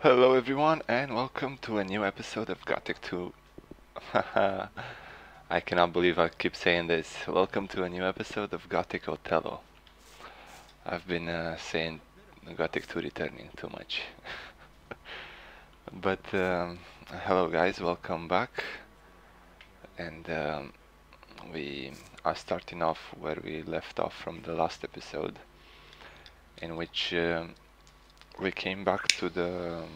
Hello everyone and welcome to a new episode of Gothic 2. I cannot believe I keep saying this. Welcome to a new episode of Gothic Othello. I've been uh, saying Gothic 2 returning too much. but um, hello guys, welcome back. And um, we are starting off where we left off from the last episode in which um, we came back to the um,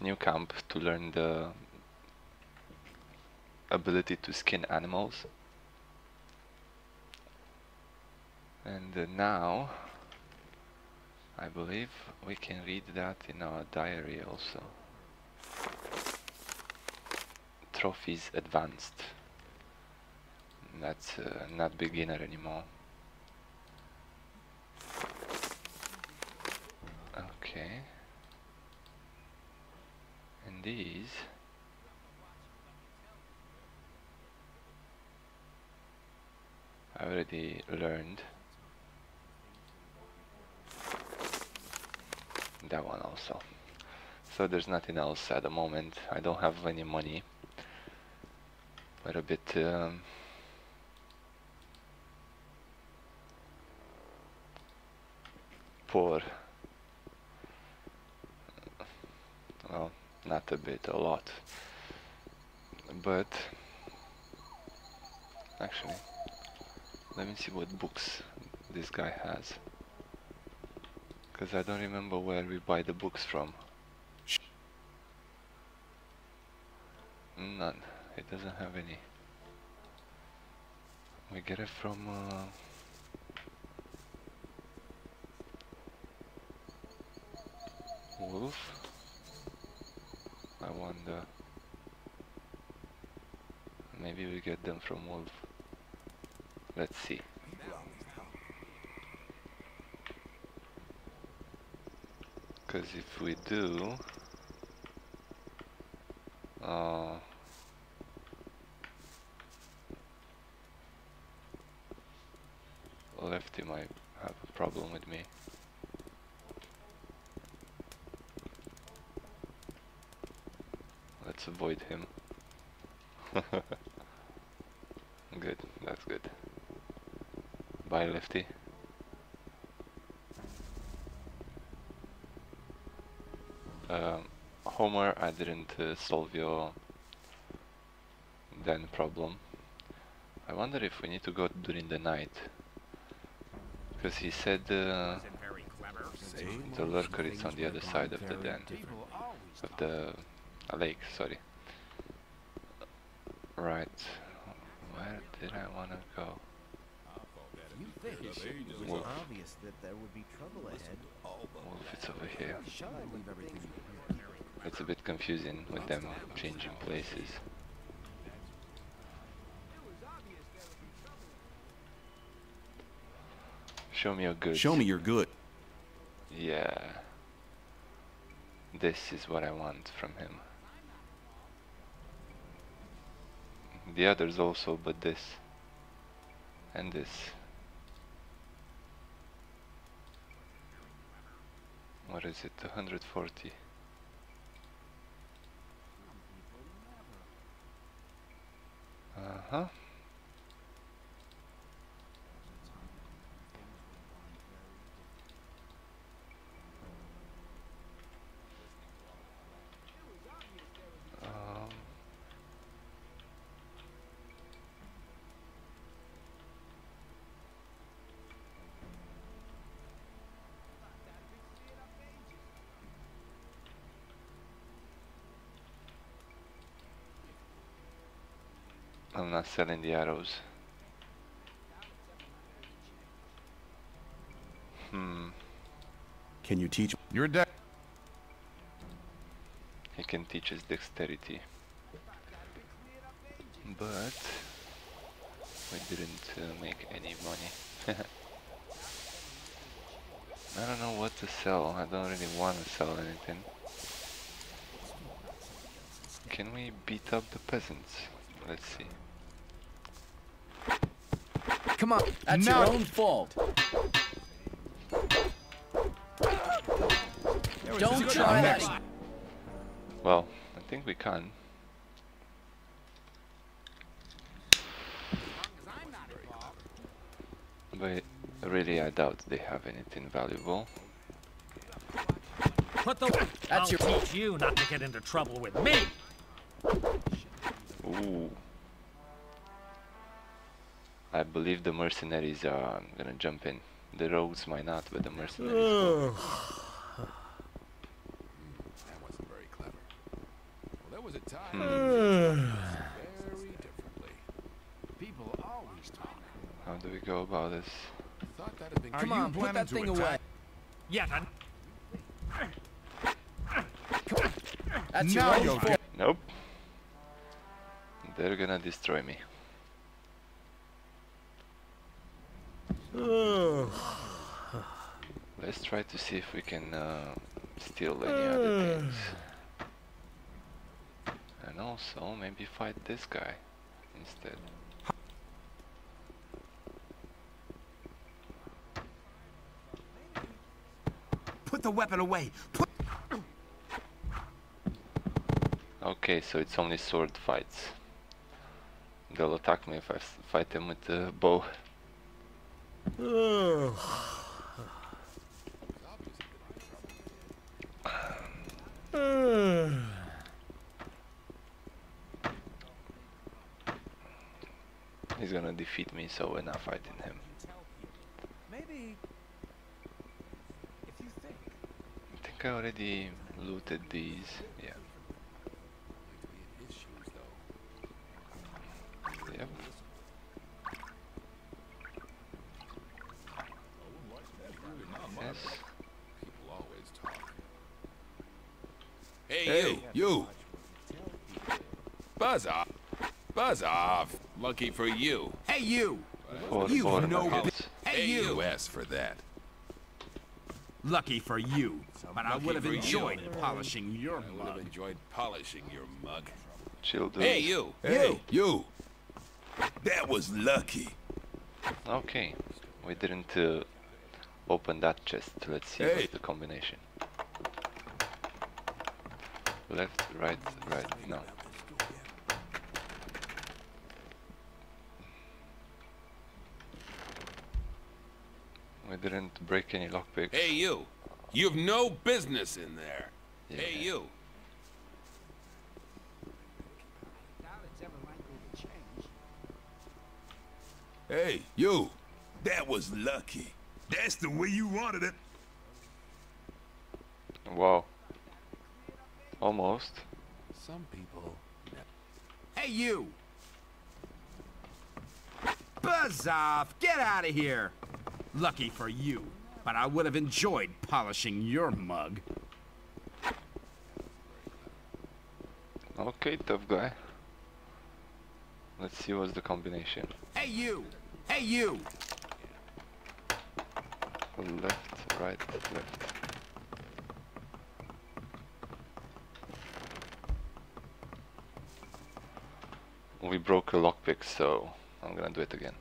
new camp to learn the ability to skin animals. And uh, now I believe we can read that in our diary also. Trophies advanced. That's uh, not beginner anymore Okay. And these I already learned that one also. So there's nothing else at the moment. I don't have any money. A little bit um, poor well, not a bit, a lot. But actually, let me see what books this guy has. Because I don't remember where we buy the books from. None. It doesn't have any. We get it from... Uh, Wolf? I wonder. Maybe we get them from Wolf. Let's see. Because if we do... Uh, Lefty might have a problem with me. Avoid him. good, that's good. Bye, Lefty. Um, Homer, I didn't uh, solve your den problem. I wonder if we need to go during the night. Because he said uh, the lurker is on the other side of the den. Of the a lake, sorry. Right. Where did I want to go? You fish. It was Wolf. obvious that there would be trouble ahead. Wolf, it's over here. Shall I leave everything here? It's a bit confusing with them changing places. Show me your good. Show me you're good. Yeah. This is what I want from him. The others also, but this. And this. What is it? 140. Uh-huh. Um, I'm not selling the arrows. Hmm. Can you teach? You're dead. He can teach us dexterity. But we didn't uh, make any money. I don't know what to sell. I don't really want to sell anything. Can we beat up the peasants? Let's see. Come on, that's No. your own fault. Don't try that. Well, I think we can. But really, I doubt they have anything valuable. Put the. That's I'll your- teach you not to get into trouble with me. Ooh. I believe the mercenaries are gonna jump in. The rogues might not, but the mercenaries. will. That wasn't very clever. Well, there was a time Hmm. very differently. People always talk. How do we go about this? Thought that'd been Come on, put that thing away. Yet an That's Now your you're fault. Nope. They're gonna destroy me. Let's try to see if we can uh, steal any other things. And also maybe fight this guy instead. Put the weapon away. Put Okay, so it's only sword fights. They'll attack me if I fight them with the bow. He's gonna defeat me, so we're not fighting him. Maybe if you think. I think I already looted these. Yeah. his shoes, though. Yep. Yes. People always talk. Hey, you, you! Buzz off! Buzz off! Lucky for you. Hey, you. Four, You four know nuggets. Hey, you. AUS for that. Lucky for you. But I would have for you. enjoyed polishing your I would have enjoyed polishing your mug. Chill, dude. Hey, you! Hey, you! That was lucky. Okay. We didn't uh, open that chest. Let's see Hey. what's the combination. Left, right, right. No. Didn't break any lockpicks. Hey, you! You've no business in there. Hey, you! Hey, you. That was lucky. That's the way you wanted it. Wow. Almost. Some people. Hey, you. Buzz off. Get out of here. Lucky for you. But I would have enjoyed polishing your mug. Okay, tough guy. Let's see what's the combination. Hey, you. Hey, you. Left, right, left. We broke a lockpick, so I'm gonna do it again.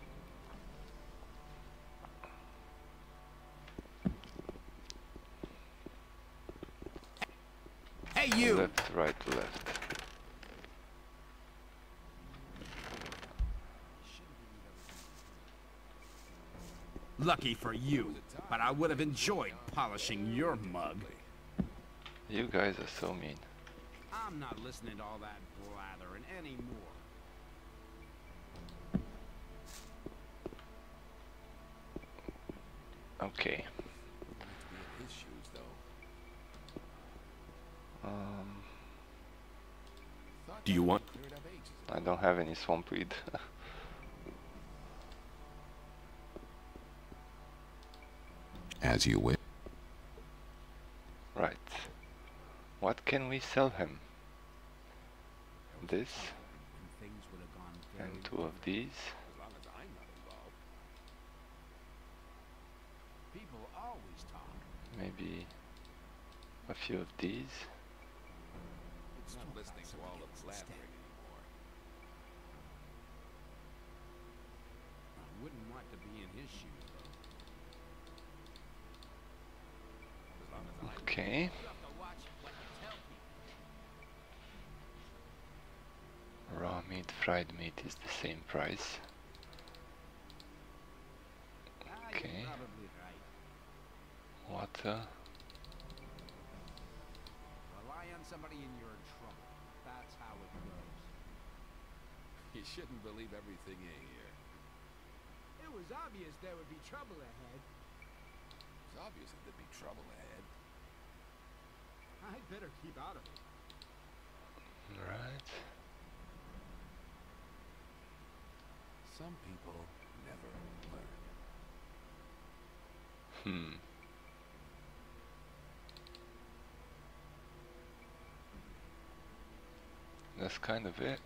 Hey, right, left. Lucky for you. But I would have enjoyed polishing your mug. You guys are so mean. I'm not listening to all that blathering anymore. Okay. Um, Do you want- cleared up ages I don't have any swamp weed. As you wish. right. What can we sell him? This And things would have gone very and two of these. As long as I'm not involved. People always talk. Maybe a few of these step. I wouldn't want to be in his shoes, though. Okay. Raw meat, fried meat is the same price. Ah, okay. Water. You shouldn't believe everything you hear. It was obvious there would be trouble ahead. It's obvious that there'd be trouble ahead. I'd better keep out of it. Right. Some people never learn. Hmm. That's kind of it.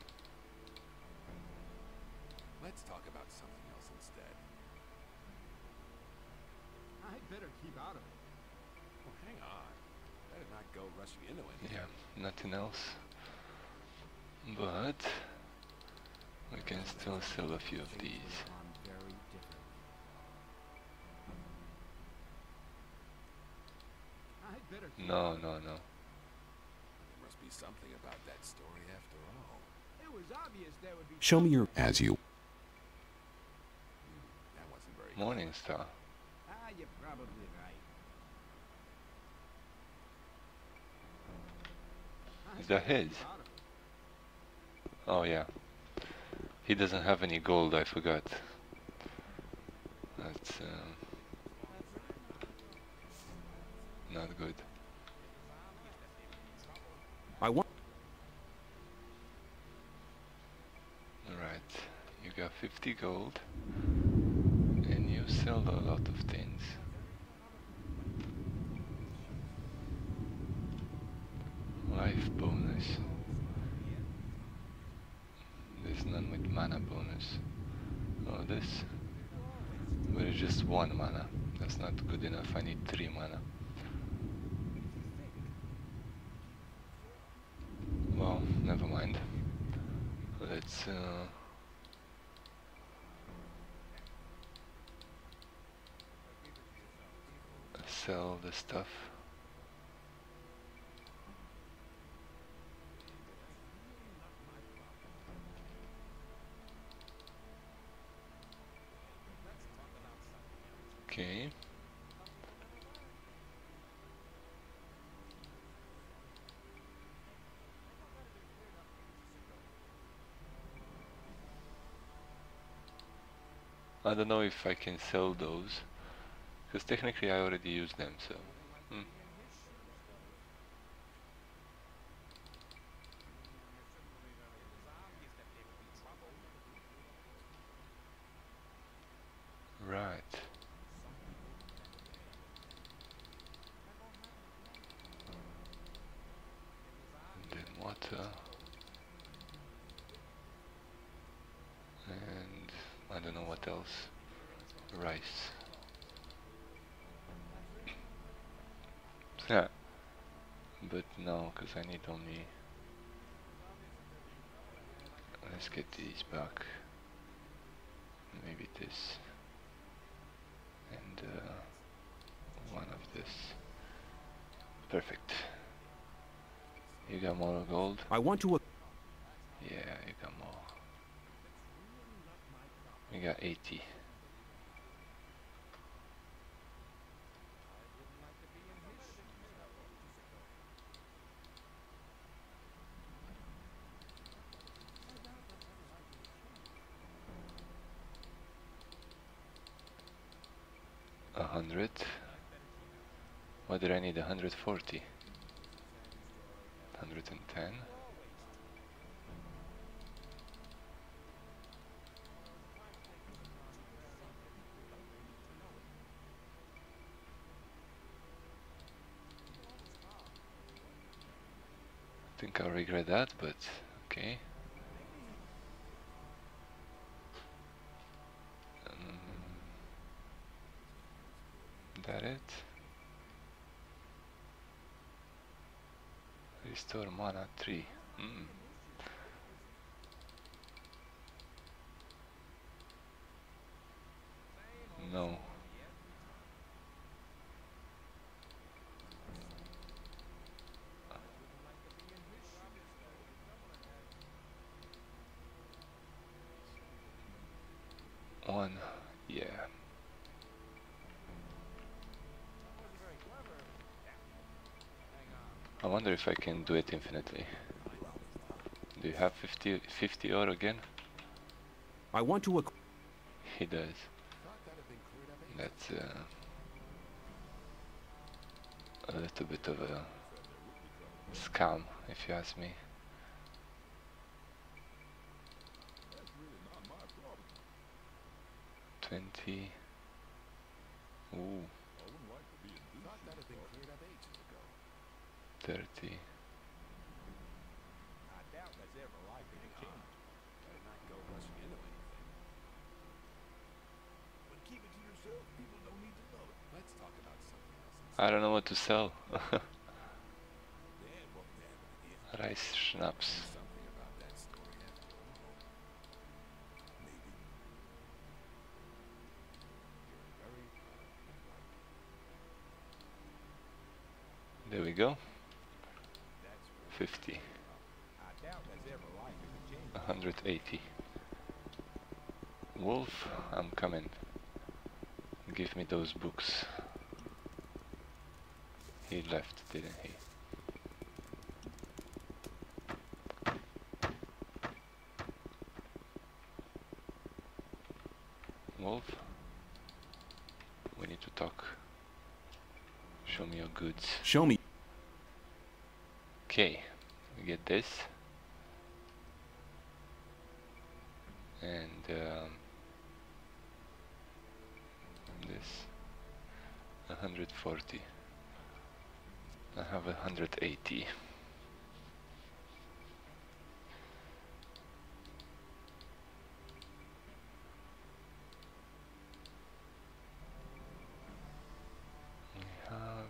Let's talk about something else instead. I'd better keep out of it. Well, hang on. Better not go rushing into it. Yeah, nothing else. But we can still sell a few of these. would've gone very differently. I'd better keep No, no, no. There must be something about that story after all. It was obvious there would be Show me your as you That wasn't Morning Star. Ah, you're probably right. Is that his? keep out of it. Oh yeah. He doesn't have any gold, I forgot. That's um, not good. I want. Alright, you got 50 gold sell a lot of things. Life bonus. There's none with mana bonus. Oh, this? But it's just one mana. That's not good enough. I need three mana. Well, never mind. Let's uh, sell the stuff. Okay. I don't know if I can sell those, because technically I already used them, so. hmm. Right. And then water. And I don't know what else. Rice. Yeah. But no, because I need only. Let's get these back. Maybe this. And uh, one of this. Perfect. You got more gold? I want to. 140. 110. I think I'll regret that, but okay. Restore mana 3. Mm. No. I wonder if I can do it infinitely. Do you have 50, 50 ore again? I want to. He does. That's uh, a little bit of a scam, if you ask me. Twenty. Ooh. Thirty. I doubt that's ever likely to king. Better not go rushing into anything. But keep it to yourself. People don't need to know it. Let's talk about something else. I don't know what to sell. Rice schnapps. There we go. 50. I doubt that's ever likely to change. 180. Wolf, I'm coming. Give me those books. Left, didn't he? Wolf, we need to talk. Show me your goods. Show me. Okay, we get this. And um, this 140. I have 180. We have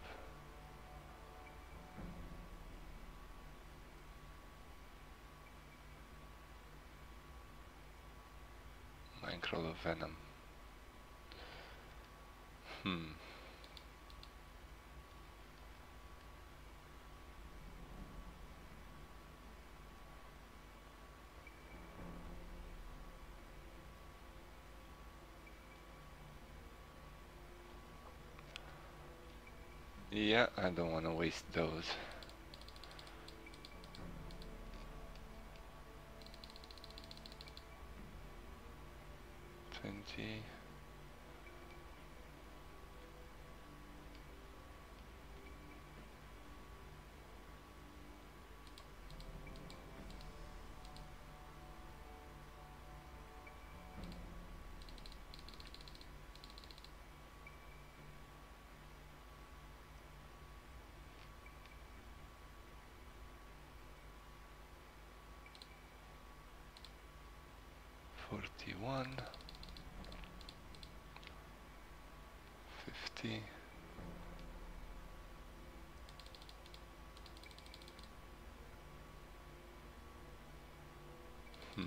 Minecraft Venom. Hmm. I don't want to waste those. Twenty. Forty-one. Fifty. Hmm.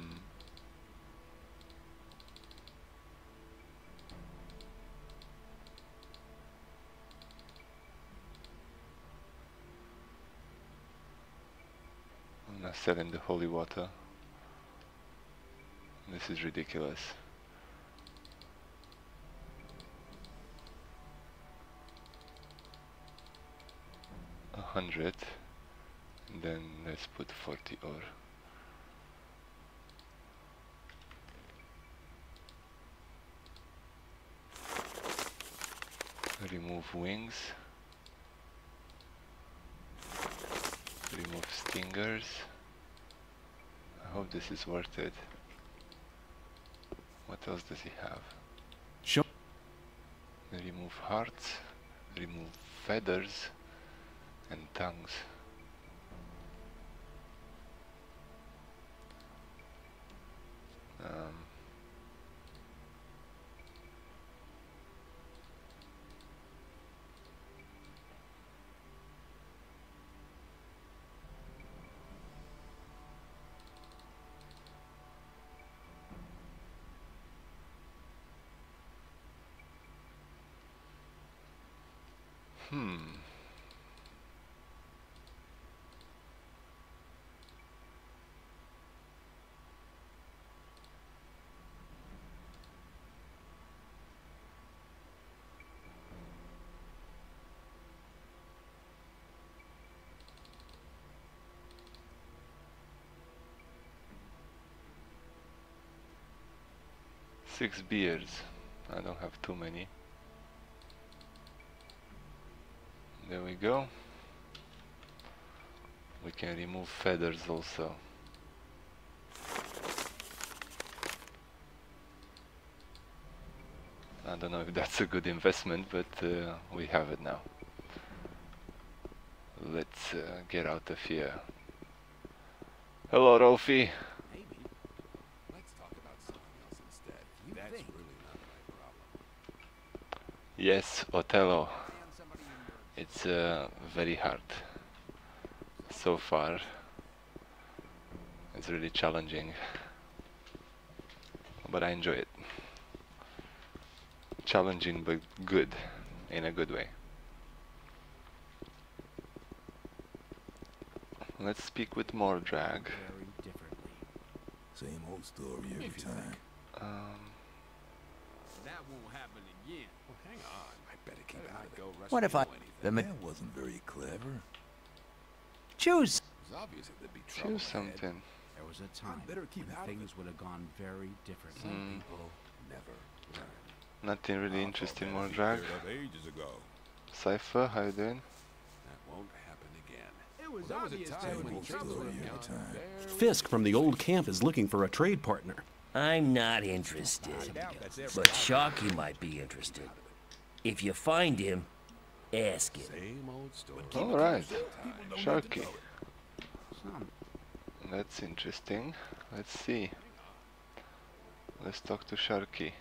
I'm not selling the holy water. This is ridiculous. A hundred, then let's put forty ore. Remove wings. Remove stingers. I hope this is worth it. What else does he have? Show. Remove hearts, remove feathers and tongues. Um, hmm. Six beards. I don't have too many. There we go. We can remove feathers also. I don't know if that's a good investment, but uh, we have it now. Let's uh, get out of here. Hello, Rolfie. Maybe. Let's talk about something else instead. You That's think. really not my problem. Yes, Othello. Find somebody in your It's uh, very hard. So far, it's really challenging, but I enjoy it. Challenging but good, in a good way. Let's speak with Mordrag. Same old story every time. Um, That won't happen again. Well, hang on. I better keep out of go rushing What if I- into anything. The ma- That wasn't very clever. choose. Obvious that there'd be trouble choose ahead. something. There was a time better keep when out things would have gone very differently. Mm, People never learn. nothing really I interesting. thought More that'd drag. ages ago. Cypher, how you doing? That won't happen again. It was There was a obvious time when was trouble trouble. story had every gone time. Fisk from the old camp is looking for a trade partner. I'm not interested. But Sharky might be interested. If you find him, ask him. Same old story. Alright, Sharky. That's interesting. Let's see. Let's talk to Sharky.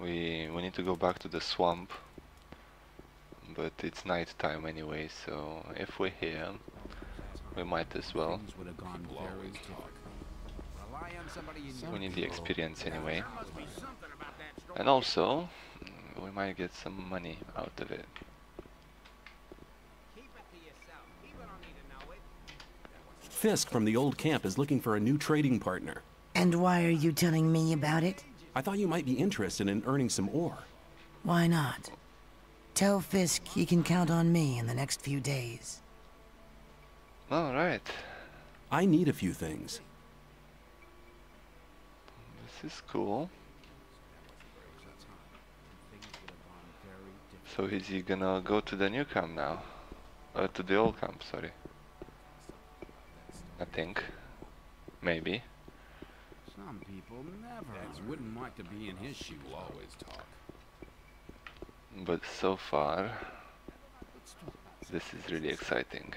We we need to go back to the swamp, but it's night time anyway. So if we're here, we might as well. things would have gone People very always differently. talk. Rely on somebody in your We need the experience anyway, Must be something about that story. and also we might get some money out of it. Keep it to yourself. People don't need to know it. Fisk from the old camp is looking for a new trading partner. And why are you telling me about it? I thought you might be interested in earning some ore. Why not? Tell Fisk he can count on me in the next few days. Alright, I need a few things. this is cool. Things would have gone very differently. So is he gonna go to the new camp now? Uh, to the old camp, sorry. I think. Maybe. Some people never. Dads wouldn't want to be in his shoes. People always talk. But so far, this is really exciting.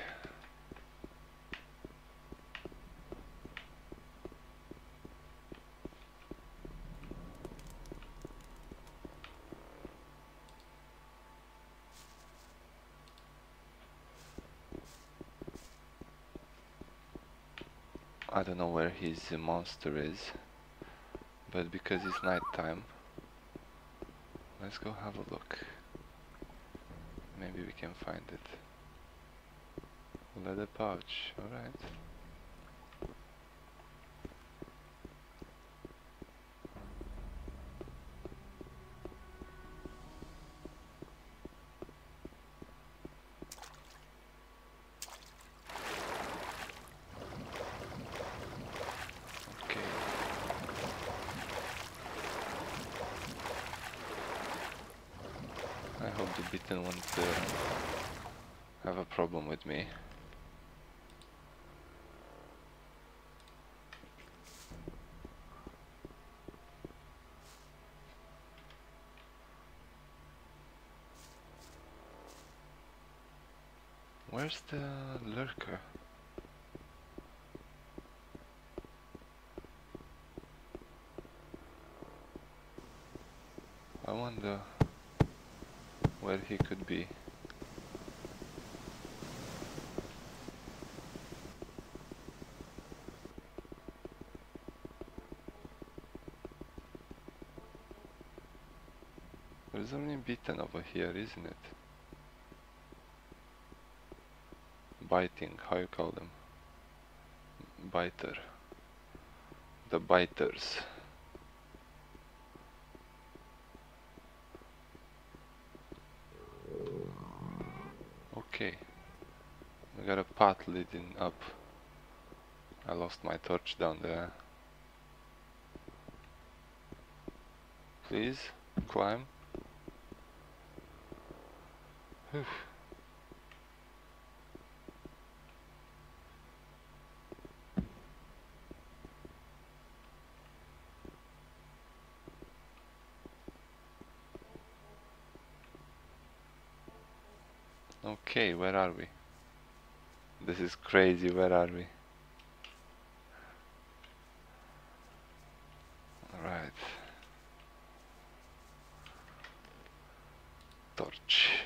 I don't know where his monster is, but because it's night time, let's go have a look. Maybe we can find it. Leather pouch, alright. Okay. I hope the beaten won't uh, have a problem with me. Where's the lurker? I wonder where he could be. There's only beaten over here, isn't it? Biting, how you call them? Biter. The biters. Okay. We got a path leading up. I lost my torch down there. Please, climb. Whew. Okay, where are we? This is crazy, where are we? Alright. Torch.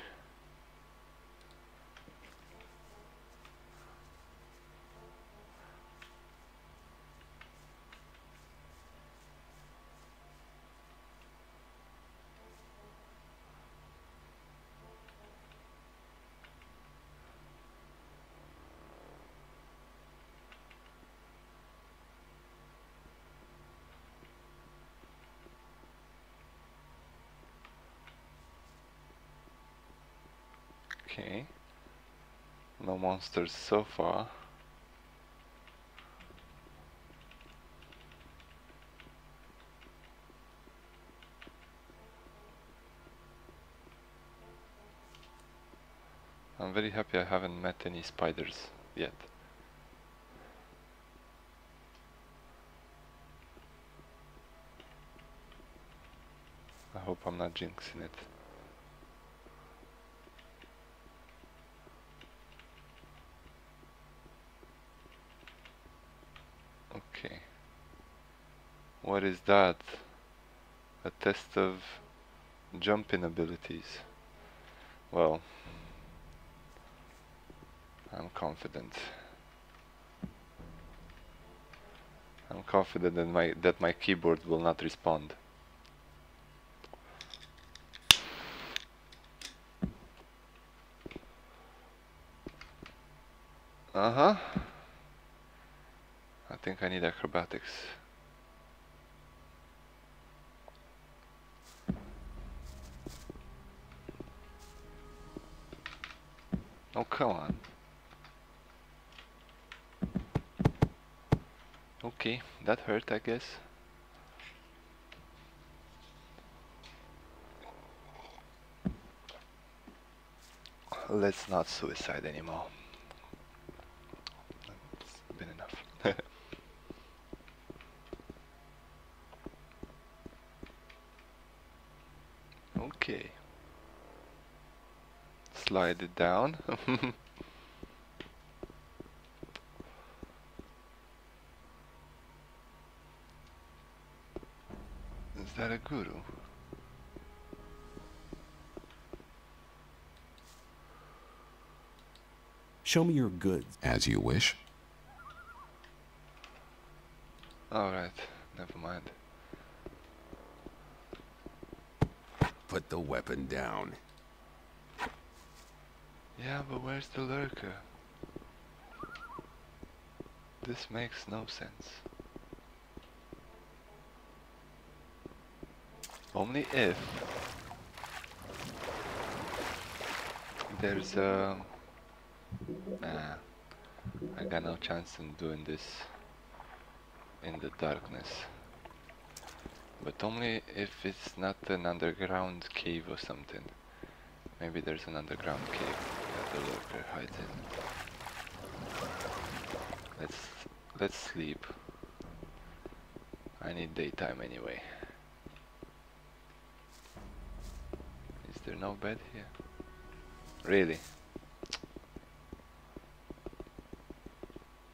Okay. No monsters so far. I'm very happy I haven't met any spiders yet. I hope I'm not jinxing it. Okay. What is that? A test of jumping abilities. Well, I'm confident. I'm confident that my that my keyboard will not respond. Uh-huh. I think I need acrobatics. Oh, come on. Okay, that hurt, I guess. Let's not suicide anymore. It's been enough. okay. Slide it down. Is that a guru? Show me your goods. As you wish. Alright, never mind. Put the weapon down. Yeah, but where's the lurker? This makes no sense. Only if there's a nah, I got no chance in doing this in the darkness. But only if it's not an underground cave or something. Maybe there's an underground cave the hides in. Let's let's sleep. I need daytime anyway. Is there no bed here? Really?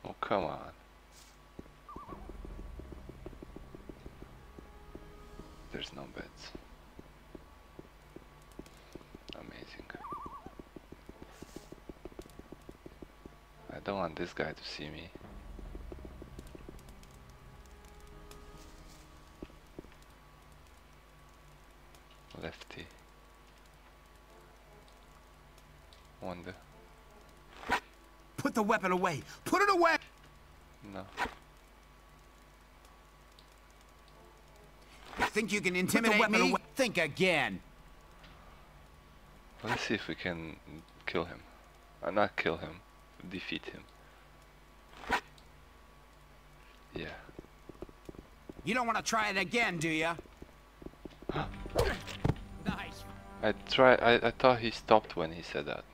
Oh come on. There's no beds. Amazing. I don't want this guy to see me. Lefty. Wonder. Put the weapon away. Put it away. No. Think you can intimidate me? away. Think again. Let's see if we can kill him. Uh, not kill him, defeat him. Yeah. You don't want to try it again, do you? Nice. I try. I, I thought he stopped when he said that.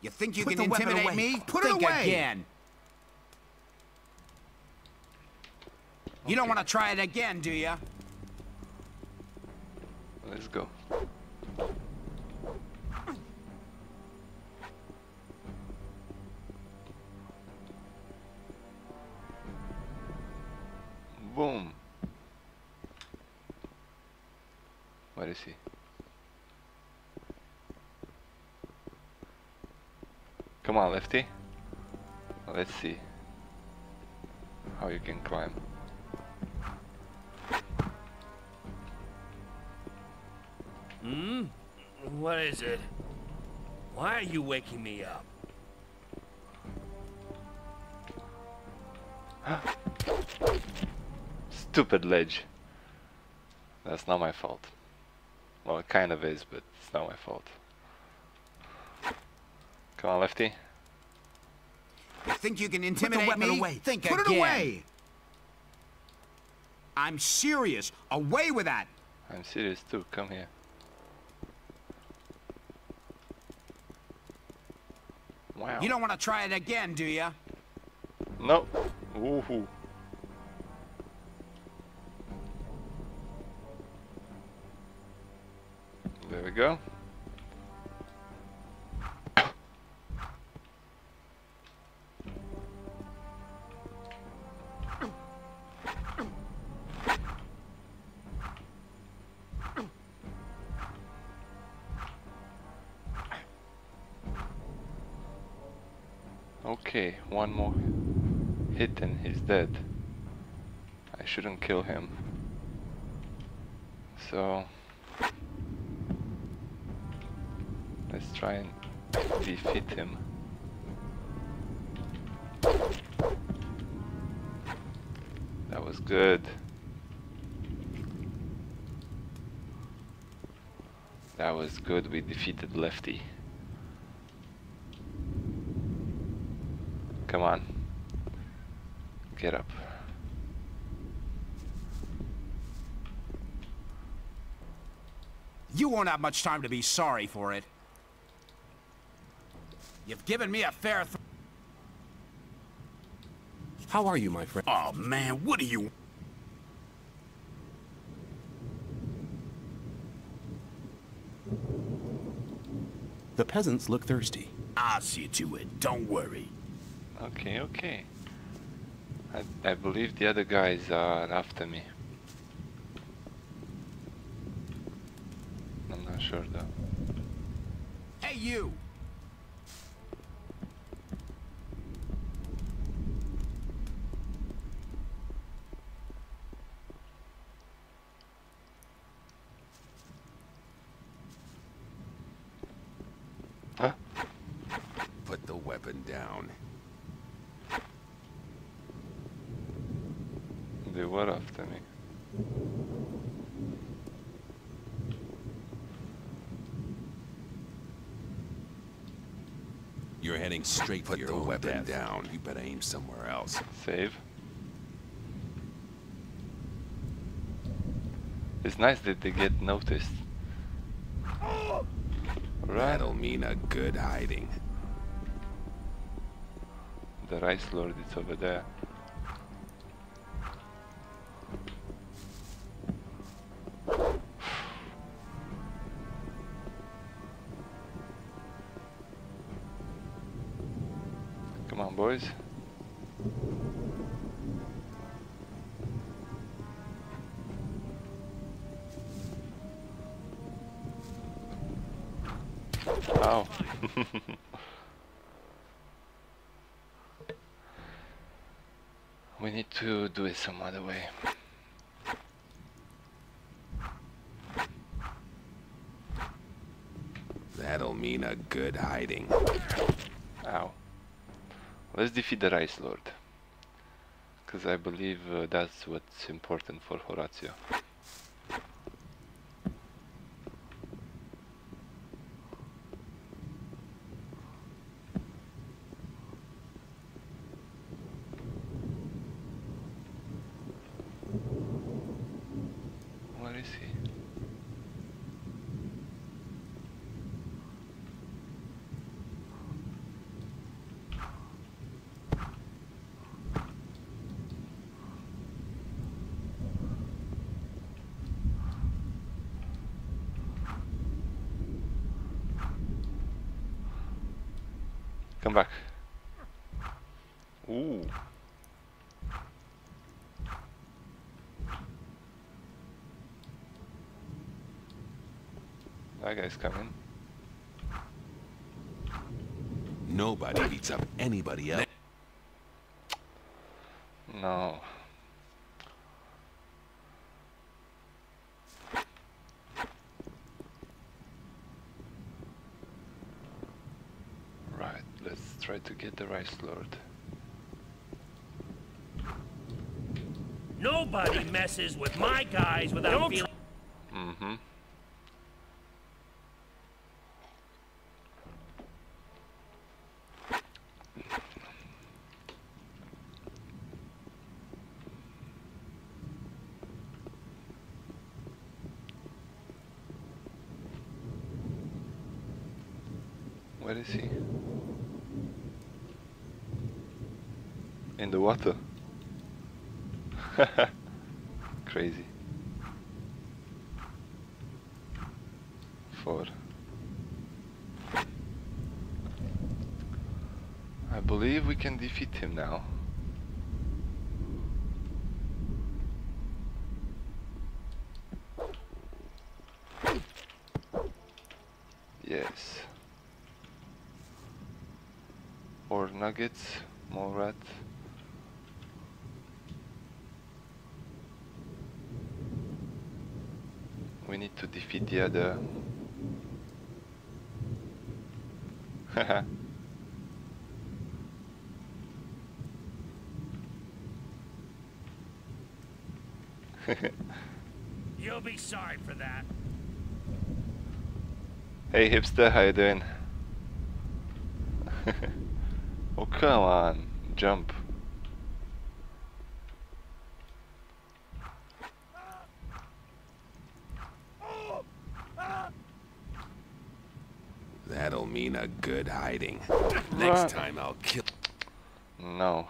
You think you Put can intimidate me? Put it think away. again. You don't want to try it again, do you? Stupid ledge. That's not my fault. Well, it kind of is, but it's not my fault. Come on, Lefty. You think you can Put the intimidate weapon me? away. Think Put again. it away. I'm serious. Away with that. I'm serious too. Come here. Wow. You don't want to try it again, do you? No. Woohoo. We go. Okay, one more hit and he's dead. I shouldn't kill him. So try and defeat him. That was good. That was good. We defeated Lefty. Come on. Get up. You won't have much time to be sorry for it. You've given me a fair th How are you, my friend? Oh man, what are you? The peasants look thirsty. I'll see to it. Don't worry. Okay, okay. I, I believe the other guys are after me. I'm not sure though. Hey, you! Huh? Put the weapon down. They were after me. You're heading straight Put for your the own weapon death. down. You better aim somewhere else. Save. It's nice that they get noticed. Right, That'll mean a good hiding. The Rice Lord is over there. Good hiding. Ow. Let's defeat the Rice Lord. Because I believe uh, that's what's important for Horatio. is he? Come back. Ooh. That guy's coming. Nobody beats up anybody else. No. Right, let's try to get the Rice Lord. Nobody messes with my guys without feeling. Mm-hmm. Where is he? In the water. Crazy. Four. I believe we can defeat him now. Yes. Or nuggets, more rat. We need to the other. You'll be sorry for that. hey hipster, how you doing? oh come on, jump. That'll mean a good hiding. Run. Next time I'll kill. No.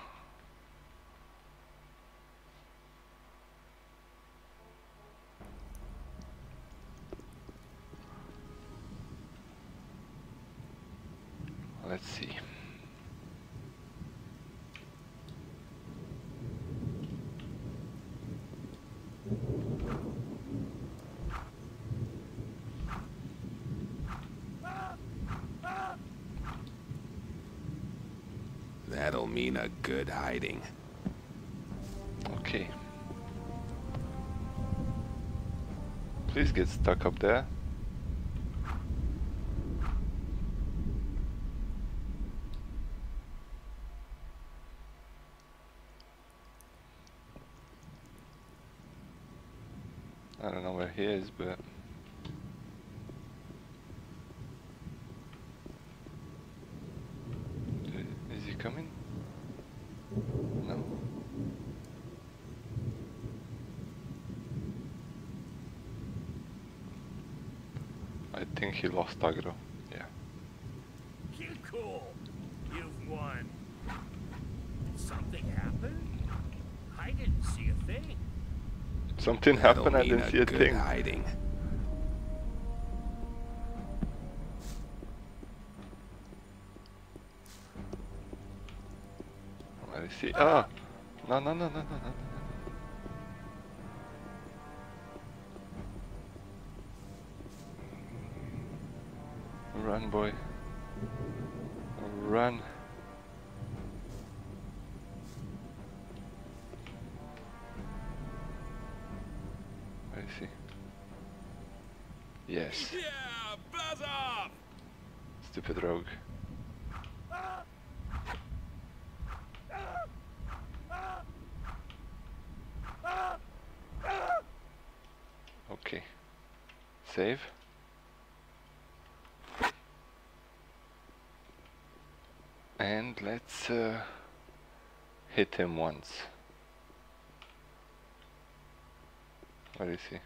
Let's see. That'll mean a good hiding. Okay. Please get stuck up there. I don't know where he is, but I- is he coming? No. I think he lost aggro. Yeah. You cool. You've won. Something happened? I didn't see a thing. Something happened. I didn't see a good thing. hiding. Where is he? Ah! No, no, no, no, no, no, no. Run, boy. Run. I see. Yes. Yeah, buzz off! Stupid rogue. Okay. Save. And let's uh, hit him once. Where is he?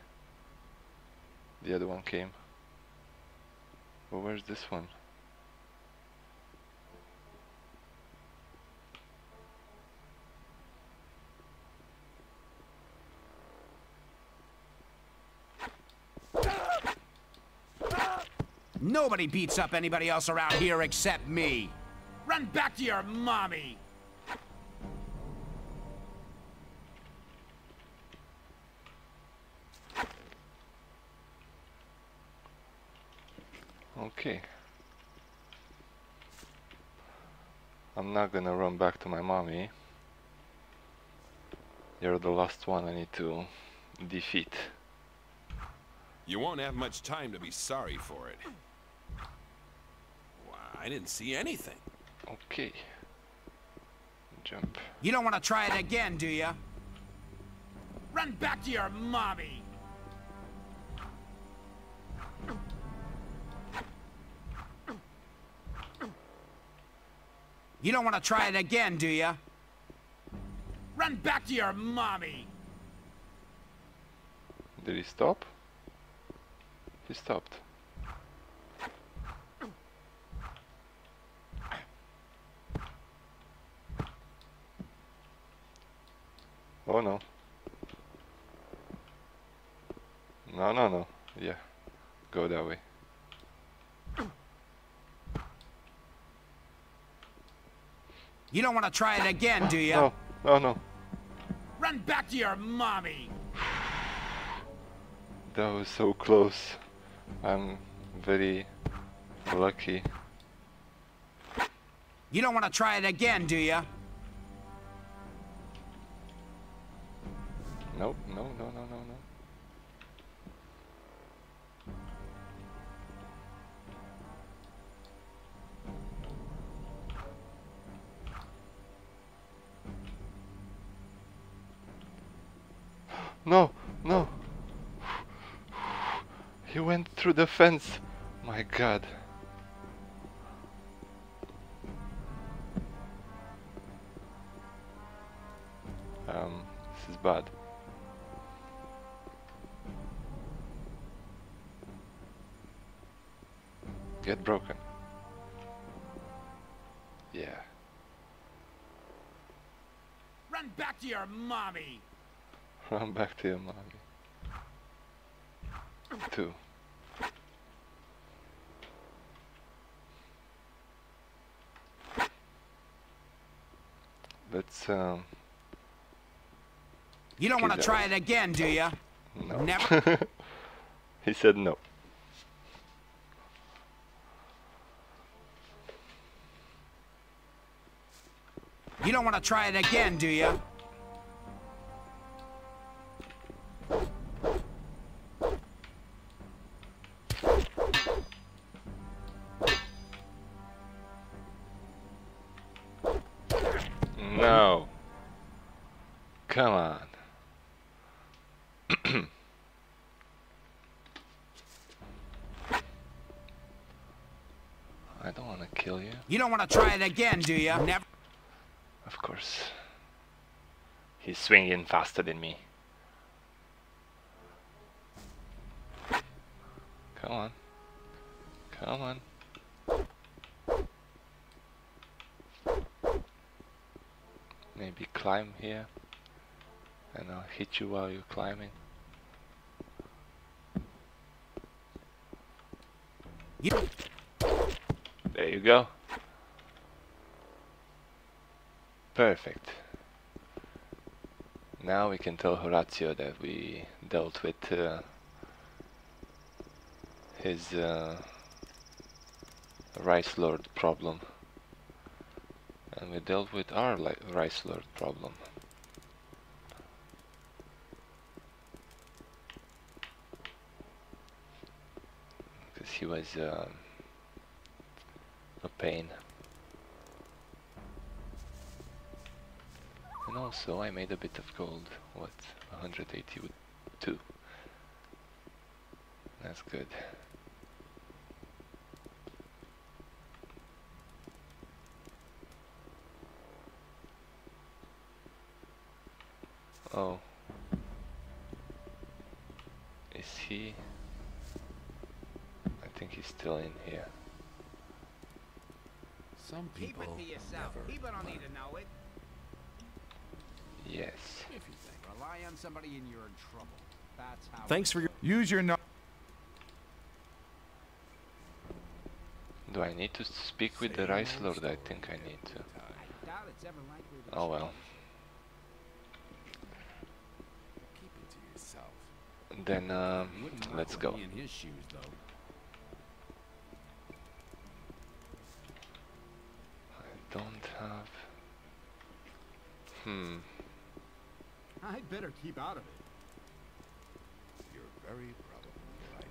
the other one came. But where's this one? Nobody beats up anybody else around here except me. Run back to your mommy. Okay. I'm not gonna run back to my mommy. You're the last one I need to defeat. You won't have much time to be sorry for it. Why, I didn't see anything. Okay. Jump. You don't want to try it again, do you? Run back to your mommy. You don't want to try it again, do you? Run back to your mommy. Did he stop? He stopped. Oh no. No, no, no. Yeah. Go that way. You don't want to try it again, do you? No, no, no. Run back to your mommy. That was so close. I'm very lucky. You don't want to try it again, do you? Nope, no, no, no, no, no. No, no. He went through the fence. My god. Um, this is bad. Get broken. Yeah. Run back to your mommy. Run back to your mommy. Two. Let's um You don't want to try it again, do you? no. Never. he said no. You don't want to try it again, do you? No. Come on. I don't want to kill you. You don't want to try it again, do you? Never. Course. He's swinging faster than me. Come on. Come on. Maybe climb here. And I'll hit you while you're climbing. There you go. Perfect. Now we can tell Horatio that we dealt with uh, his uh, Rice Lord problem. And we dealt with our Rice Lord problem. Because he was uh, a pain. And also I made a bit of gold. What? 182. That's good. Oh. Is he I think he's still in here. Some Keep people it to yourself. never People don't learn. need to know it. Yes. If you think. Rely on somebody and you're in trouble. That's how. Thanks for your. Use your. No- Do I need to speak with the Rice Lord? I think I need to. I doubt it's ever likely to Oh well. Keep it to yourself. Then um, let's go. me in his shoes, though. I don't have. Hmm. I'd better keep out of it. You're very probably right.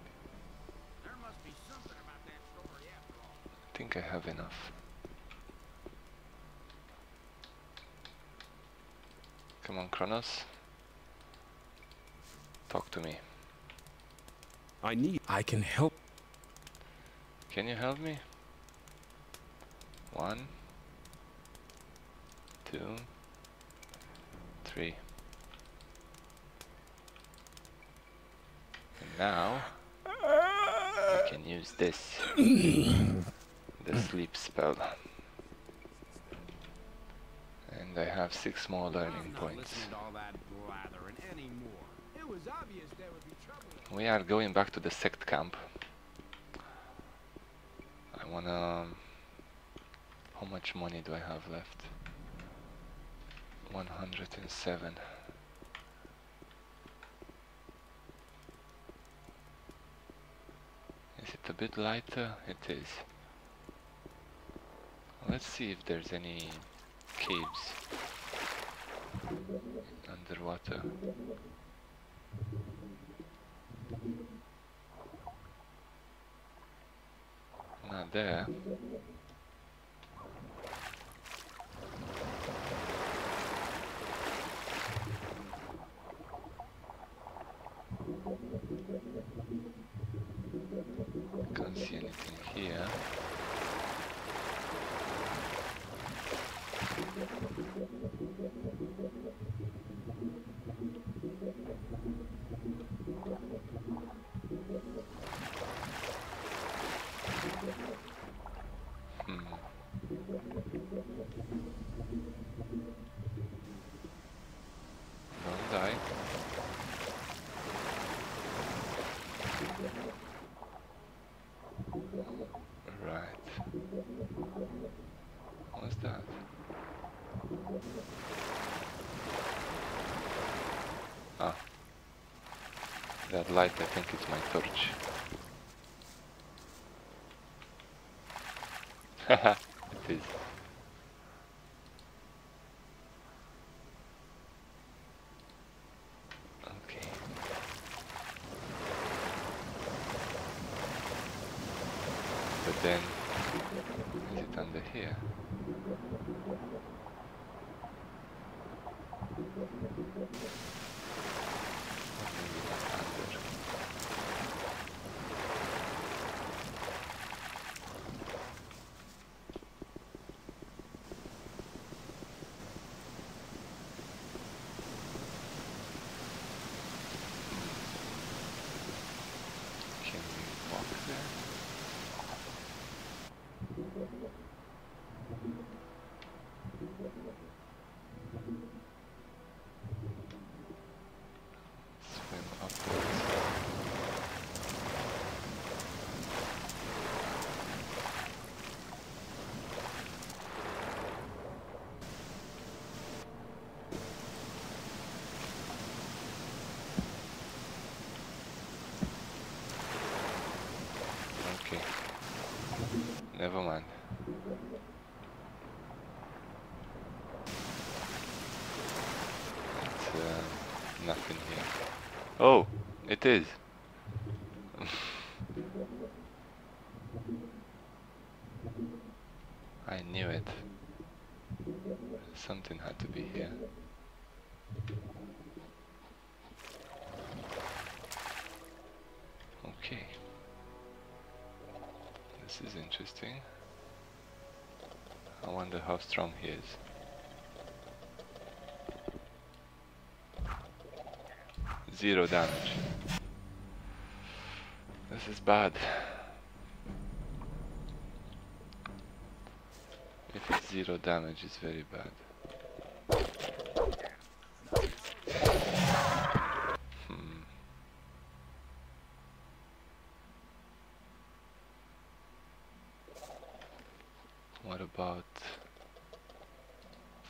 There must be something about that story after all. I think I have enough. Come on, Cronos. Talk to me. I need. I can help. Can you help me? One, two, three. And now I can use this. the sleep spell. And I have six more learning points. listening to all that blathering anymore. It was obvious there would be trouble. We are going back to the sect camp. I wanna... How much money do I have left? 107. Is it a bit lighter? It is. Let's see if there's any caves underwater. Not there. Can't see anything here. Hmm. Don't die. Right. What's that? Ah. That light, I think it's my torch. Haha, it is. Okay. But then, is it under here? Or maybe not under. Can we walk there? Swim upwards. Okay. Never mind. It's uh, nothing here. Oh, it is. wonder how strong he is. Zero damage. This is bad. If it's zero damage, it's very bad.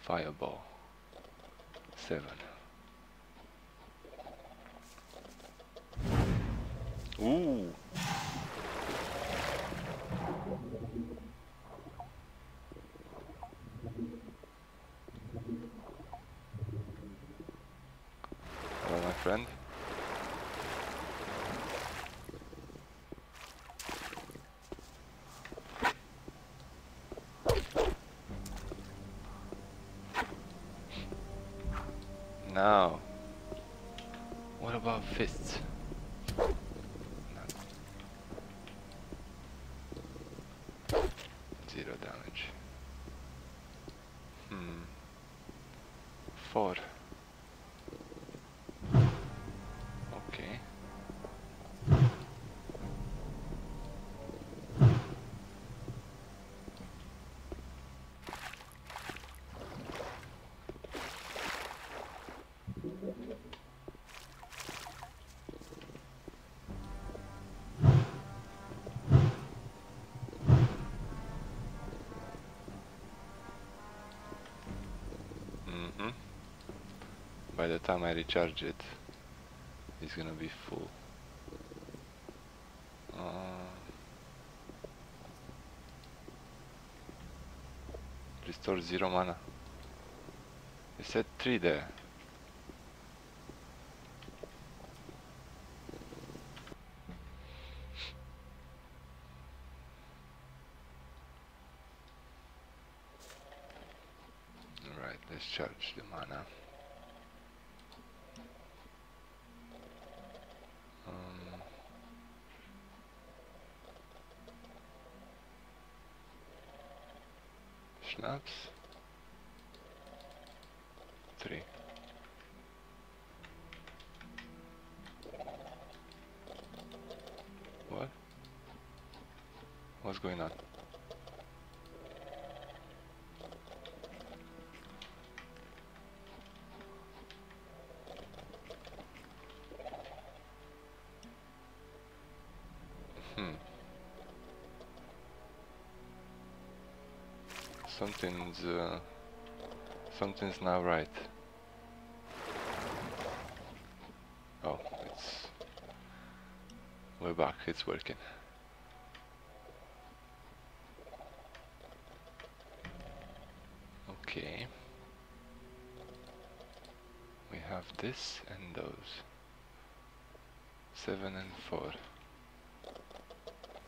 fireball. 7 By the time I recharge it, it's gonna be full. Uh, restore zero mana. It said three there. Alright, let's charge the mana. Um, Three. What? What's going on? Something's uh, something's not right. Oh, it's we're back. It's working. Okay. We have this and those. Seven and four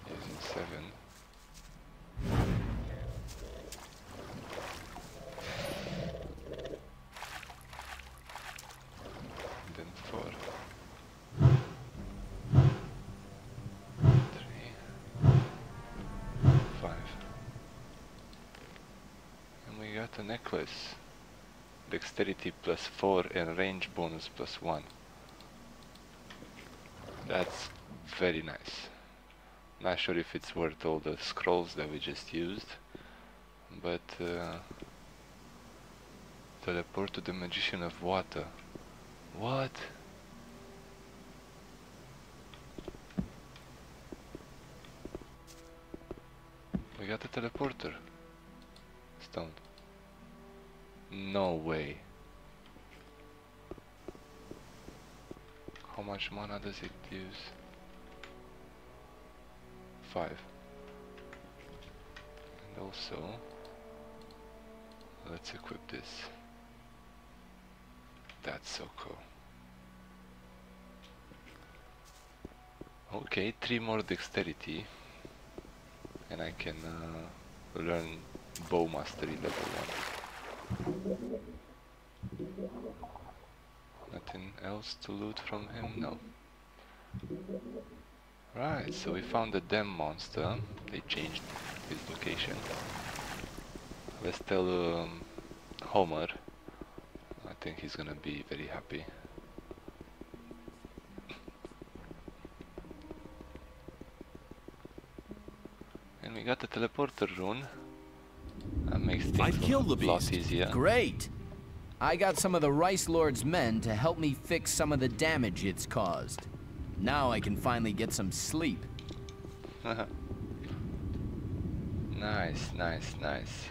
using seven. Dexterity plus four and range bonus plus one. That's very nice. Not sure if it's worth all the scrolls that we just used, but uh, teleport to the magician of water. What? Does it use? Five. And also, let's equip this. That's so cool. Okay, three more dexterity, and I can uh, learn bow mastery level one. Nothing else to loot from him? No. Right, so we found the dam monster. They changed his location. Let's tell um, Homer. I think he's gonna be very happy. And we got the teleporter rune. That makes things I've killed the a lot easier. Great. I got some of the Rice Lord's men to help me fix some of the damage it's caused. Now I can finally get some sleep. nice, nice, nice.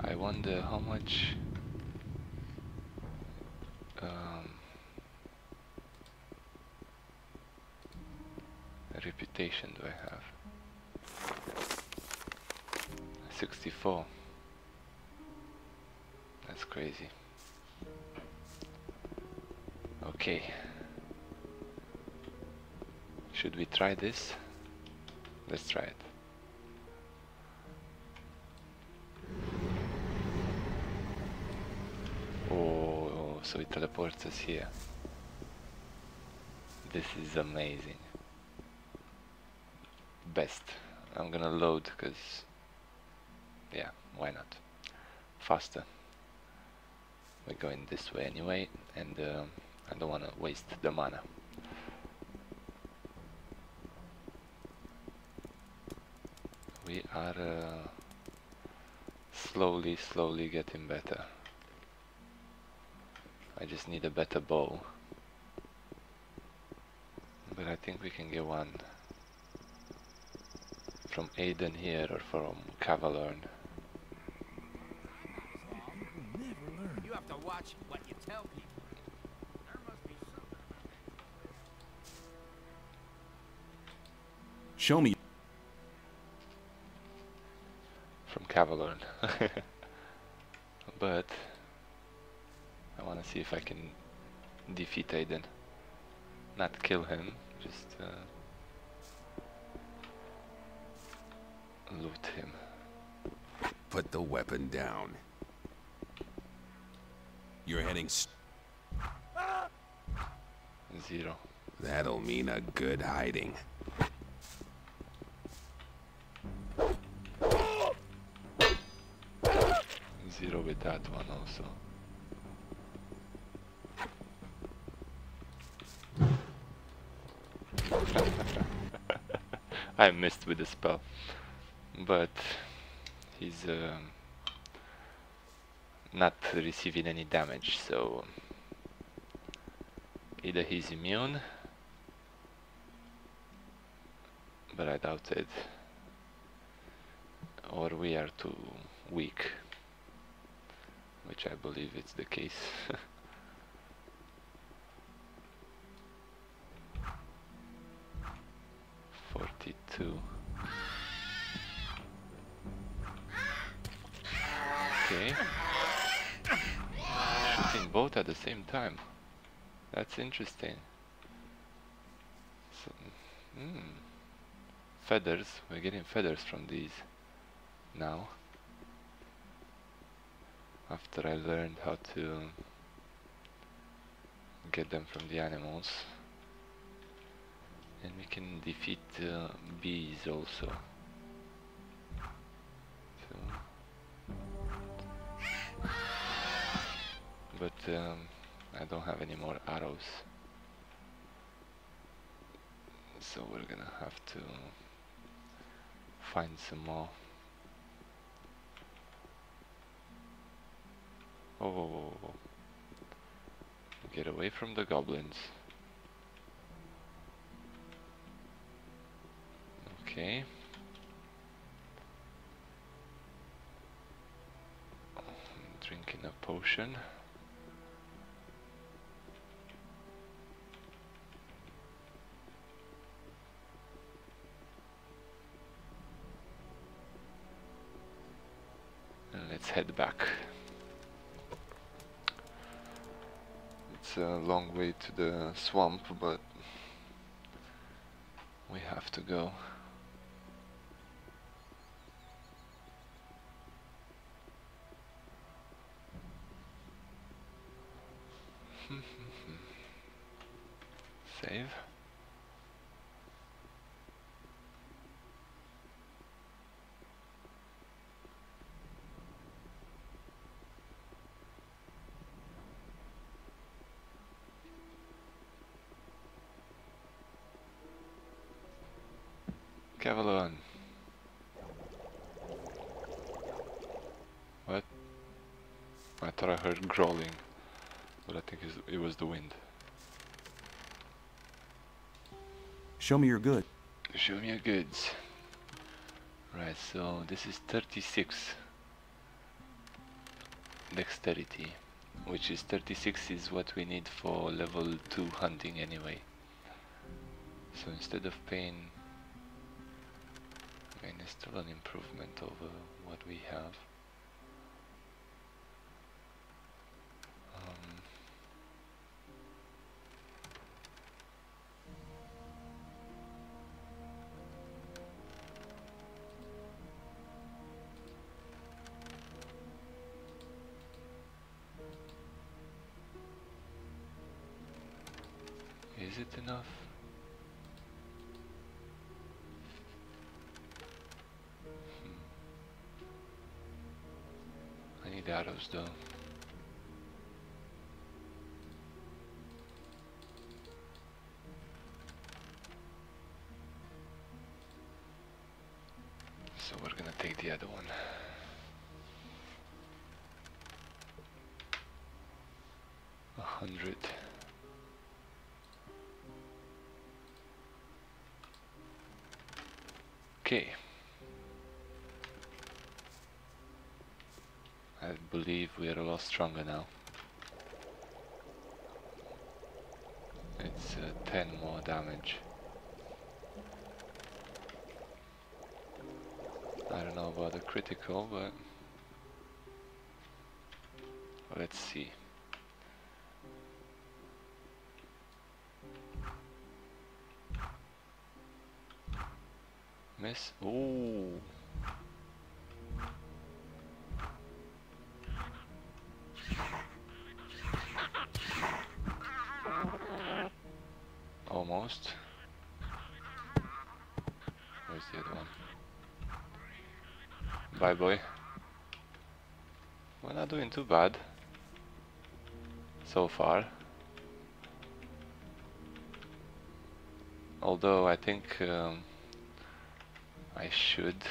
I wonder how much um, reputation do I have? 64. That's crazy. Okay. Should we try this? Let's try it. Oh, so it teleports us here. This is amazing. Best. I'm gonna load because, yeah, why not? Faster. We're going this way anyway, and um I don't want to waste the mana. We are uh, slowly, slowly getting better. I just need a better bow. But I think we can get one from Aidan here or from Cavalorn. You have to watch what you tell people. There must be something. Show me. Cavalorn. but I want to see if I can defeat Aidan. Not kill him, just uh, loot him. Put the weapon down. You're heading. Zero. That'll mean a good hiding. Zero with that one also. I missed with the spell, but he's um, not receiving any damage, so either he's immune, but I doubt it, or we are too weak, which I believe it's the case. Forty-two. Okay. Shooting both at the same time. That's interesting. So, hmm. Feathers. We're getting feathers from these now. After I learned how to get them from the animals. And we can defeat uh, bees also. So but um, I don't have any more arrows. So we're gonna have to find some more. Oh, get away from the goblins. Okay. Drinking a potion. And let's head back. A long way to the swamp, but we have to go. Save. Cavalorn. I thought I heard growling, but I think it was the wind. Show me your good. Show me your goods. Right, so this is 36 dexterity, which is 36 is what we need for level 2 hunting anyway. So instead of paying, I mean, it's still an improvement over what we have. Though. So we're gonna take the other one. A hundred. Okay. I believe we are a lot stronger now. It's uh, 10 more damage. I don't know about the critical, but let's see. Miss. Ooh. Boy. We're not doing too bad. So far. Although I think um, I should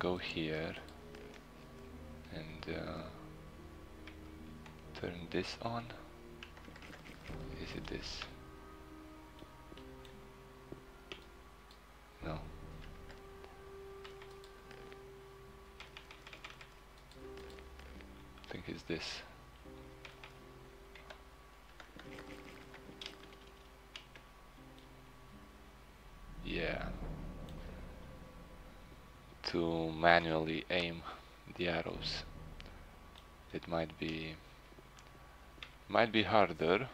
go here and uh, turn this on. Is it this? This. Yeah. To manually aim the arrows. It might be might be harder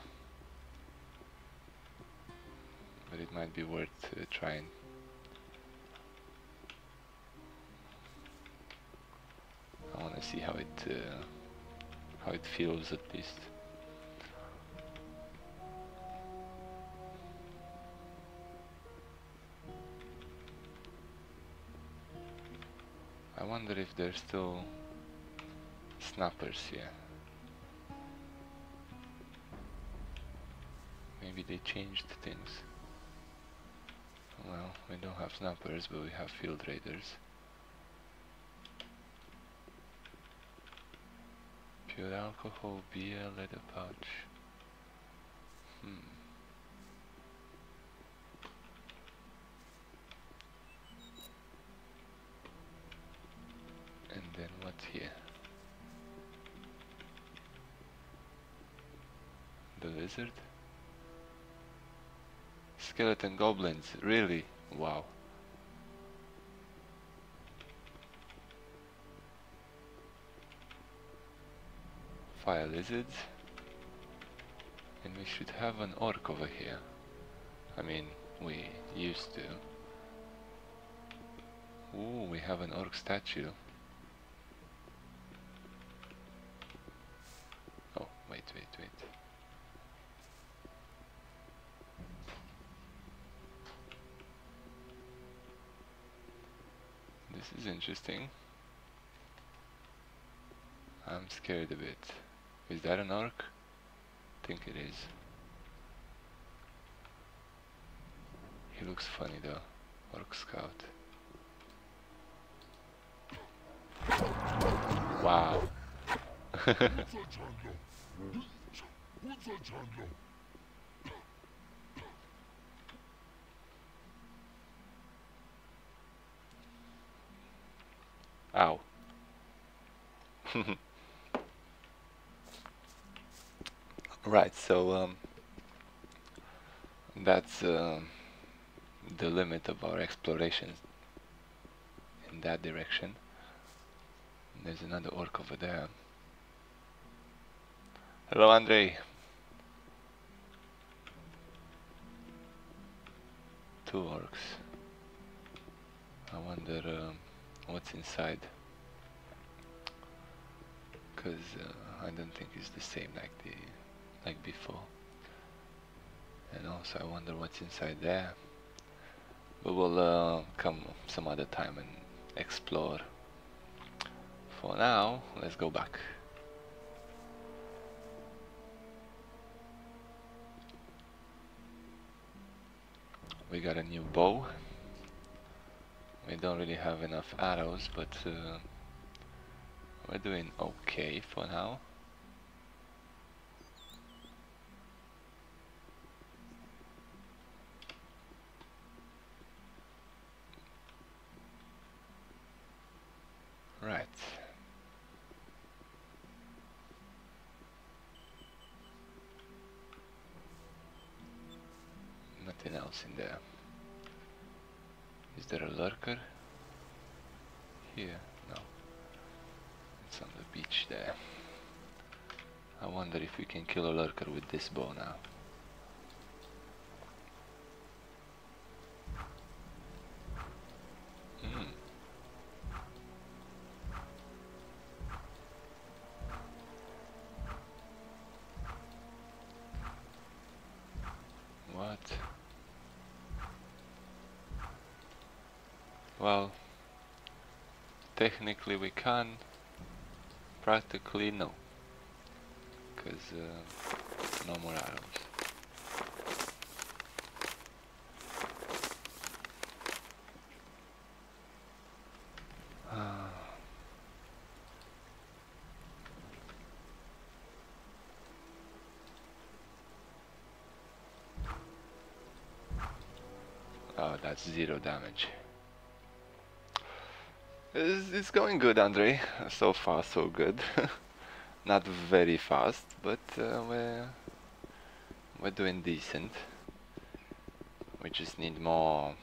but it might be worth uh, trying. I want to see how it uh, how it feels at least. I wonder if there's still snappers here. Maybe they changed things. Well, we don't have snappers, but we have field raiders. Pure alcohol, beer, leather pouch. Hmm. And then what's here? The lizard? Skeleton goblins, really? Wow. Lizards. And we should have an orc over here. I mean, we used to. Ooh, we have an orc statue. Oh, wait, wait, wait. This is interesting. I'm scared a bit. Is that an orc? I think it is. He looks funny though. Orc scout. Wow. Ow. right, so um, that's uh, the limit of our explorations in that direction. There's another orc over there. Hello, Andre. Two orcs. I wonder um, what's inside. Cause uh, I don't think it's the same like the like before. And also I wonder what's inside there. But we'll uh, come some other time and explore. For now, let's go back. We got a new bow. We don't really have enough arrows, but uh, we're doing okay for now. Lurker? Here? No. It's on the beach there. I wonder if we can kill a lurker with this bow now. Hmm. What? Well, technically we can, practically no, because uh, no more arrows. Ah. Oh, that's zero damage. It's, it's going good, Andre. So far, so good. Not very fast, but uh, we're we're doing decent. We just need more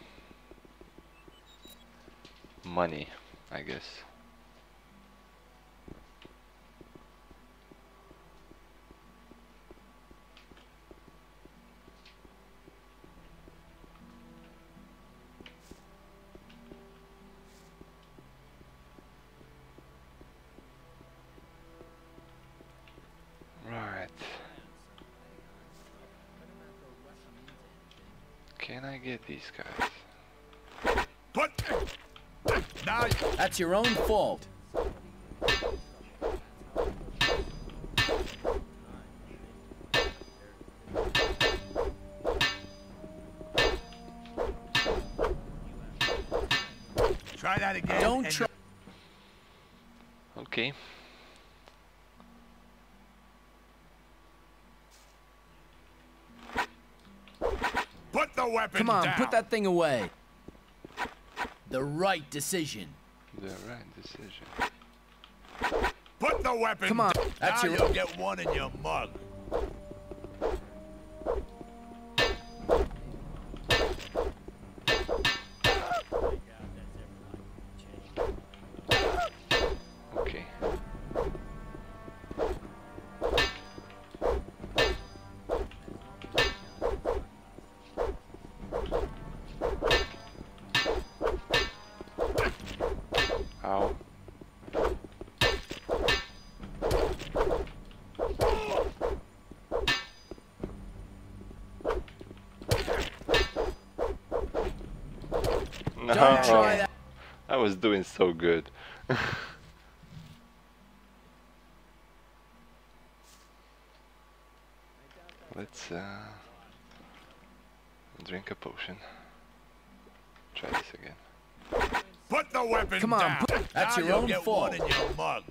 money, I guess. Can I get these guys? But now That's your own fault. try that again. Don't try. Okay. Put weapon Come on, down. put that thing away. The right decision. The right decision. Put the weapon Come on, down. that's now your- you'll get one in your mug. Was doing so good. Let's uh, drink a potion. Try this again. Put the weapon Come on, down. put- that's now your own fault. in your mug.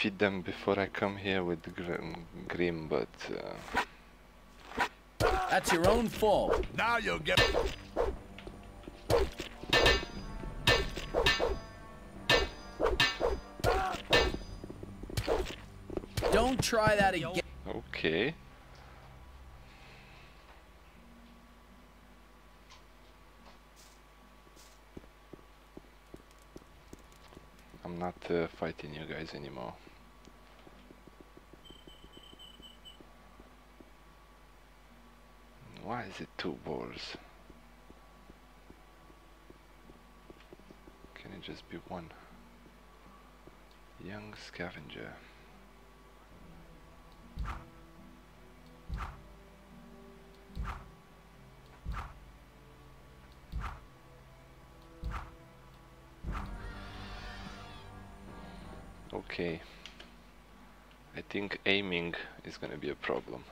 Defeat them before I come here with Grim, Grim but uh, That's your own fault. Now you'll get. Don't try that again. okay. I'm not uh, fighting you guys anymore. Why is it two balls? Can it just be one? Young scavenger. Is gonna be a problem.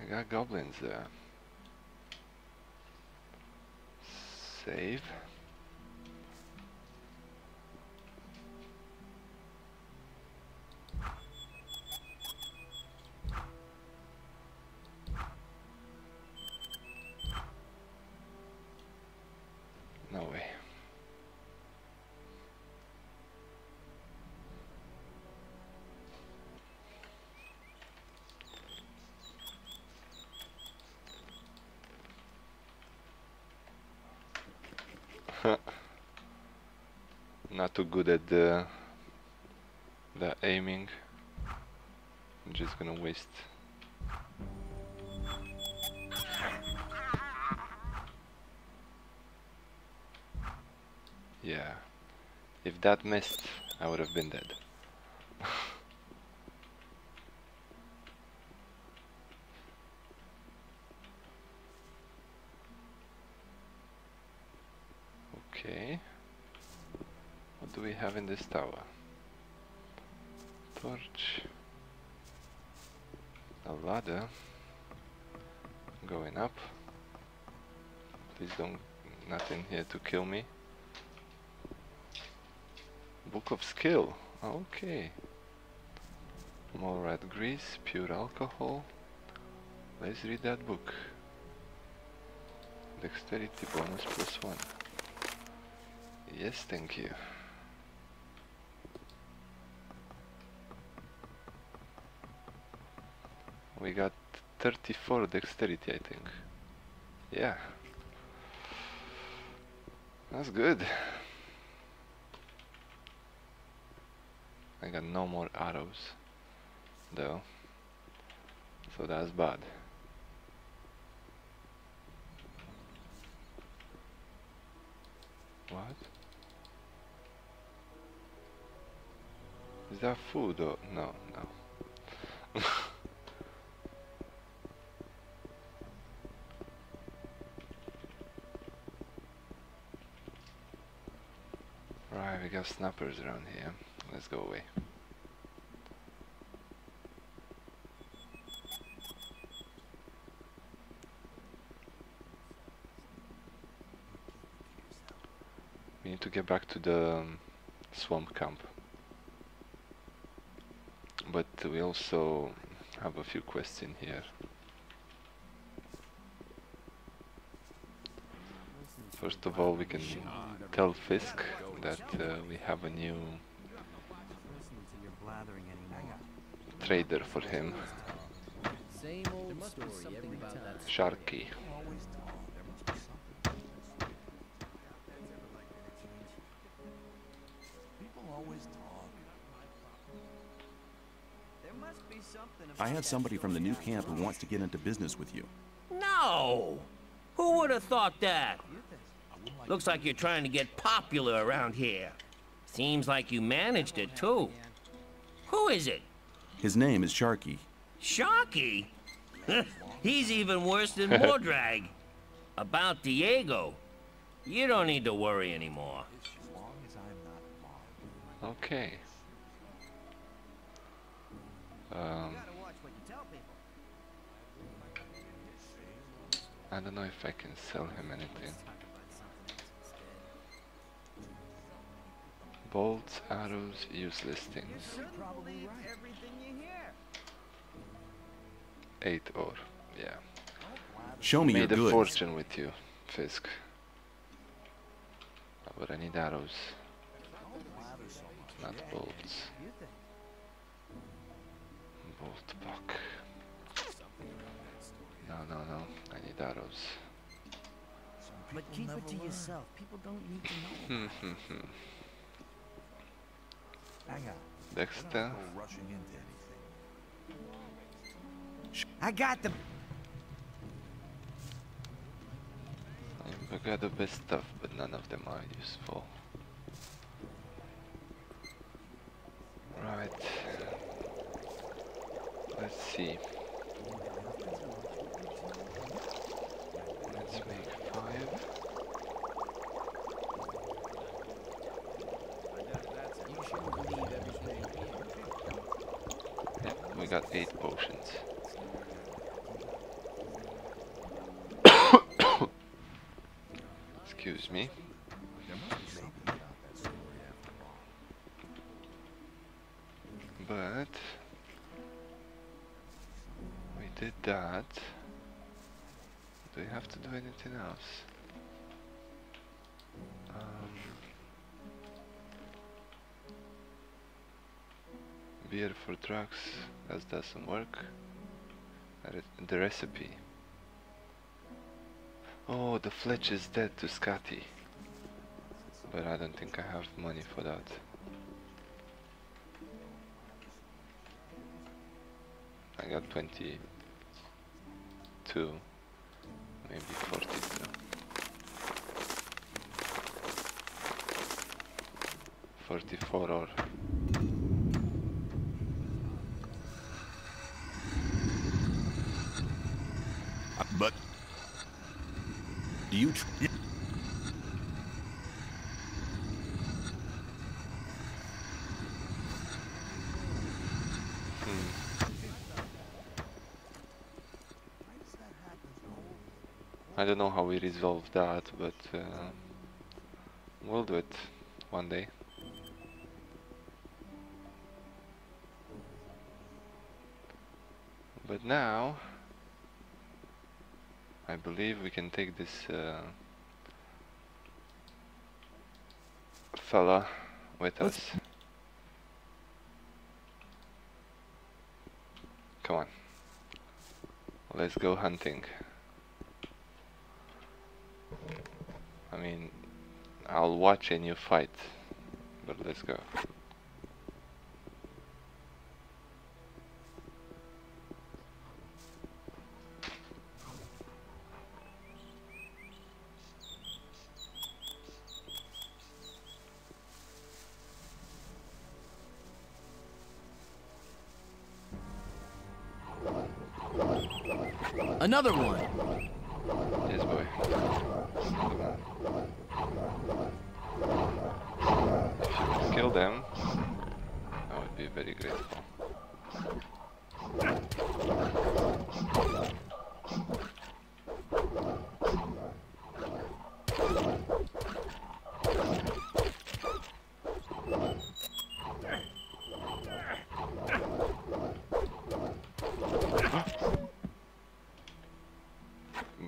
We got goblins there. Not too good at the the aiming. I'm just gonna waste Yeah. If that missed, I would have been dead. okay. What do we have in this tower? Torch. A ladder. Going up. Please don't nothing here to kill me. Book of skill. Okay. More red grease, pure alcohol. Let's read that book. Dexterity bonus plus one. Yes, thank you. We got 34 dexterity, I think. Yeah. That's good. I got no more arrows though so that's bad what is that food or no no snappers around here Let's go away. We need to get back to the um, swamp camp. But we also have a few quests in here. First of all, we can tell Fisk that uh, we have a new trader for him. Same old story every time. Sharky. I have somebody from the new camp who wants to get into business with you. No! Who would have thought that? Looks like you're trying to get popular around here. Seems like you managed it, too. Who is it? His name is Sharky. Sharky? He's even worse than Mordrag. About Diego, you don't need to worry anymore. Okay. Um, I don't know if I can sell him anything. Bolts, arrows, useless things. Eight ore, yeah. Show me your Made a goods. fortune with you, Fisk. Oh, but I need arrows. Not bolts. Bolt buck. No, no, no. I need arrows. But keep it to yourself. People don't need to know. Hmm, hmm, hmm. Hang on. Dexter. Go rushing into anything. I got the. I got the best stuff, but none of them are useful. Right. Let's see. Let's make five. Yeah, we got eight potions. Excuse me. But we did that. Do we have to do anything else? Beer for drugs, that doesn't work. The recipe. Oh, the Fletch is dead to Scotty. But I don't think I have money for that. I got 22, maybe 42. Forty-four or Uh, But do you? Tr- I don't know how we resolve that, but uh, we'll do it one day. But now, I believe we can take this uh, fella with us. Come on. Let's go hunting. I mean, I'll watch and you fight, but let's go. Another one. Yes, boy. If you could kill them, I would be very grateful.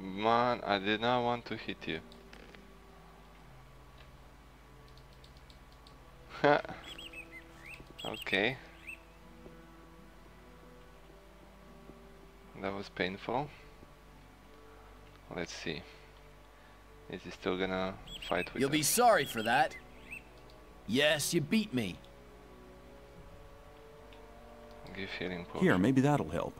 Man, I did not want to hit you. okay. That was painful. Let's see. Is he still gonna fight with You'll be sorry for that. Yes, you beat me. Give healing potion. Here, maybe that'll help.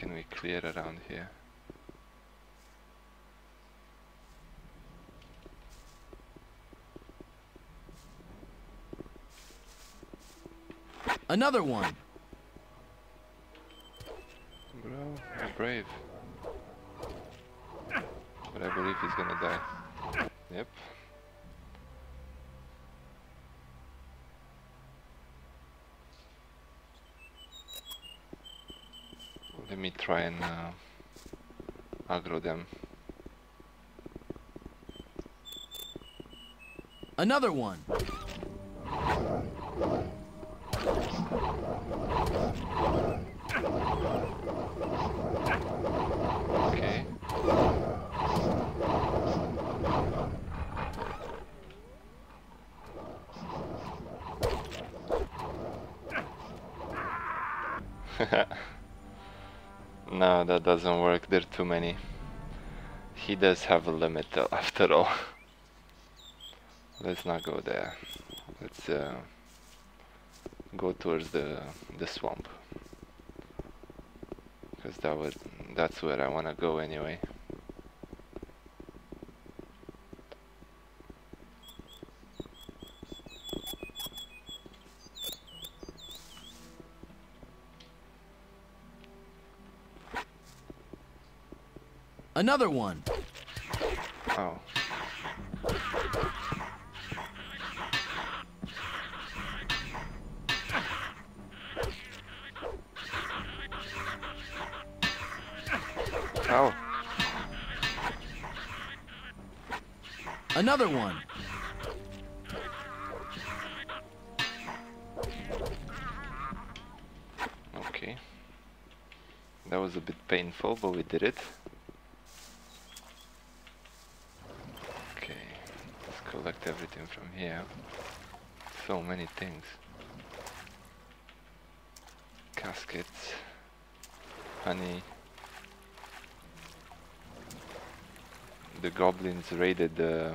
can we clear around here? Another one! Bro, you're brave. But I believe he's gonna die. Yep. Me try and uh, aggro them. Another one. Okay. no, that doesn't work. There are too many. He does have a limit though, after all. Let's not go there. Let's uh, go towards the the swamp. Because that would that's where I wanna go anyway. Another one. Oh. Oh. Another one. Okay. That was a bit painful, but we did it. Okay, let's collect here. So many things. Caskets, honey. The goblins raided the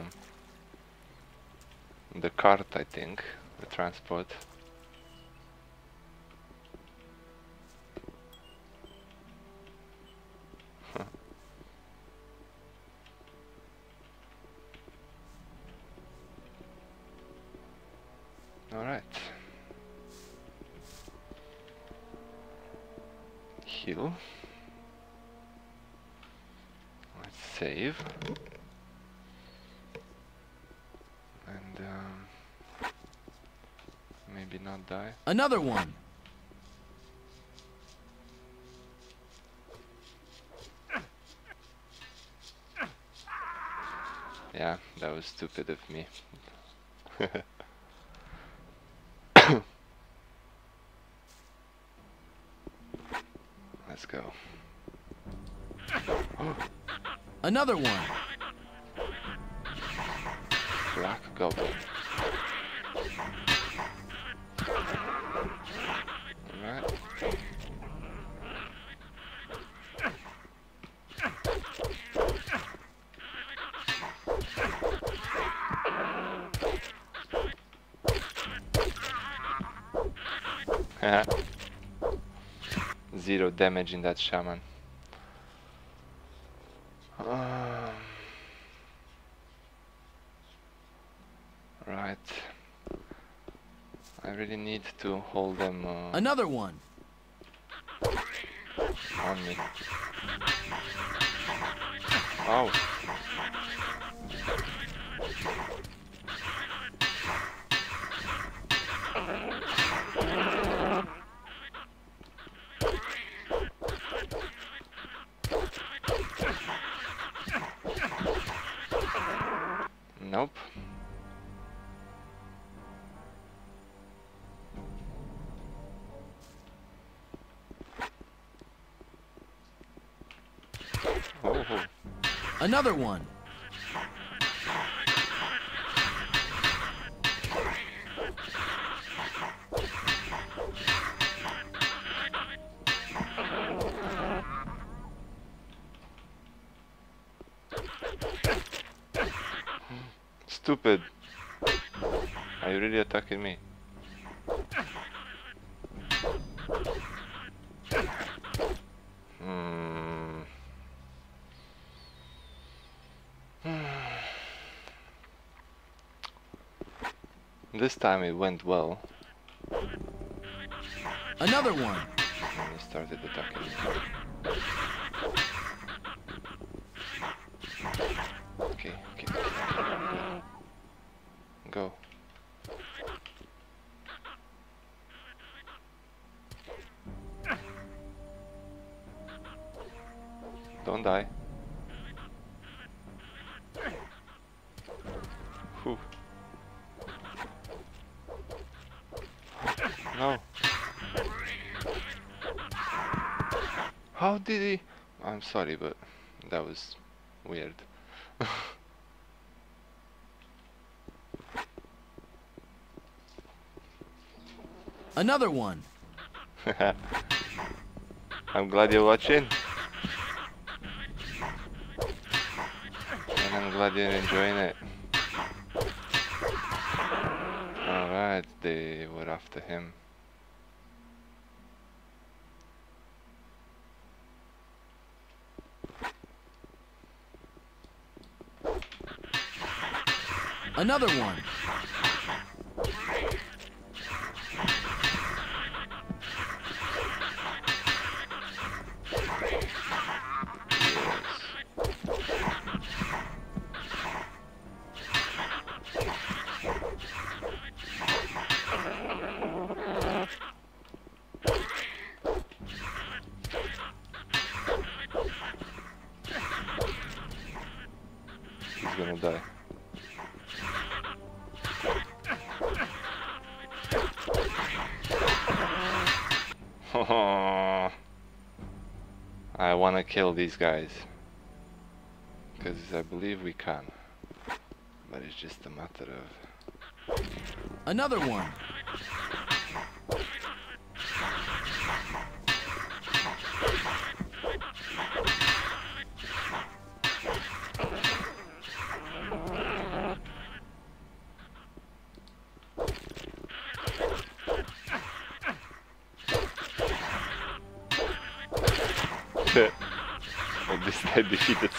the cart, I think, the transport. Another one. Yeah, that was stupid of me. Let's go. Another one. Black Goblin. Alright. Zero damage in that shaman. Um, right. I really need to hold them uh, Another one. on me. Oh. Another one. Stupid. Are you really attacking me? Hmm. This time it went well. Another one. And he started attacking. I'm sorry, but that was weird. Another one. I'm glad you're watching. And I'm glad you're enjoying it. Alright, they were after him. Another one. I wanna kill these guys. Because I believe we can. But it's just a matter of... Another one.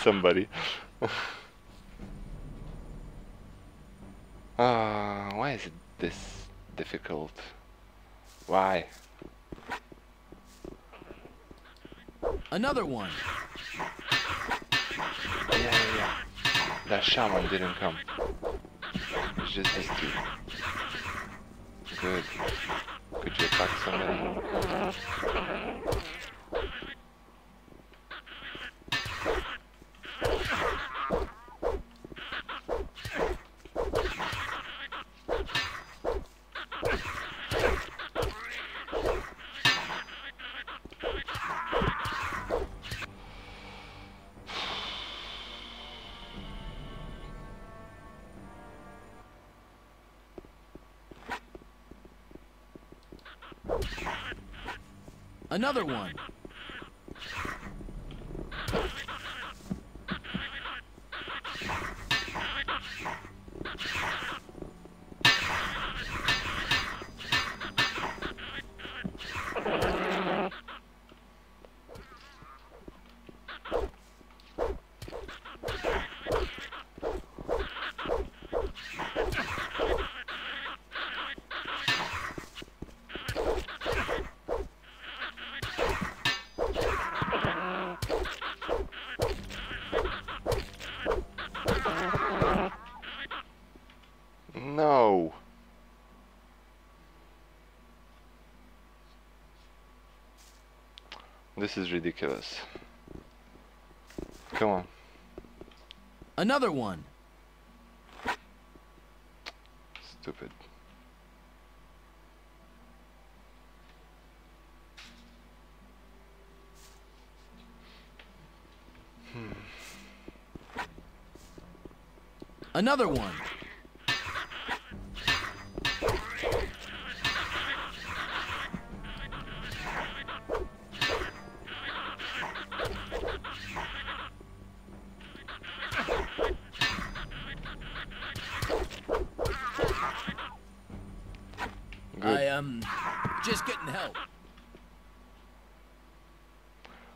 Somebody. Ah, why is it this difficult? Why? Another one. Yeah, yeah, yeah. That shaman didn't come. It's just these two. Good. Could you attack somebody? Another one. No. This is ridiculous. Come on. Another one. Stupid. Another one.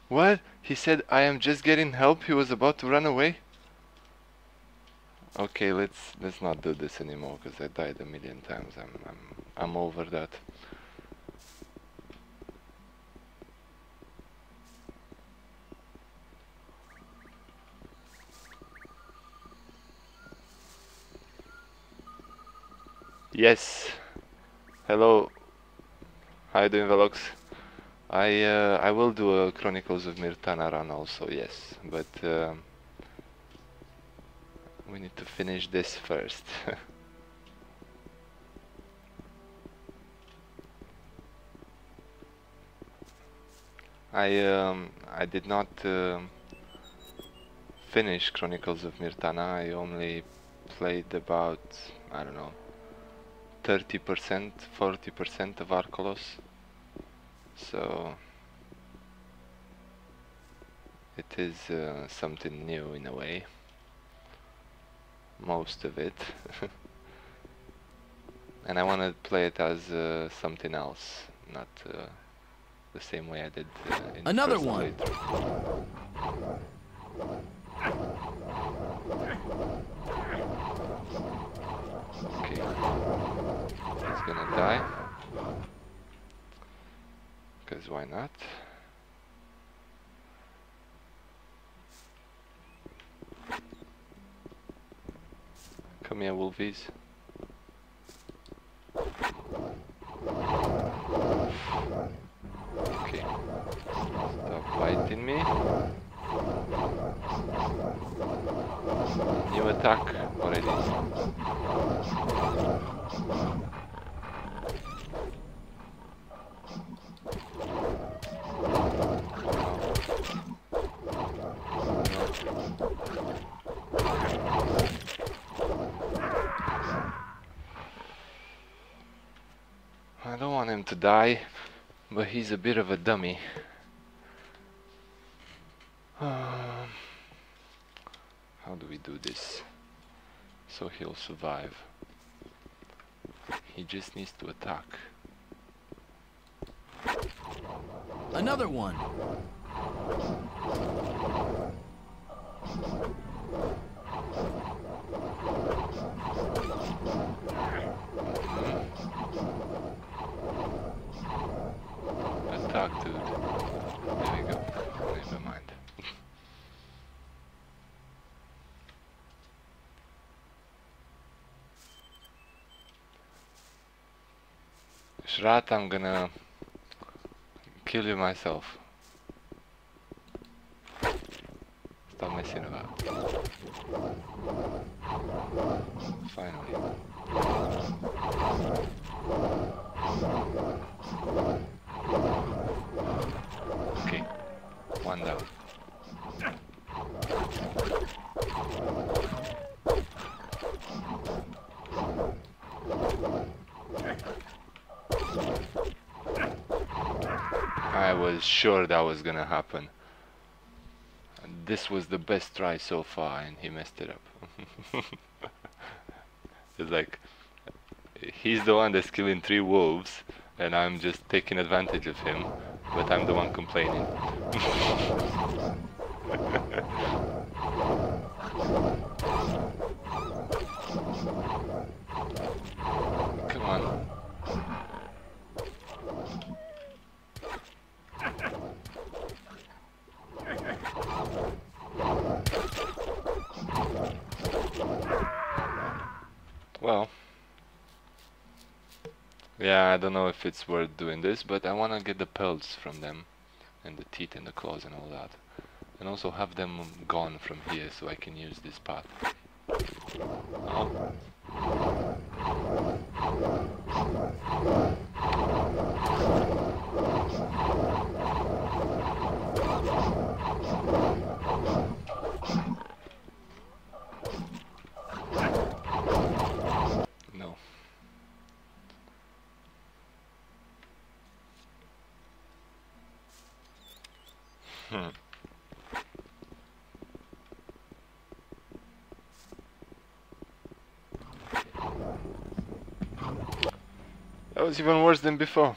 What? He said, I am just getting help. He was about to run away. Okay, let's let's not do this anymore because I died a million times. I'm I'm I'm over that. Yes. Hello, how you doing, Velox? I uh, I will do a Chronicles of Myrtana run also, yes, but um, we need to finish this first. I um, I did not um finish Chronicles of Myrtana. I only played about I don't know 30%, 40% of Archolos. So it is uh, something new in a way. Most of it. and I want to play it as uh, something else, not uh, the same way I did uh, in the Another one. Okay. He's gonna die. Because why not? Come here, wolfies. Okay. Stop biting me. New attack already. I don't want him to die, but he's a bit of a dummy. Um, how do we do this? So he'll survive. He just needs to attack. Another one. Attack, dude. There we go. Never mind. Shrat, I'm gonna kill you myself. Stop messing about. Finally. Okay, one down. I was sure that was gonna happen. And this was the best try so far and he messed it up. it's like he's the one that's killing three wolves and I'm just taking advantage of him, but I'm the one complaining. Come on. Well, yeah, I don't know if it's worth doing this, but I want to get the pelts from them, and the teeth and the claws and all that, and also have them gone from here so I can use this path. Oh. No. Hmm. That was even worse than before.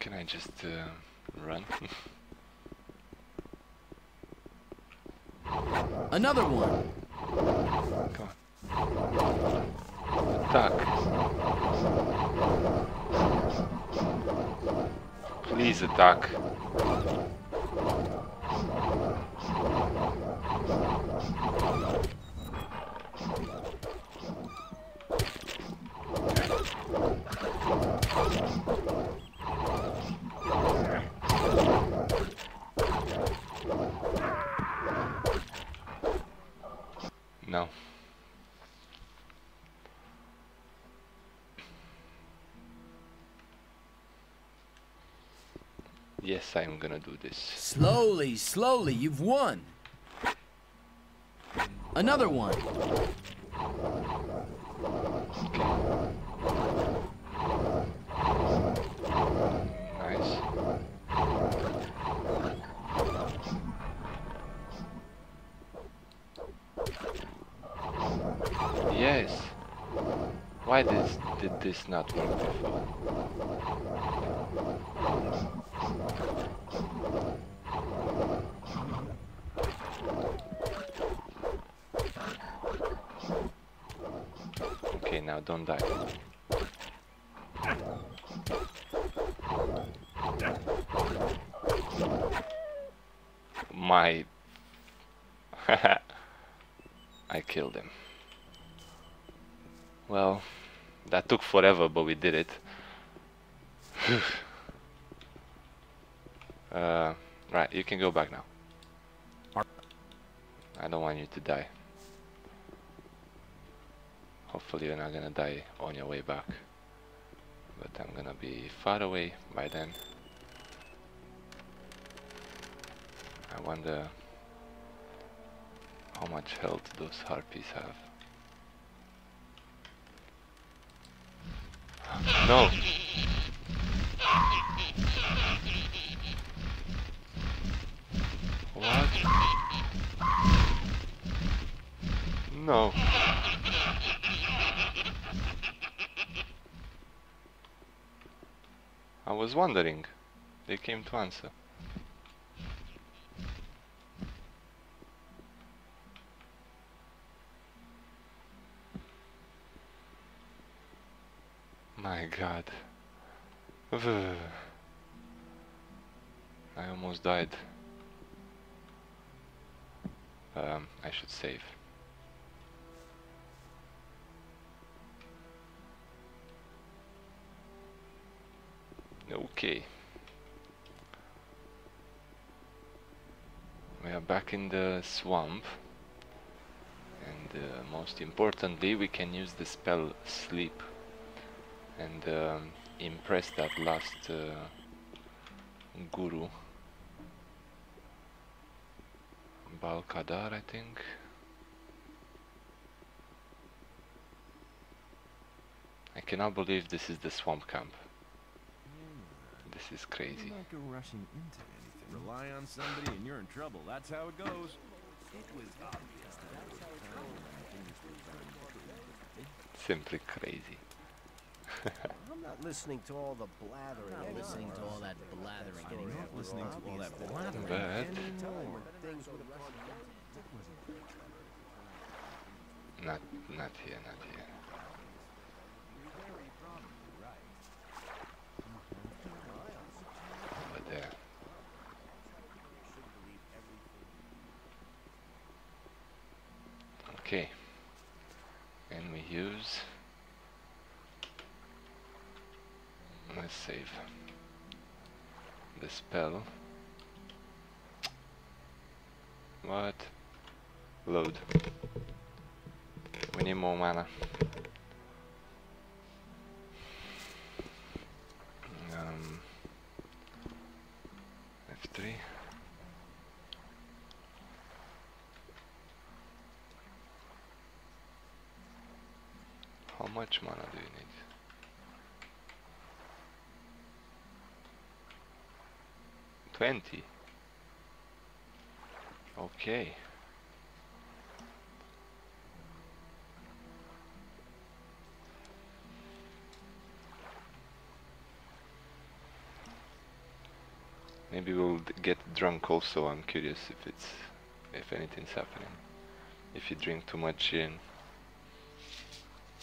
Can I just uh, run? Another one. Come on. Attack. Please attack. I'm gonna do this. Slowly, slowly, you've won. Another one. Nice. Yes. Why this did this not work before? Okay, now don't die. My... Killed him. Well, that took forever, but we did it. uh, right, you can go back now. I don't want you to die. Hopefully you're not gonna die on your way back. But I'm gonna be far away by then. I wonder how much health those harpies have. No! What? No. I was wondering. They came to answer. In the swamp. And uh, most importantly, we can use the spell Sleep and um, impress that last uh, guru. Baal Cadar, I think. I cannot believe this is the swamp camp. This is crazy. Not go rushing into anything. Rely on somebody and you're in trouble. That's how it goes. It was obvious that that was Simply crazy. I'm not listening to all the blathering. Not listening to all that blathering I'm not listening to all that blathering. But Time when things would have gone not not here, not here. Over there. Okay. And we use let's save the spell. What? Load. We need more mana. 20. Okay. Maybe we'll get drunk also, I'm curious if it's if anything's happening. If you drink too much in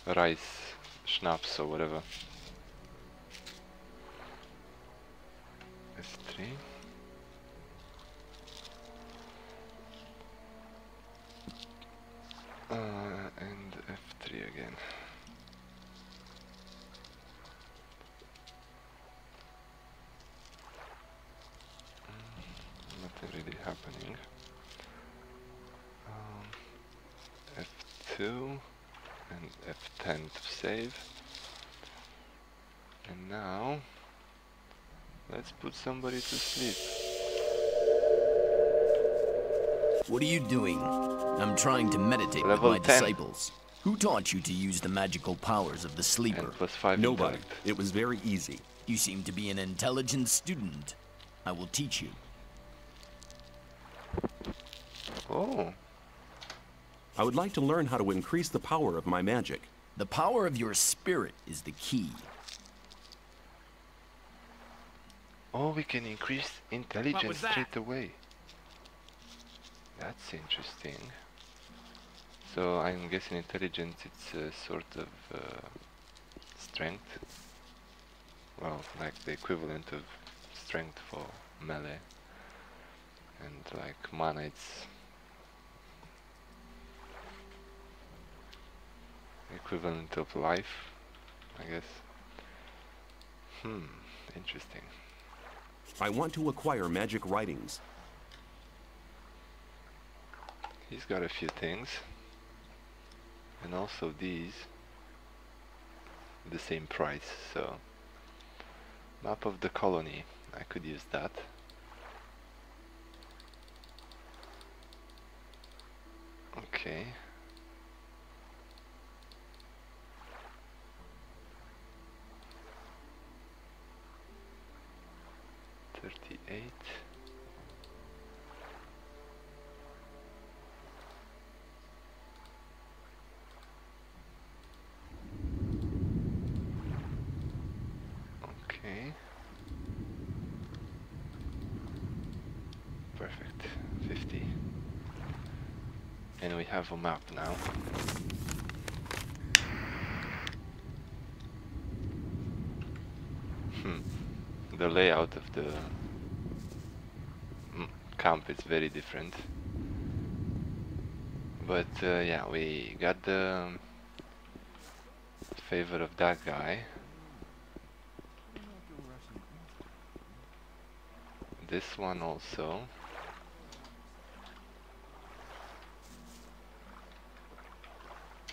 rice, schnapps or whatever. S3 F2 and F10 to save. And now let's put somebody to sleep. What are you doing? I'm trying to meditate Level with my 10. disciples. Who taught you to use the magical powers of the sleeper? And plus 5 Nobody. intellect. It was very easy. You seem to be an intelligent student. I will teach you. Oh, I would like to learn how to increase the power of my magic. The power of your spirit is the key. oh, we can increase intelligence straight away. That's interesting. So I'm guessing intelligence it's a sort of uh, strength. Well, like the equivalent of strength for melee. And like mana it's equivalent of life, I guess. Hmm, interesting. I want to acquire magic writings. He's got a few things. And also these. The same price, so. Map of the colony. I could use that. Okay. Thirty-eight. Okay. Perfect. 50. And we have a map now. Hmm. The layout of the camp is very different. But uh, yeah, we got the favor of that guy. This one also.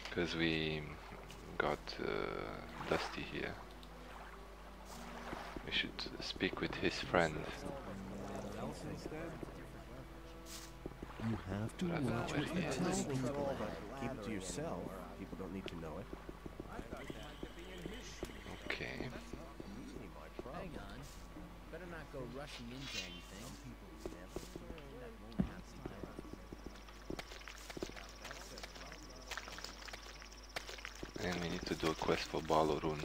Because we got uh, Dusty here. We should speak with his friend. You have to I watch what you tell people. all that, keep it to yourself. People don't need to know it. Okay. Easily my problem. Hang on. Better not go rushing into anything. Some people never learn. That won't happen then. And we need to do a quest for Baal Orun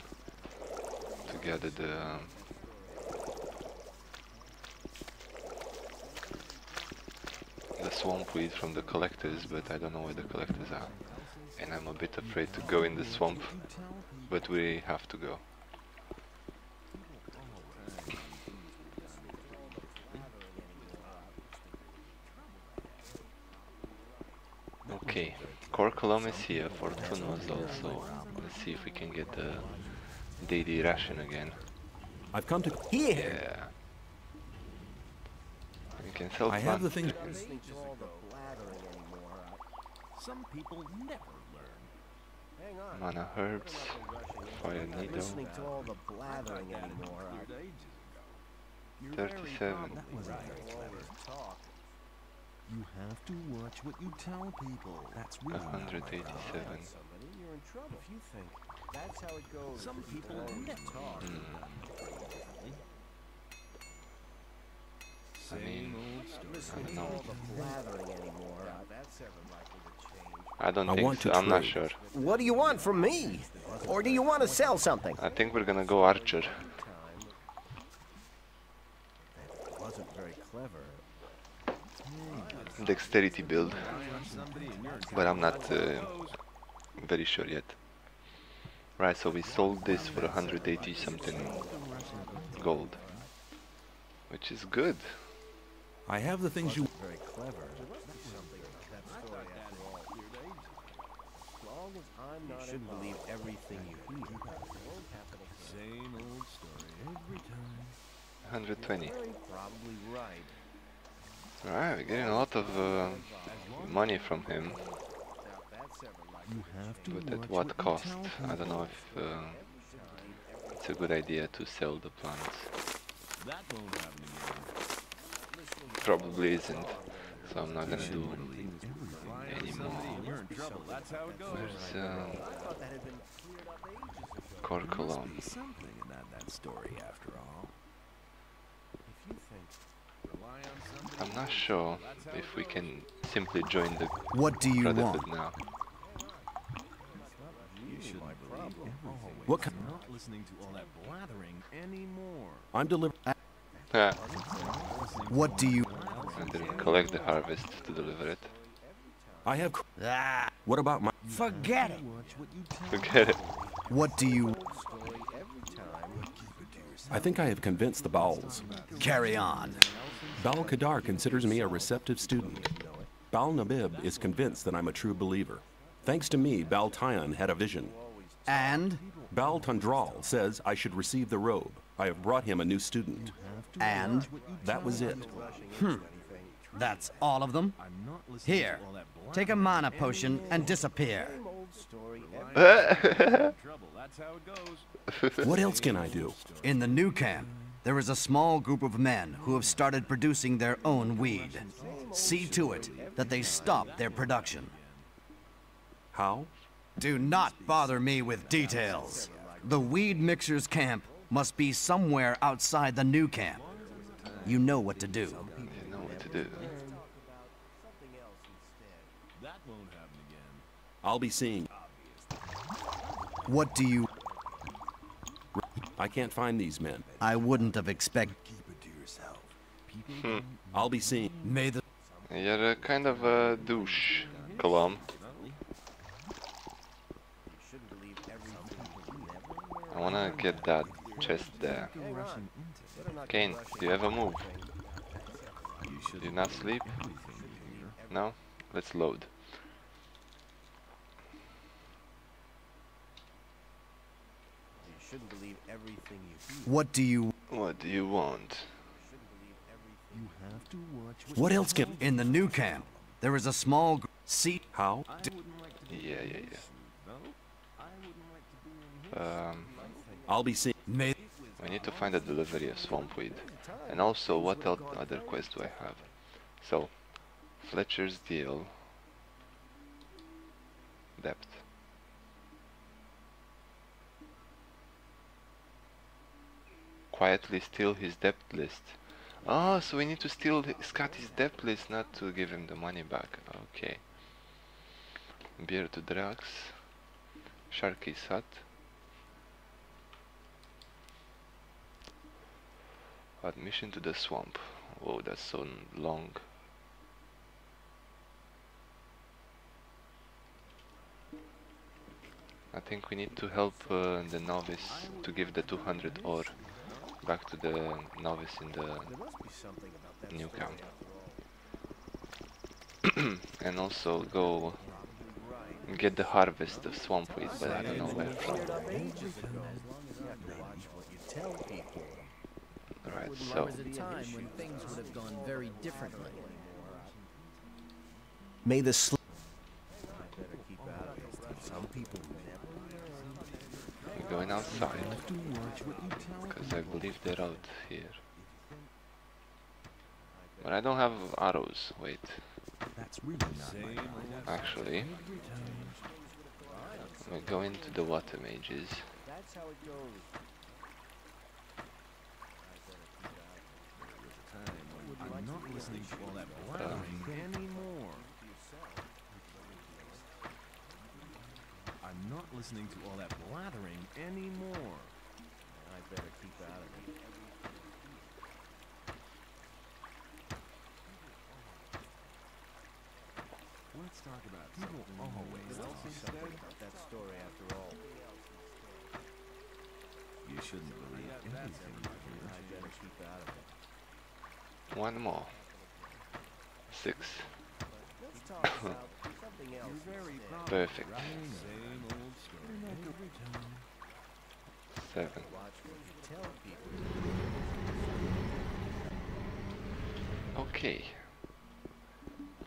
to gather the um, swamp weed from the collectors, but I don't know where the collectors are. And I'm a bit afraid to go in the swamp, but we have to go. Okay, Cor Kalom is here, Fortuno is also. Let's see if we can get the daily ration again. I've come to. Here! Yeah. We can sell I have the plant- things. Listening to all the. Some people never learn. Hang on. Mana herbs, fire I'm needle, listening to all the blathering anymore. You're 37. probably right. All this talk. You have to watch what you tell people. That's really 187. Somebody, you're in trouble. If you think that's how it goes. Some people all this never talk. Hmm. I mean, I don't know. the blathering anymore. That's ever likely to change. I don't I think want so. to I'm not sure. What do you want from me? Or do you want to sell something? I think we're gonna go archer. That wasn't very clever. Dexterity build. But I'm not uh, very sure yet. Right, so we sold this for 180 something gold. Which is good. I have the things you. Very clever. That story after all. As long as I'm not you shouldn't believe everything you hear. Same old story every time. 120. Probably right. Alright, we're getting a lot of uh, money from him. Now that's ever likely But at what cost? I don't know if uh, it's a good idea to sell the plants. That won't happen again. Probably isn't, so I'm not gonna do Rely on any somebody more. and you're in trouble. That's how it goes. Where's um, thought that had been cleared up ages ago. Cor Kalom? Must be something in that, that story after all. If you think Rely on somebody. I'm not sure if we can simply join the What do you Brotherhood want? now. You shouldn't believe everything. What ki- I'm not listening to all that blathering anymore. I'm delivering. Ha, What do you... I didn't collect the harvest to deliver it. I have. Ah, What about my? forget it. Watch what you tell Forget it. What do you... story I think I have convinced the Bowls. Carry on. Baal Cadar considers me a receptive student. Baal Namib is convinced that I'm a true believer. Thanks to me, Baal Tyon had a vision. And? Baal Tondral says I should receive the robe. I have brought him a new student. And? That was it. Hmm. That's all of them? I'm not listening Here, to all that take a mana potion and disappear. old story trouble. That's how it goes. What else can I do? In the new camp, there is a small group of men who have started producing their own weed. See to it that they stop their production. How? Do not bother me with details. The weed mixers camp must be somewhere outside the new camp. You know what to do. You know what to do. That won't happen again. I'll be seeing. What do you... I can't find these men. I wouldn't have expected... Hmm. I'll be seeing. May the... You're a kind of a douche, Kalom. I wanna get that chest there. Kane, do you ever move? Do you not sleep? No? Let's load. Believe everything you. What do you... What do you want? You have to watch what else can... In the new camp, there is a small... seat. How? I wouldn't like to be Yeah, yeah, yeah. No, I wouldn't like to be in here. Um, I'll be seeing. We need to find a delivery of swampweed. And also, what other quest do I have? So, Fletcher's deal. Depth. Quietly steal his debt list. Oh, so we need to steal Scatty's debt list, not to give him the money back. Okay. Beer to Drax. Sharky's hut. Admission to the swamp. Whoa, that's so long. I think we need to help uh, the novice to give the 200 ore back to the novice in the new camp. and also go get the harvest of swampweed, but I don't know where from. Alright, There so was a time when things would have gone very differently. May the sl- I better keep out of it. Some people never. we're going outside because I believe they're out here. But I don't have arrows. Wait, That's really not my actually, we're going to the water mages. That's how it goes. I'm not listening to all that blathering anymore. I'm not listening to all that blathering anymore. I better keep out of it. Let's talk about people always talk. something about that story after all. You shouldn't believe anything you hear. I better keep out of it. One more. Six. Perfect. Seven. Okay.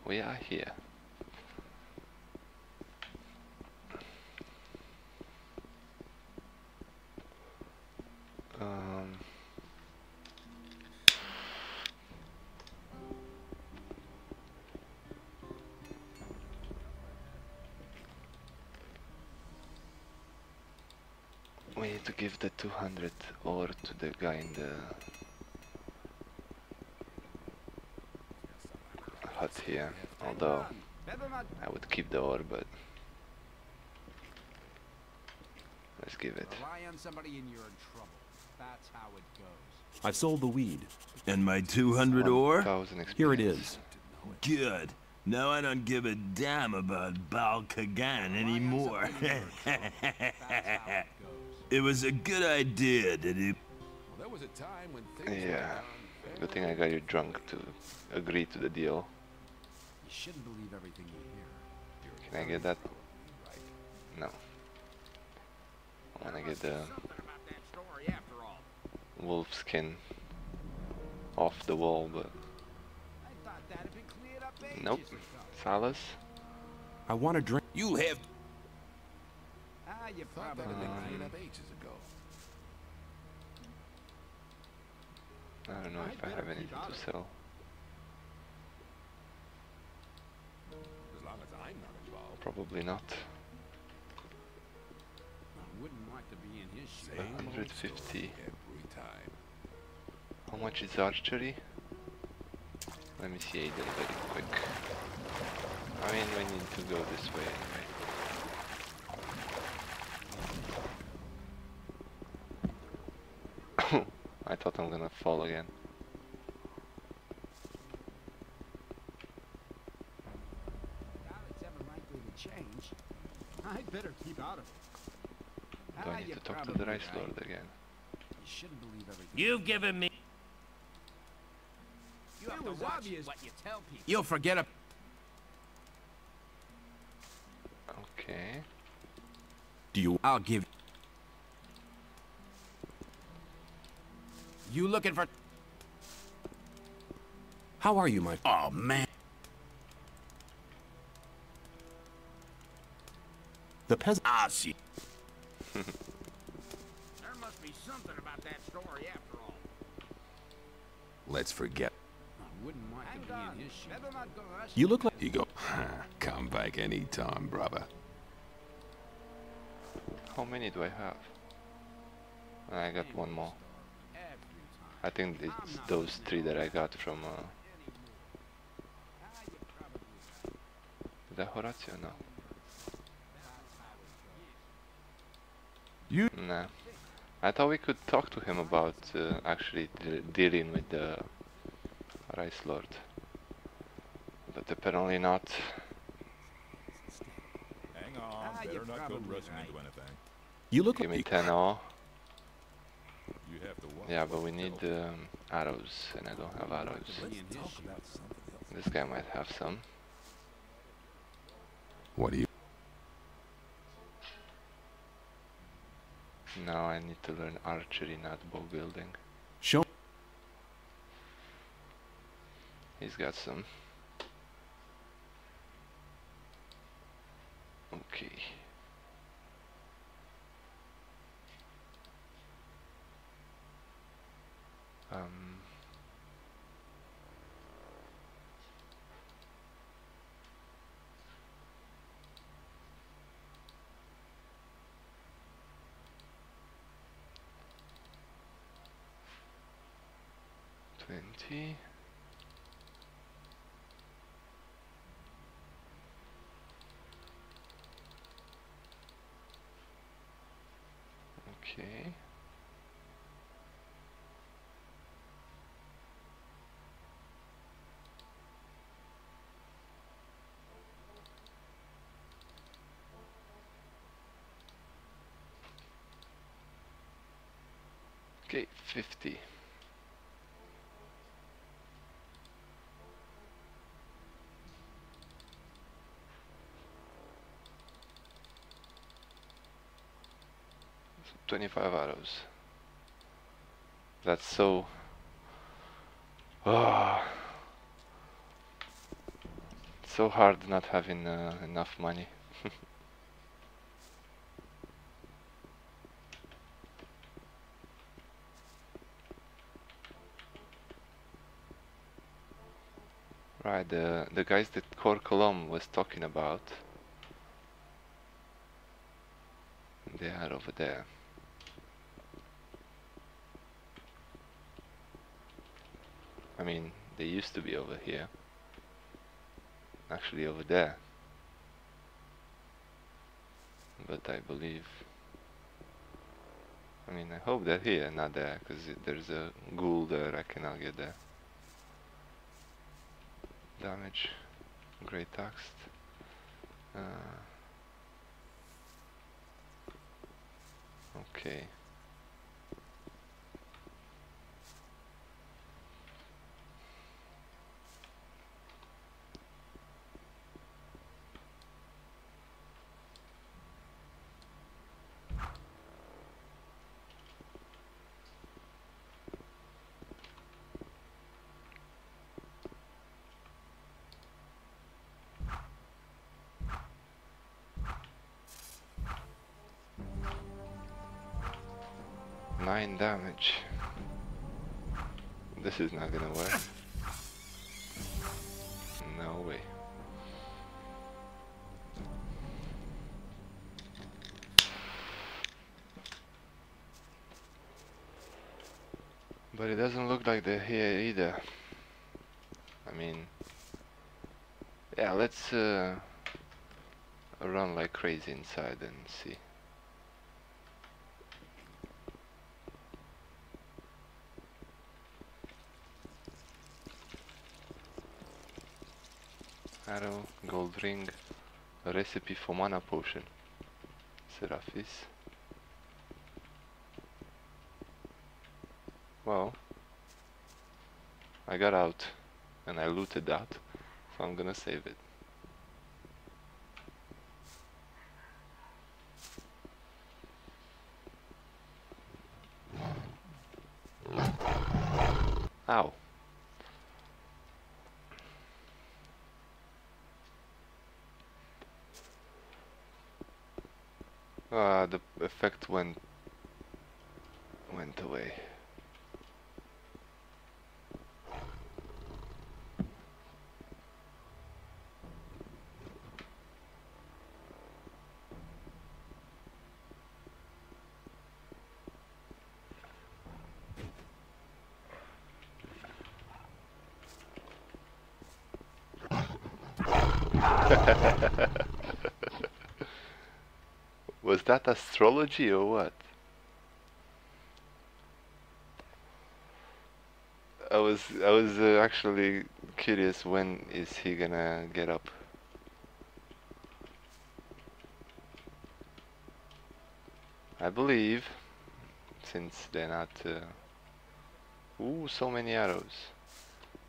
We are here. Um, we need to give the 200 ore to the guy in the hut here. Although I would keep the ore, but let's give it. Rely on somebody and you're in trouble. That's how it goes. I've sold the weed. And my 200 ore? Here it is. Good. Now I don't give a damn about Baal Kagan anymore. it was a good idea to do. Well, there was a time when things Yeah. Good thing I got you drunk to agree to the deal. You shouldn't believe everything you hear. Can I get that? No. I wanna get the Something about that story after all. wolf skin off the wall, but I thought that had been cleared up ages nope. Silas? I want to drink. You'll have Ah, you Thought that probably had been up ages ago. I don't know if I better have anything to sell. As long as I'm not involved. Probably not. I wouldn't want to be in his shoes. 150. every time. How much is archery? Let me see Aidan very quick. I mean, we need to go this way anyway. I thought I'm gonna fall again. Now it's ever likely to change. I'd better keep out of it. Do I need you're to talk to the Rice right. Lord again? You shouldn't believe everything. You've given me. You have to watch obvious. what you tell people. You'll forget a. Okay. Do you? I'll give. You looking for? How are you, my? Oh man. The peasant. Ah, see. there must be something about that story after all. Let's forget. I wouldn't want to be in his shoes. Better not go rushing. You look like. You go, come back anytime, brother. How many do I have? I got one more. Every time. I think it's those three that I got from. Uh, you're probably right. is that Horatio? No. You- Nah. I thought we could talk to him about uh, actually de- dealing with the Rice Lord. But apparently not. Hang on, Ah, you're better not go rushing right. into anything. You look Give me like. 10 all. You have to watch Yeah, but we need um, arrows, and I don't have arrows. Be in his Talk shoes. about something else. This guy might have some. What do you? Now I need to learn archery, not bow building. Show. He's got some. Okay. Um. Twenty. Okay. Okay, 50. So 25 arrows. That's so... Ah, so hard not having uh, enough money. the, the guys that Cor Kalom was talking about. They are over there. I mean, they used to be over here. Actually over there. But I believe... I mean, I hope they're here, not there, because there's a ghoul there, I cannot get there. Damage. Great text. Uh, okay. Damage. This is not gonna work. No way. But it doesn't look like they're here either. I mean, yeah, let's uh, run like crazy inside and see. Gold ring, a recipe for mana potion. Seraphis. Well, I got out and I looted that, so I'm gonna save it. Ow. Ah, the effect went went away. Was that astrology or what? I was I was uh, actually curious when is he gonna get up. I believe since they're not uh, ooh so many arrows.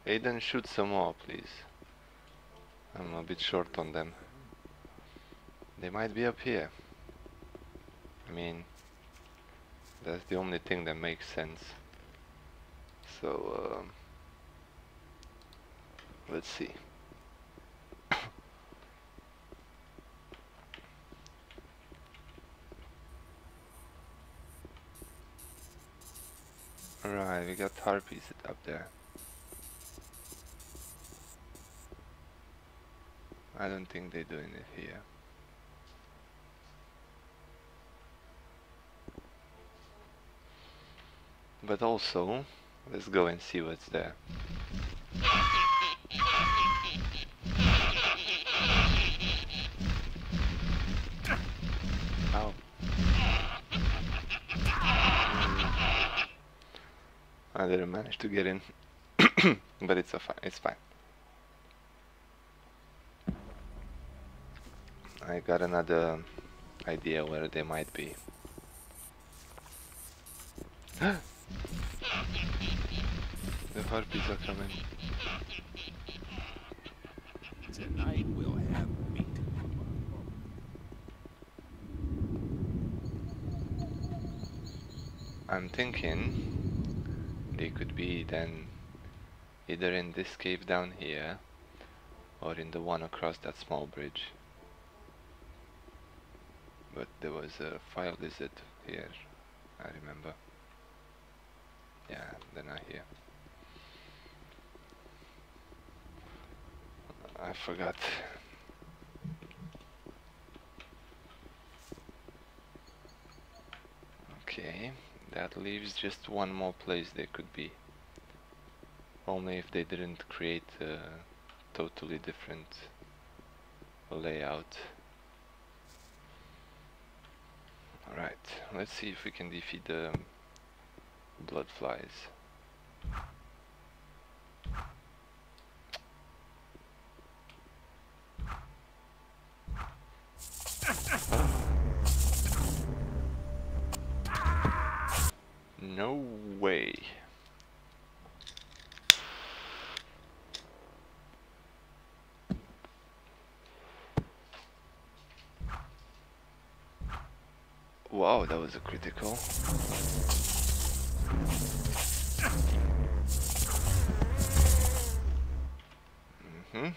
Aidan shoot some more please. I'm a bit short on them. They might be up here. I mean, that's the only thing that makes sense. So, um, let's see. Alright, we got harpies up there. I don't think they're doing it here. But also, let's go and see what's there. I didn't manage to get in, but it's a fine. It's fine. I got another idea where they might be. the harpies are coming. Tonight we'll have meat. I'm thinking they could be then either in this cave down here or in the one across that small bridge. But there was a fire lizard here, I remember. Yeah, they're not here. I forgot. Okay, that leaves just one more place they could be. Only if they didn't create a totally different layout. Alright, let's see if we can defeat the um, blood flies. No way. Wow, that was a critical. Mm-hmm.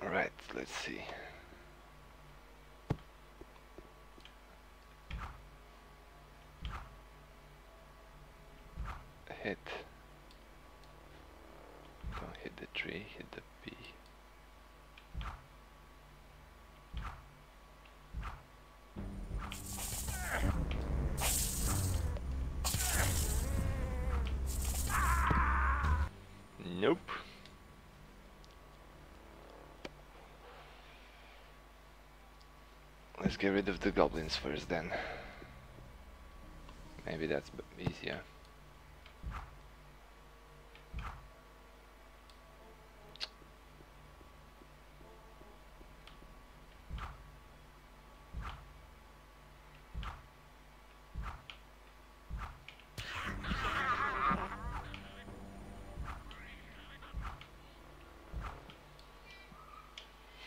Alright, let's see. Hit. Don't hit the tree, hit the bee. Nope. Let's get rid of the goblins first then. Maybe that's easier.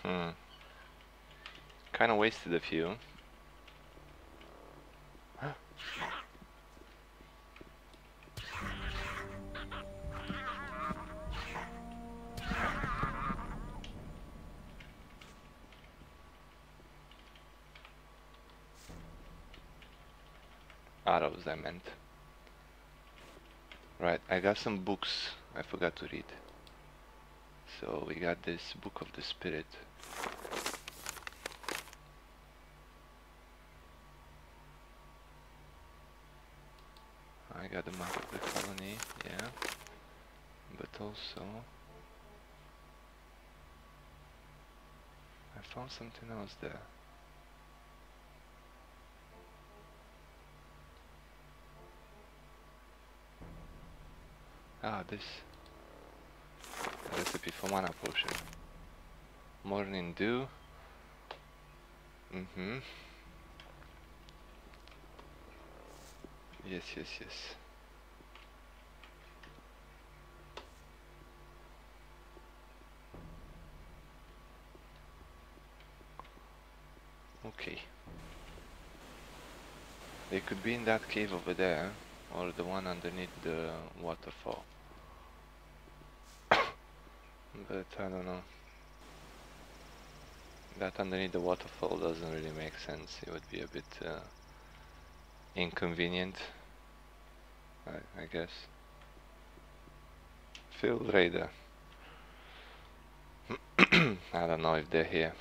Hmm. Kinda wasted a few. Ah, Arrows, I meant. Right, I got some books I forgot to read. So we got this Book of the Spirit. I got the map of the colony, yeah. But also I found something else there. Ah, this recipe for mana potion. Morning dew. Mm-hmm. Yes, yes, yes. Okay. They could be in that cave over there, or the one underneath the waterfall. but I don't know. That underneath the waterfall doesn't really make sense. It would be a bit uh, inconvenient, I, I guess. Field Raider. I don't know if they're here.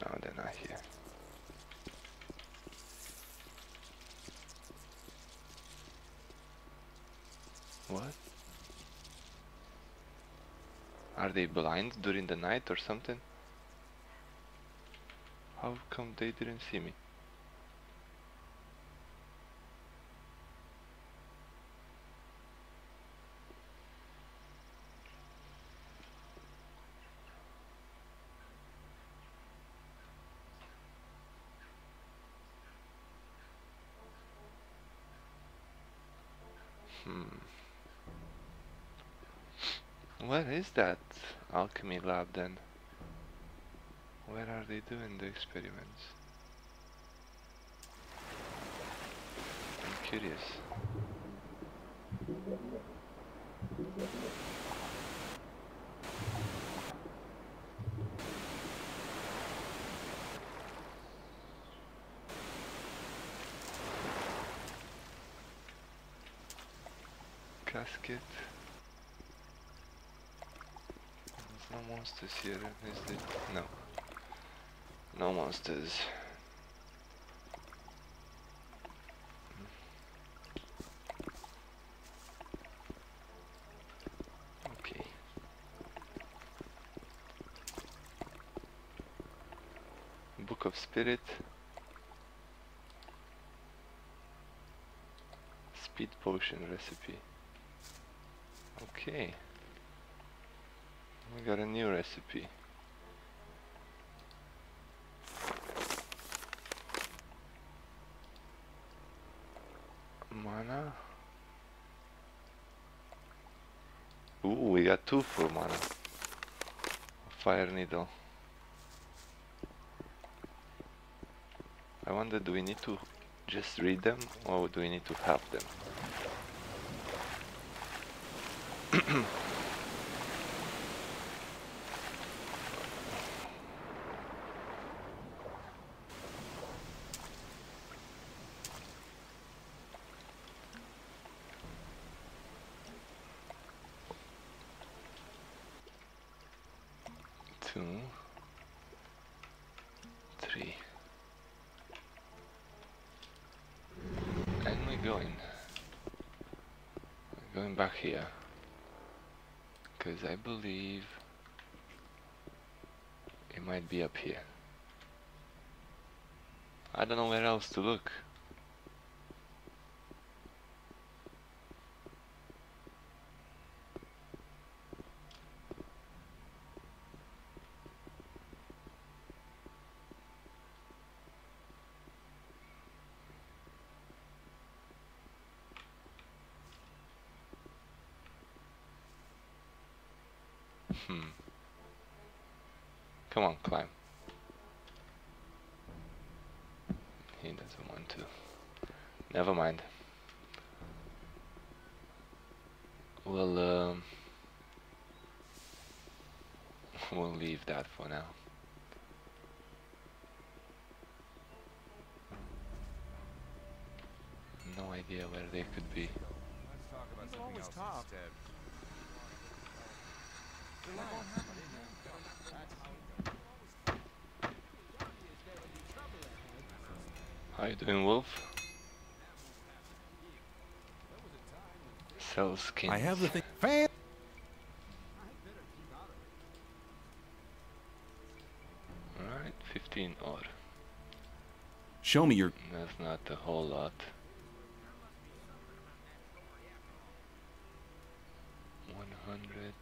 No, they're not here. What? Are they blind during the night or something? How come they didn't see me? Hmm. Where is that alchemy lab then? Where are they doing the experiments? I'm curious. Casket. no monsters here, is? No. No monsters. Okay. Book of Spirit. Speed potion recipe. Okay. We got a new recipe. Mana. Ooh, we got two full mana. Fire needle. I wonder, do we need to just read them or do we need to help them? Two, three, and we're going. We're going back here because I believe it might be up here. I don't know where else to look. Hmm. Come on, climb. He doesn't want to. Never mind. We'll um, we'll leave that for now. No idea where they could be. Let's talk about something else instead. How you doing, Wolf? Sell skins. I have the thing. Fan. Alright, 15 odd. Show me your. That's not a whole lot. 100.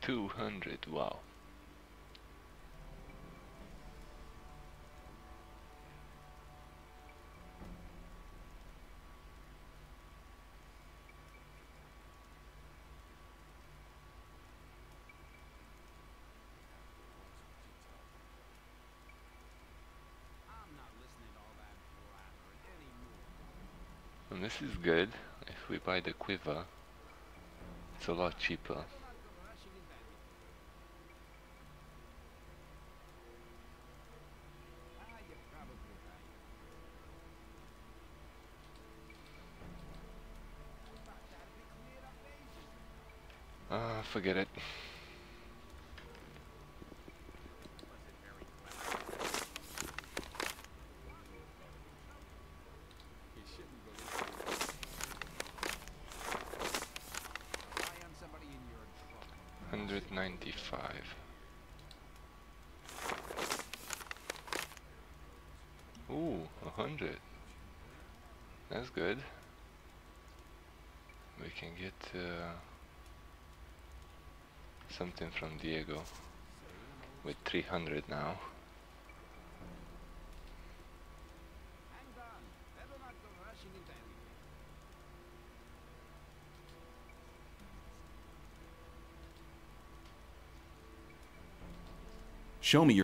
200, wow. And this is good. If we buy the quiver, it's a lot cheaper. Ah, forget it. Hundred ninety-five. Ooh, a hundred. That's good. We can get uh, something from Diego with 300 now. Show me your.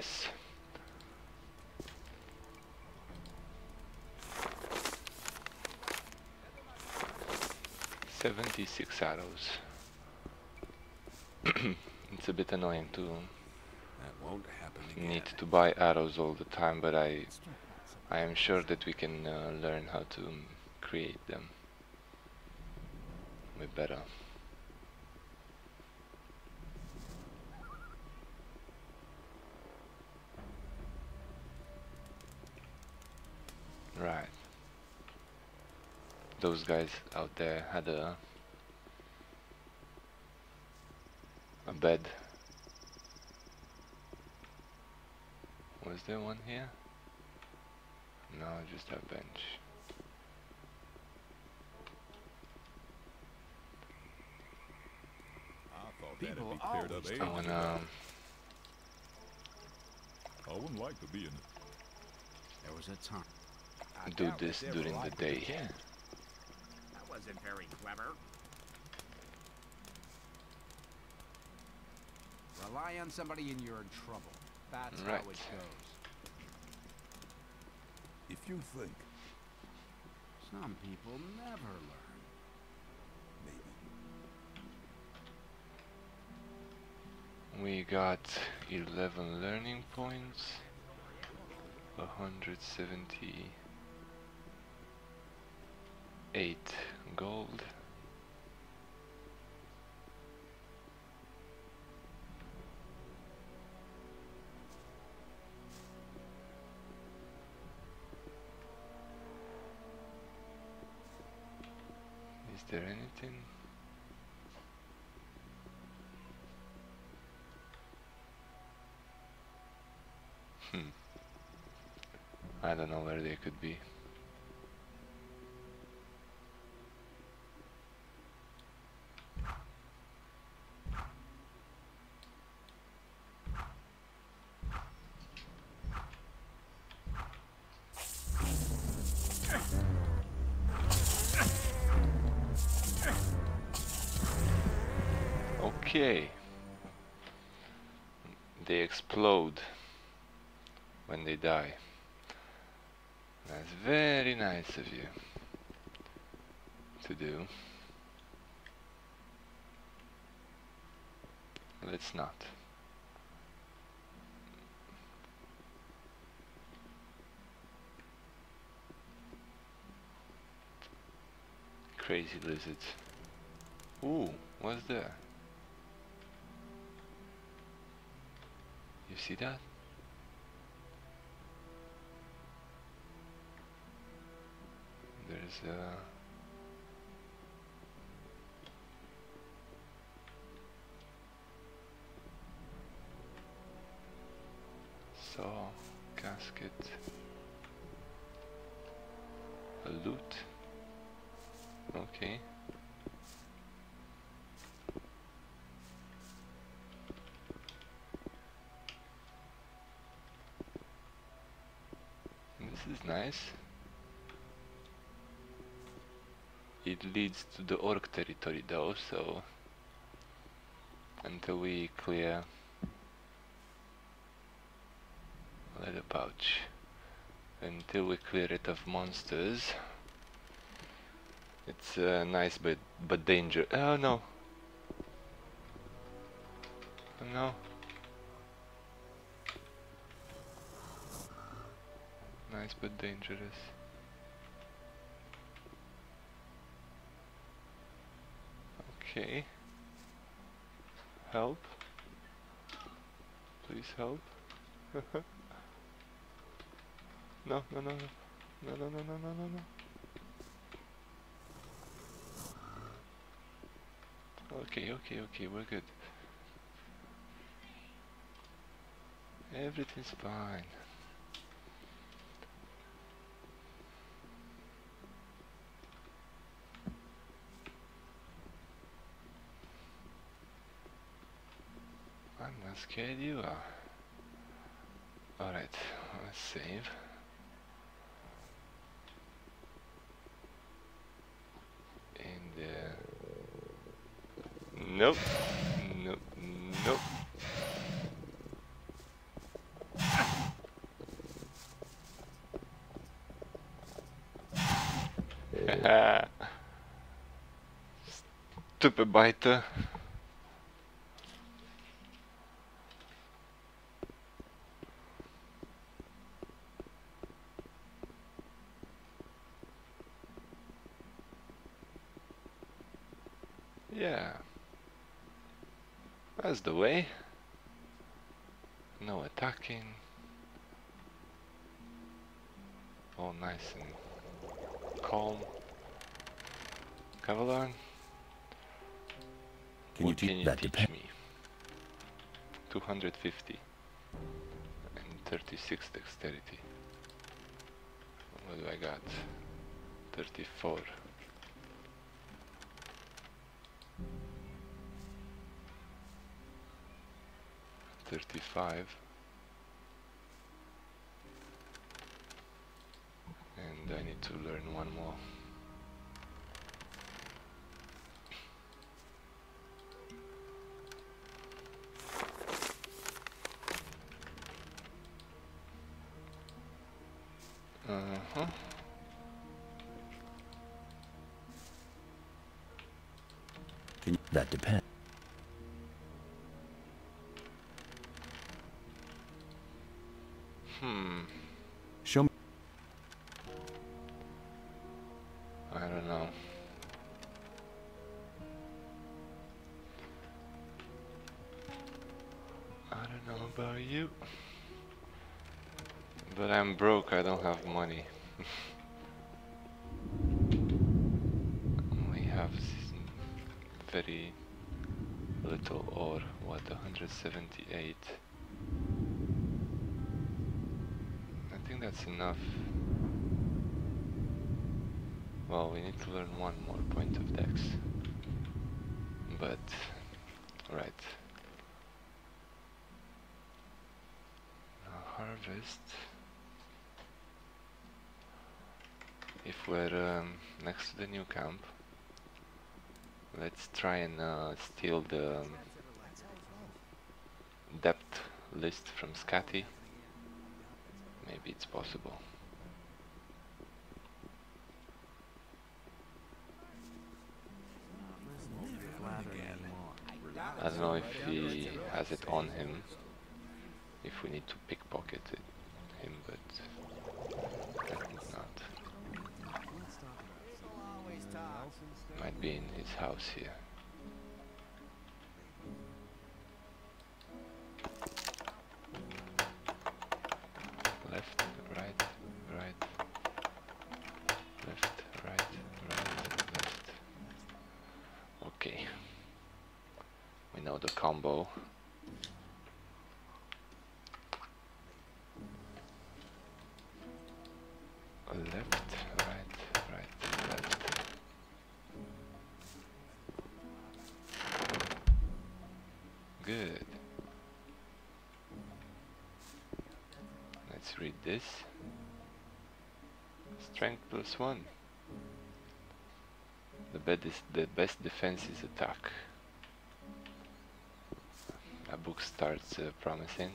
Yes. Seventy-six arrows. it's a bit annoying to That won't happen again. need to buy arrows all the time, but I I am sure that we can uh, learn how to um, create them. We better. Right. Those guys out there had a a bed. Was there one here? No, just a bench. I thought People that'd be cleared up always ages I wanna um, I wouldn't like to be in it. There was a time. I do this during the day. to change. That wasn't very clever. Rely on somebody and you're in trouble. That's Right. how it goes. If you think, Some people never learn. We got 11 learning points, 178 gold. Is there anything? Hmm. I don't know where they could be. You to do. Let's not. Crazy lizards. Ooh, what's there? You see that? There's uh, a saw casket. A loot okay. This is nice it leads to the orc territory though so until we clear leather pouch until we clear it of monsters it's uh, nice but but danger oh no. No. Nice but dangerous Okay. Help. Please help. no, no, no, no. No, no, no, no, no, no. Okay, okay, okay, we're good. Everything's fine. scared you are. Alright, let's save. And uh, nope, nope, nope. Stupid biter. Dexterity. What do I got? 34. Thirty-five, and I need to learn one more. That depend? 178? I think that's enough. Well, we need to learn one more point of dex. But, right. Now harvest. If we're um, next to the new camp, let's try and uh, steal the um, list from Scatty. Maybe it's possible. I don't know if he has it on him, if we need to Left, right, right, left. Good. Let's read this. Strength plus one. The bed is the best defense is attack. A book starts uh, promising.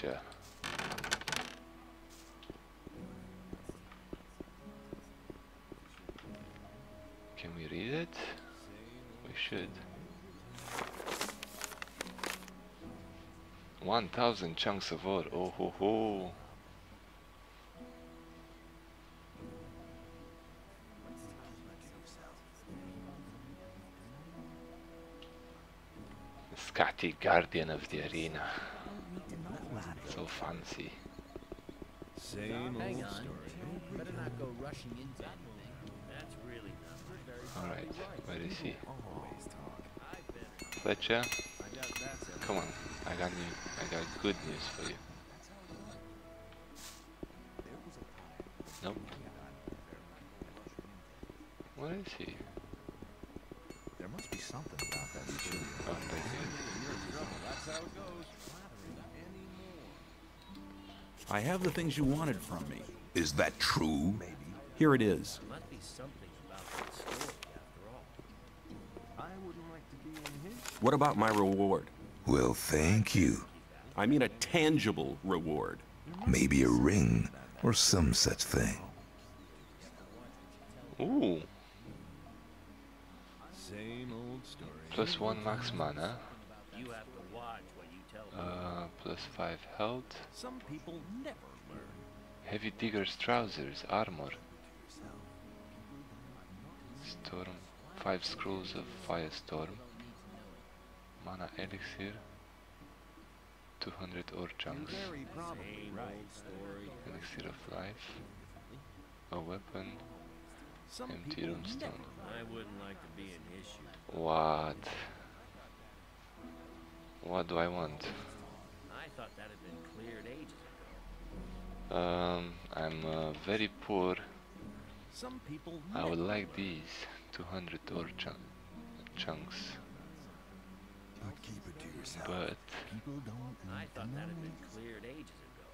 Can we read it? We should. 1000 chunks of ore. Oh ho ho. Scatty, guardian of the arena. So fancy. Same Hang old on. story. Better not go rushing into anything. That's really Alright, where is he? Always talk. Fletcher? I doubt that's ever Come on, I got new, I got good news for you. Nope. Where is he? Have the things you wanted from me. Is that true? Maybe. Here it is. Must be something about that story after all. I wouldn't like to be in his What about my reward? Well, thank you. I mean a tangible reward. Maybe a ring or some such thing. Ooh, same old story. plus one max mana, plus five health, Some people never learn. heavy digger's trousers, armor, storm, five scrolls of firestorm, mana elixir, 200 ore chunks, Very probably Same right. old story. elixir of life, a weapon, empty people runestone. I wouldn't like to be in his shoes. What? What do I want? I thought that had been cleared ages ago. Um, I'm uh, very poor. Some people I would like these 200 ore chun chunks, But keep it to yourself. but People don't I thought that had been cleared ages ago.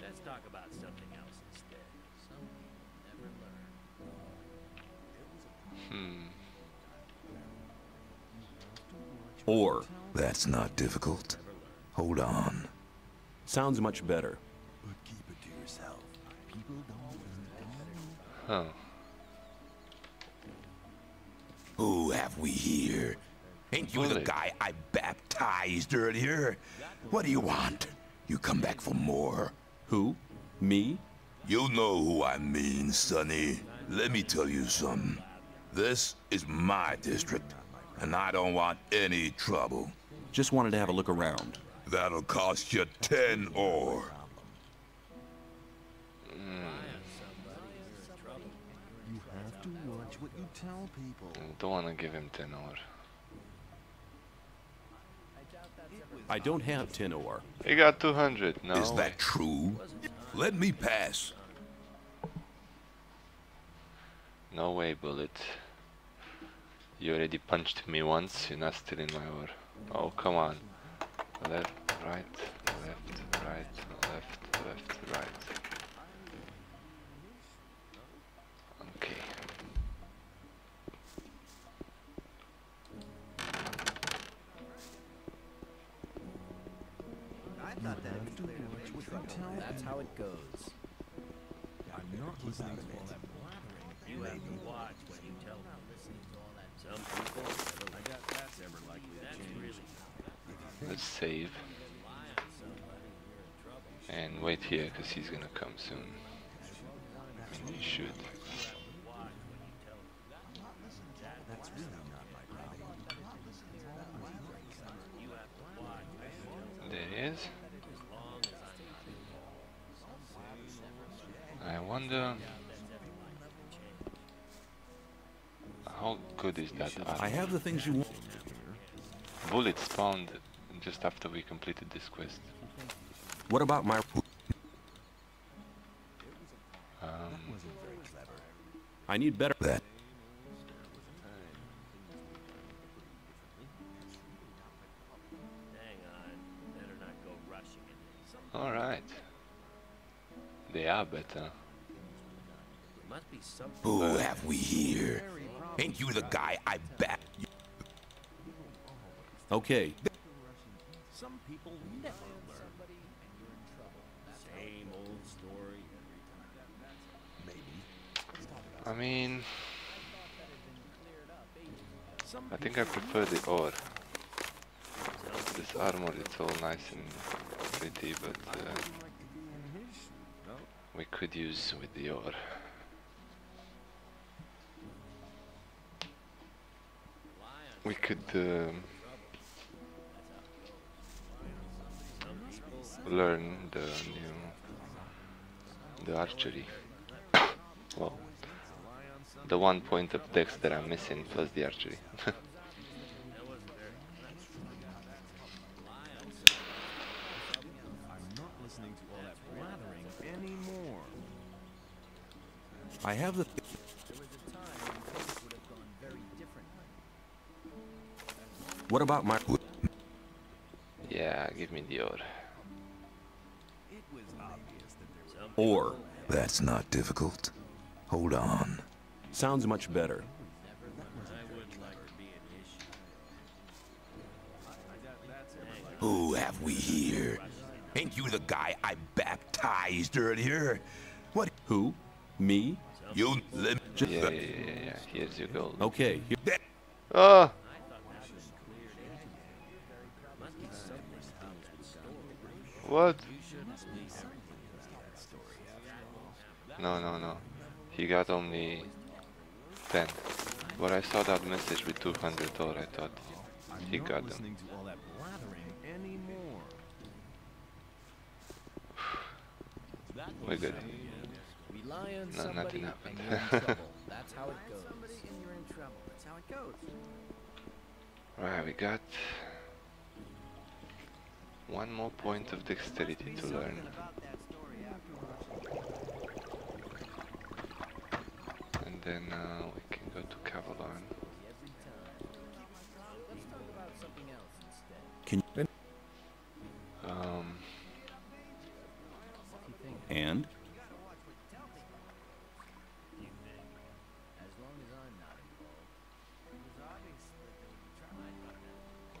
Let's talk about something else instead. Never learn. hmm. Or That's not difficult. Hold on. sounds much better. But keep it to yourself. People don't Huh. Who have we here? Ain't you the guy I baptized earlier? What do you want? You come back for more? Who? Me? You know who I mean, Sonny. Let me tell you something. This is my district, and I don't want any trouble. Just wanted to have a look around. That'll cost you ten ore. You have to watch what you tell people. Don't wanna give him 10 ore. I don't have 10 ore. He got 200. No is that true? Let me pass. No way, Bullit. You already punched me once. You're not stealing my ore. Oh, come on. Left, right, left, right, left, left, right. Okay. I thought that'd be clear. Watch what you tell That's how it goes. I'm not listening to all that blathering. You have to watch what you tell me. Some people never I doubt that's ever likely to That's change. really Let's save rely on somebody. You're in trouble. and wait here because he's gonna come soon. I mean, he should. Watch what you tell me. That's really not my problem. You have to watch what you tell me. There he is. As long as I'm wonder how good is that I have the things you want. Bullit spawned just after we completed this quest. What about my... Um, I need better... That Hang on. Better not go rushing it. all right. They are better. Must be something. who have we here? Ain't you the guy I bat? Okay, Some people never learn. Same old story every time. I mean, I think I prefer the ore. This armor, it's all nice and pretty, but uh, we could use with the ore. We could um, learn the new the archery. The one point of dex that I'm missing plus the archery. I have the. What about my. yeah, give me the ore. Or. That's not difficult. Hold on. Sounds much better. Who have we here? Ain't you the guy I baptized earlier? What? Who? Me? You let Yeah, yeah, yeah, yeah, yeah. Here's your gold. Okay. here- Oh! What? No, no, no. He got only 10. But I saw that message with 200 ore, I thought he got them. listening to all that blathering anymore. We're good. Rely on No, somebody nothing and happened. you're in trouble. That's how it goes. Somebody and you're trouble. That's how it goes. Right, we got one more point of dexterity to learn. And then uh, we can go to Cavalorn. Can Um, And?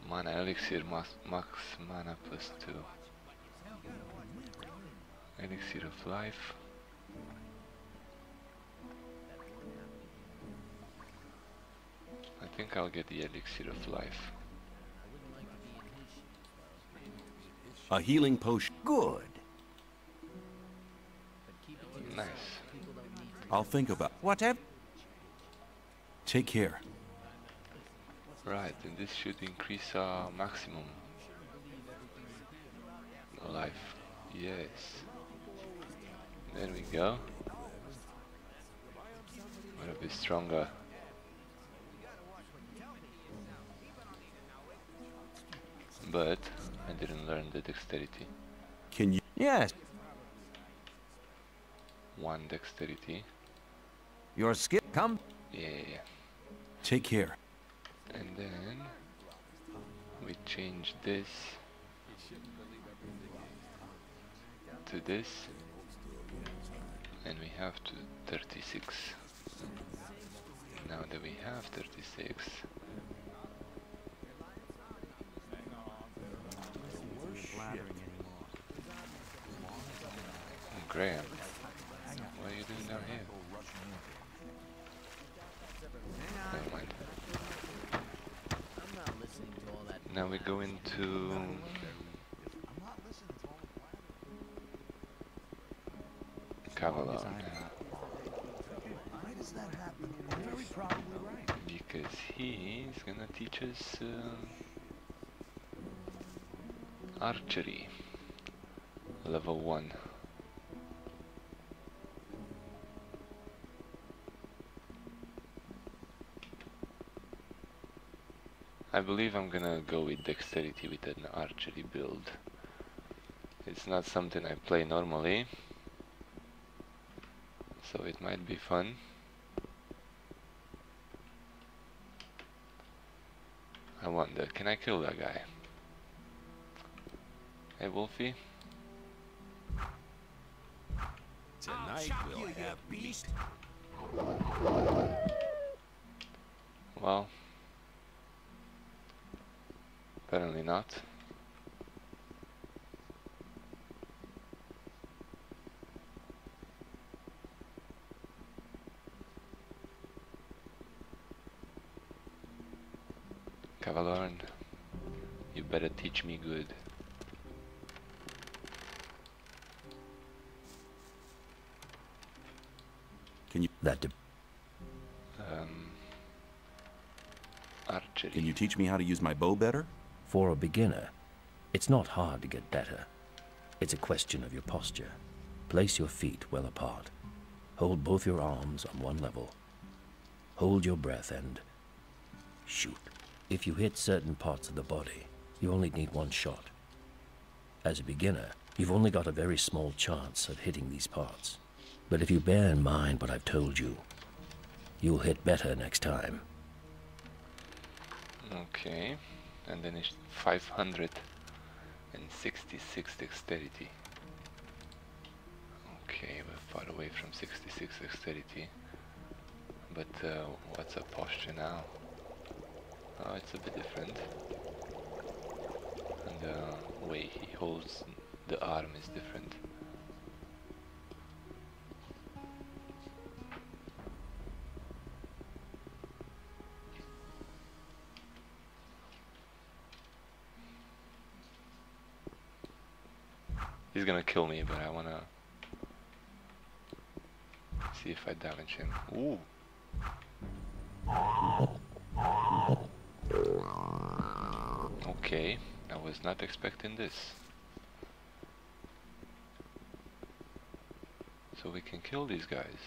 mana elixir max, max mana plus 2. Elixir of life. Think I'll get the elixir of life. A healing potion. Good. Nice. I'll think about. Whatever. Take care. Right, and this should increase our maximum life. Yes. There we go. Gotta be stronger. But I didn't learn the dexterity. Can you? Yes. One dexterity. Your skill. Come. Yeah, yeah, yeah. Take care. And then we change this to this and we have to 36 now that we have 36 Graham what are you doing down here Never mind. Now we go into Cavalorn. Because he's gonna teach us uh, archery, level one. I believe I'm gonna go with dexterity with an archery build. It's not something I play normally, so it might be fun. I wonder, can I kill that guy? Hey Wolfie? Tonight we'll have beast. Well, apparently not. Cavalorn, you better teach me good. Can you? That Um, archery. Can you teach me how to use my bow better? For a beginner, it's not hard to get better. It's a question of your posture. Place your feet well apart. Hold both your arms on one level. Hold your breath and shoot. If you hit certain parts of the body, you only need one shot. As a beginner, you've only got a very small chance of hitting these parts. But if you bear in mind what I've told you, you'll hit better next time. Okay, and then it's 566 dexterity. Okay, we're far away from 66 dexterity. But uh, what's a posture now? Oh, it's a bit different. And the way he holds the arm is different. Gonna kill me, but I wanna see if I damage him. Ooh. Okay, I was not expecting this. So we can kill these guys.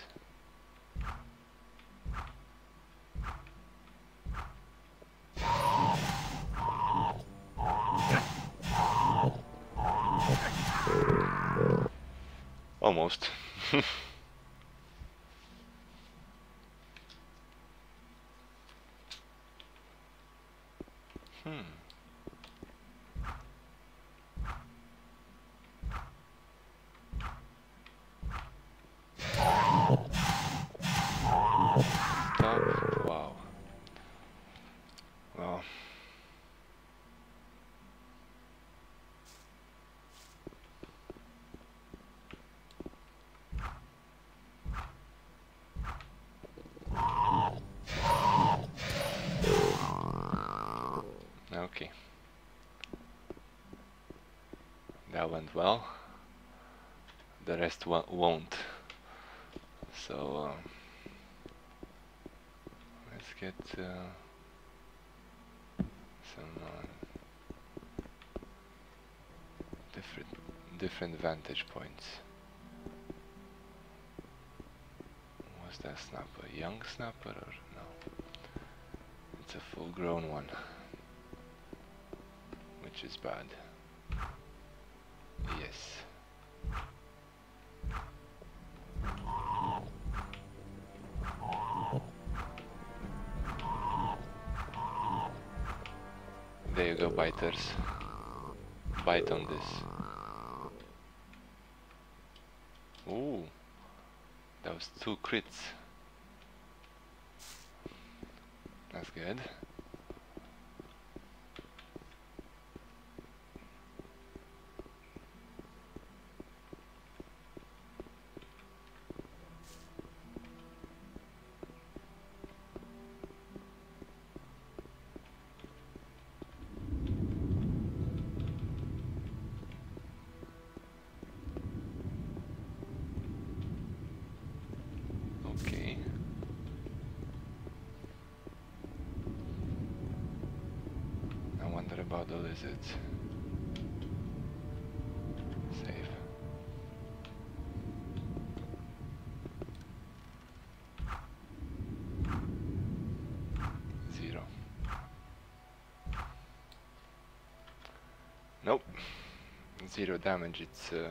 Well. The rest won't. So um, let's get uh, some uh, different different vantage points. Was that snapper a young snapper or no? It's a full-grown one, which is bad. Bite on this. Ooh, that was two crits. That's good. Okay. I wonder about the lizards. Save. Zero. Nope. Zero damage. It's uh,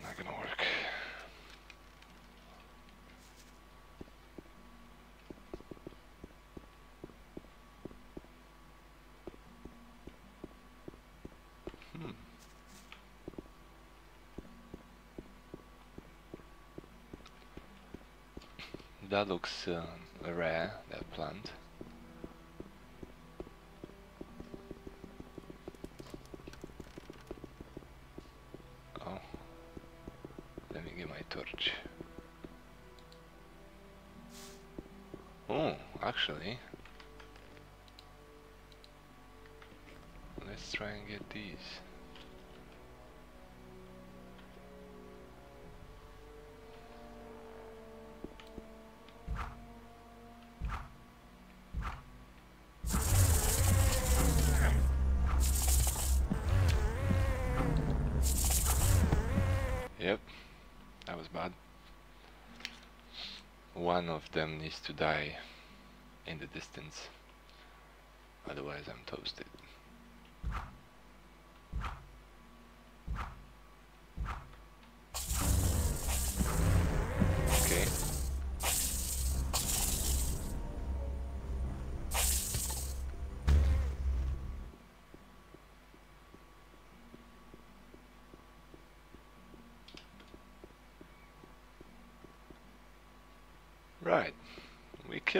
not gonna work. Hmm. That looks uh, rare, that plant. actually. Let's try and get these. Yep, that was bad. One of them needs to die in the distance. Otherwise I'm toasted.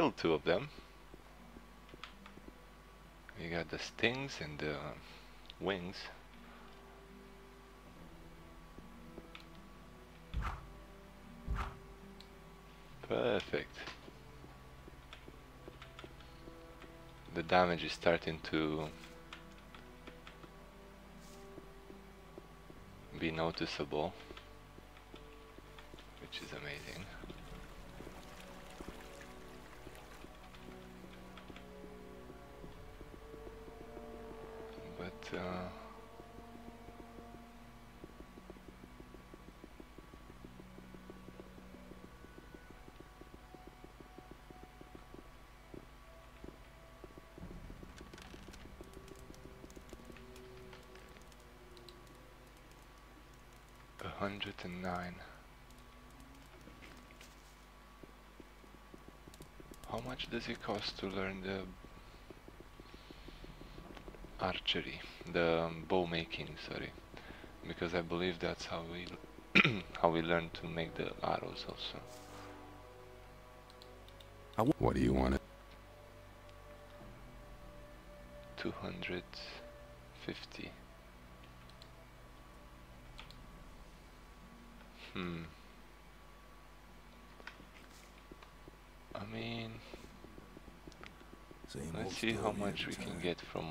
Killed two of them. You got the stings and the wings. Perfect. The damage is starting to be noticeable, which is amazing. Uh, a hundred and nine. How much does it cost to learn the archery, the um, bow making, sorry, because I believe that's how we how we learn to make the arrows also. What do you want? 250. Hmm. I mean, let's see how much we can get from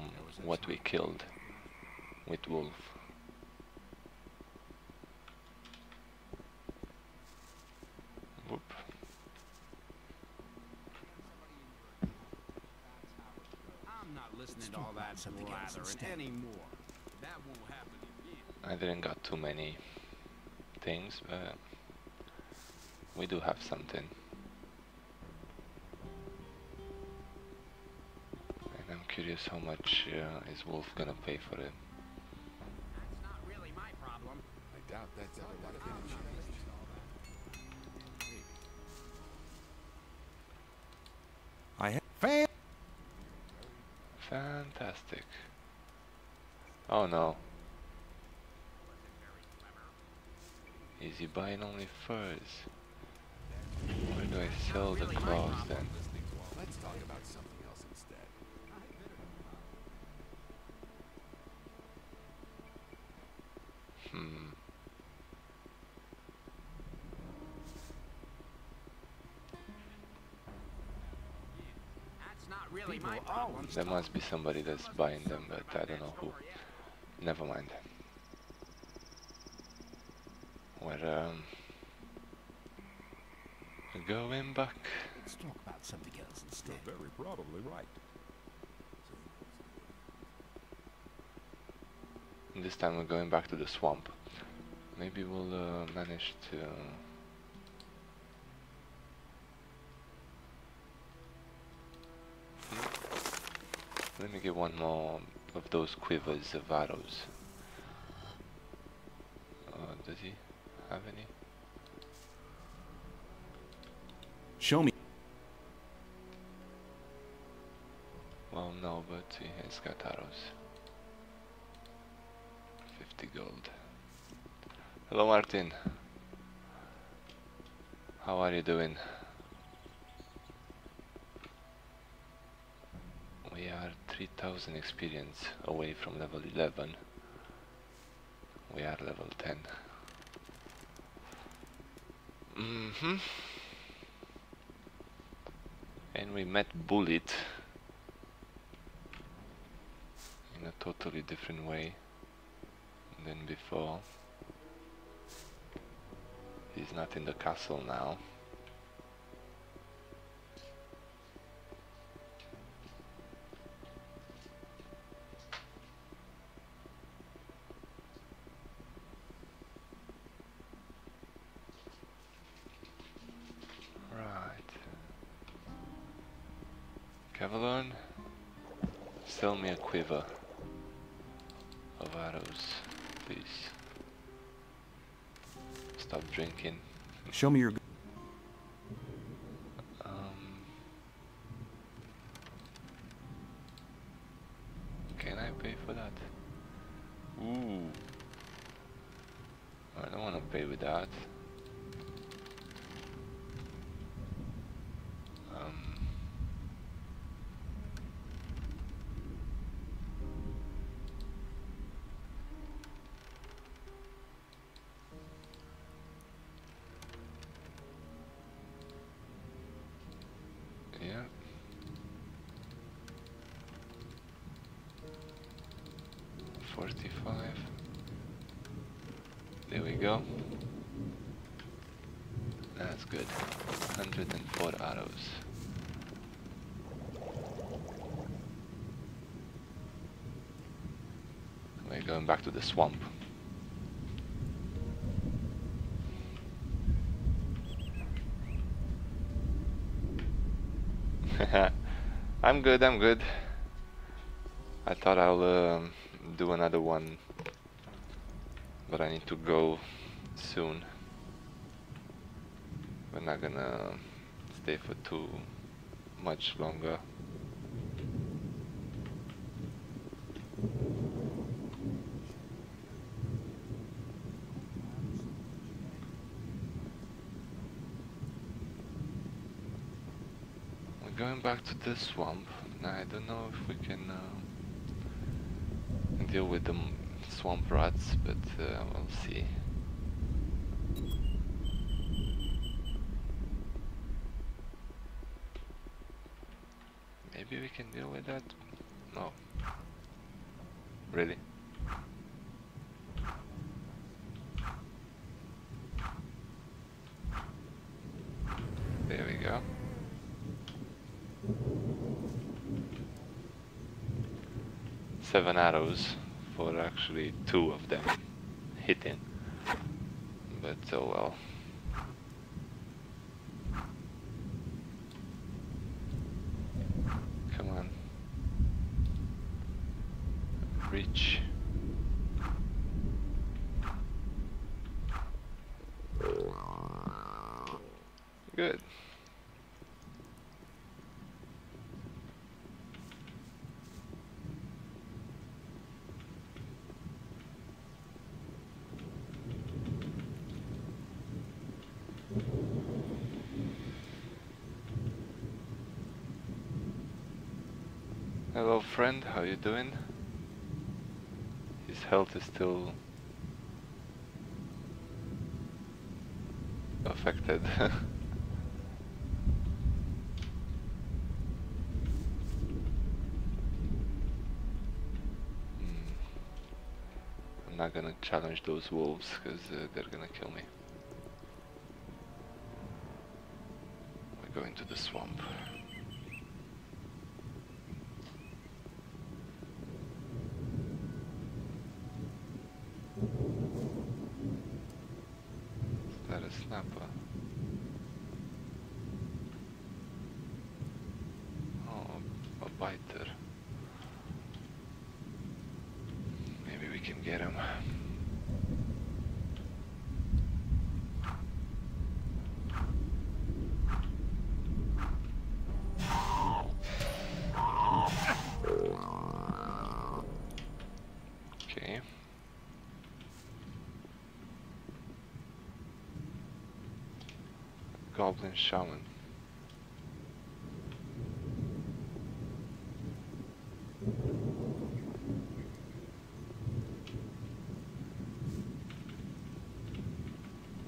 what we killed with wolf. Whoop. I'm not listening to all that blathering anymore. That won't happen again. I didn't got too many things, but we do have something. Curious how much uh, is Wolf gonna pay for it. That's not really my problem. I doubt that's ever would have been changed. I have. Fan Fantastic. Oh no. Is he buying only furs? Where do I sell the claws then? There must be somebody that's buying them, but I don't know who. Never mind. We're um, going back. Let's talk about something else instead. You're very probably right. This time we're going back to the swamp. Maybe we'll uh, manage to. Hmm. Let me get one more of those quivers of arrows. Uh, does he have any? Show me. Well, no, but he has got arrows. 50 gold. Hello, Martin. How are you doing? We are 3000 experience away from level 11. We are level 10. Mm-hmm. And we met Bullit in a totally different way than before. He's not in the castle now. Show me your. Um, can I pay for that? Ooh. I don't want to pay with that. 45. There we go. That's good. 104 arrows. We're going back to the swamp. I'm good, I'm good. I thought I'll um, do another one, but I need to go soon. We're not gonna stay for too much longer. We're going back to the swamp. Now I don't know if we can uh, deal with the swamp rats, but uh, we'll see. Maybe we can deal with that? No. Really? There we go. Seven arrows actually two of them hitting. But oh well. Come on. Reach. Good. Hello friend, how you doing? His health is still affected. Hmm. I'm not gonna challenge those wolves because uh, they're gonna kill me. We're going to the swamp. Is that a snapper? Oh, a biter. Maybe we can get him. Okay. Goblin Shaman.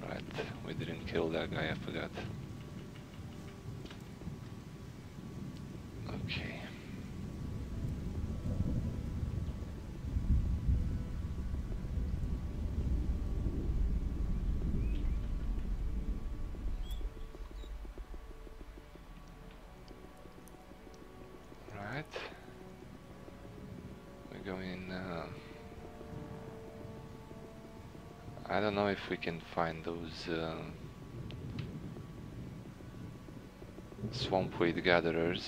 Right, we didn't kill that guy, I forgot. Okay. Right. We're going. Uh, I don't know if we can find those uh, swamp weed gatherers.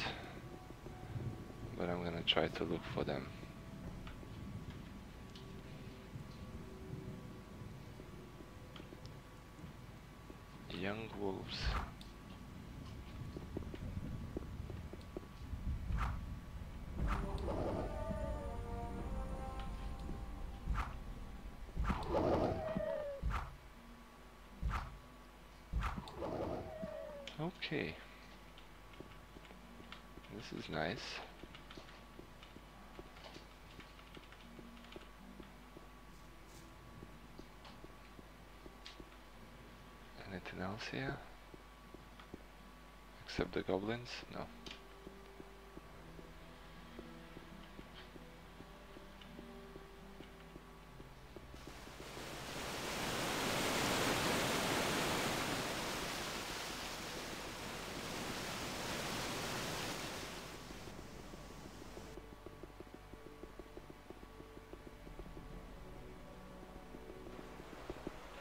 but I'm gonna try to look for them. Is nice. Anything else here? Except the goblins? No.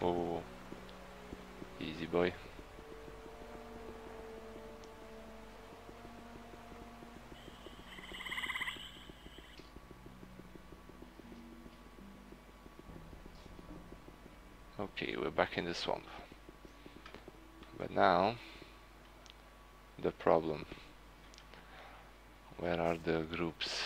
Oh, easy boy. Okay, we're back in the swamp. But now, the problem. Where are the groups?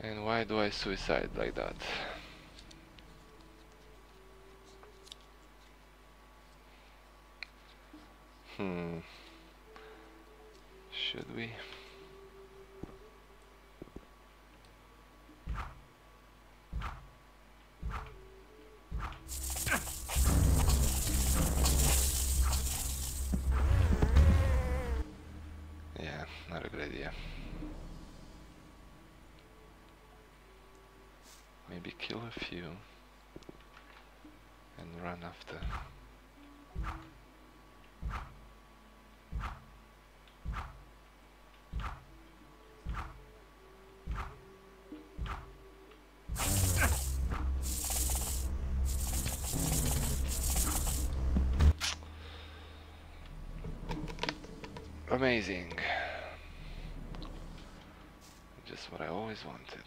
And why do I suicide like that? Amazing. Just what I always wanted.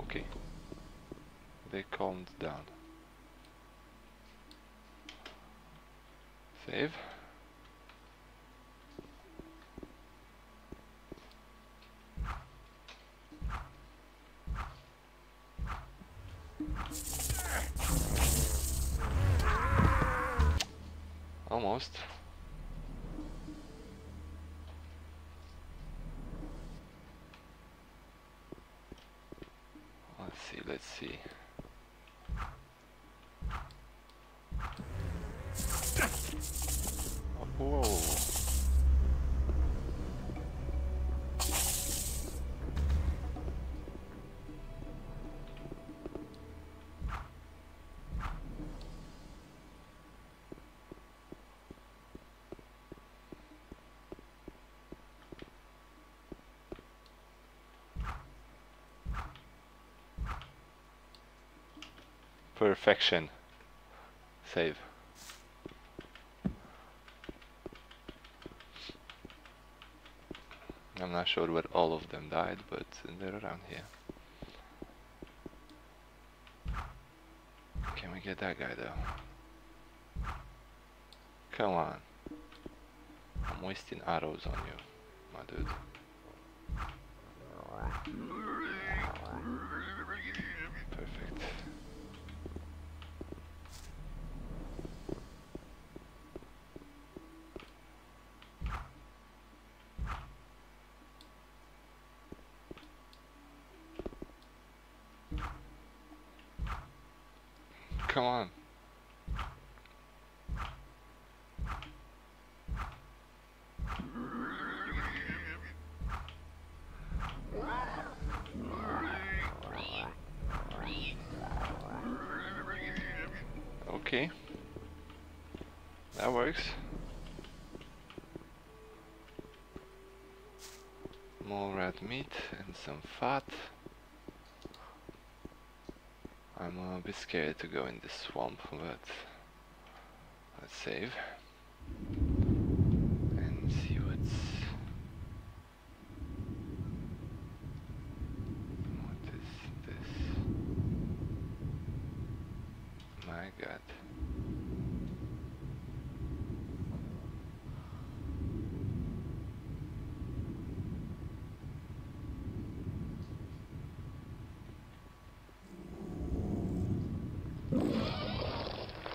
Okay. They calmed down. Almost. Perfection. Save. I'm not sure where all of them died, but they're around here. Can we get that guy though? Come on. I'm wasting arrows on you, my dude. Perfect. Come on. That works. More red meat some fat. I'm a bit scared to go in this swamp, but let's save and see what's what is this? My God.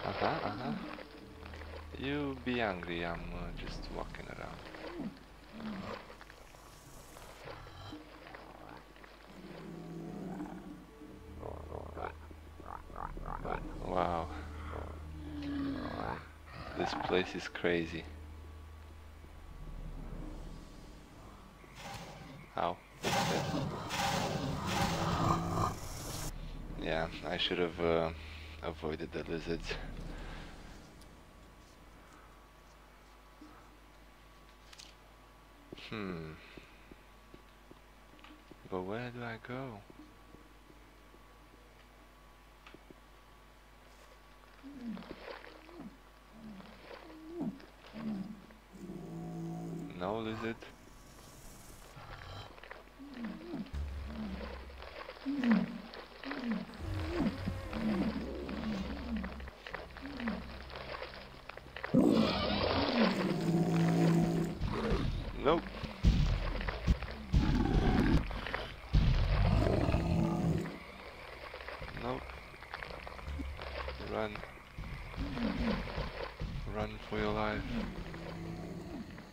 Uh-huh, uh-huh. You be angry, I'm uh, just walking around. Wow. This place is crazy. Ow. Yeah, I should have uh, avoided the lizards. Hmm. But where do I go? No lizard. Nope. Nope. Run. Run for your life.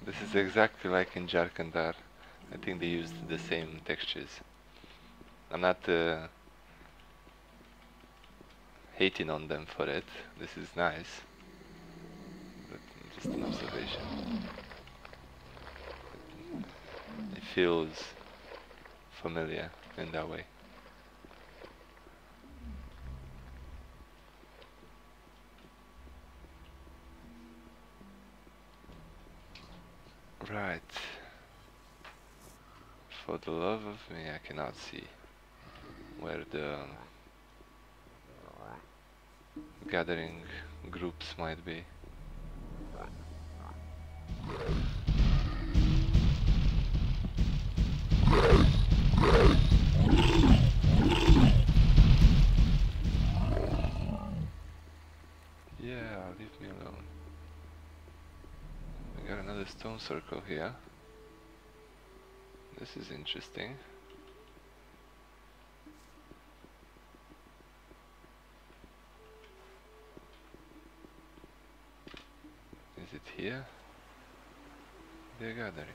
This is exactly like in Jharkendar. I think they used the same textures. I'm not uh, hating on them for it. This is nice. But just an observation. It feels familiar in that way. Right. For the love of me, I cannot see where the gathering groups might be. Yeah, leave me alone. We got another stone circle here. This is interesting. Is it here? They're gathering.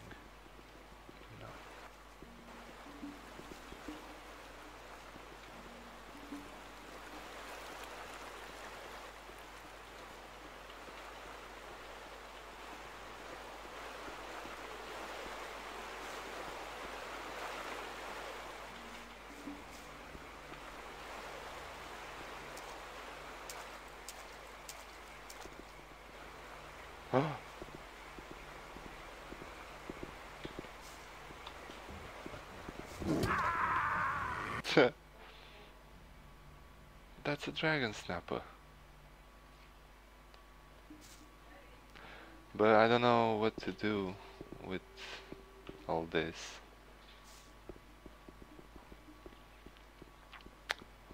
That's a dragon snapper. But I don't know what to do with all this.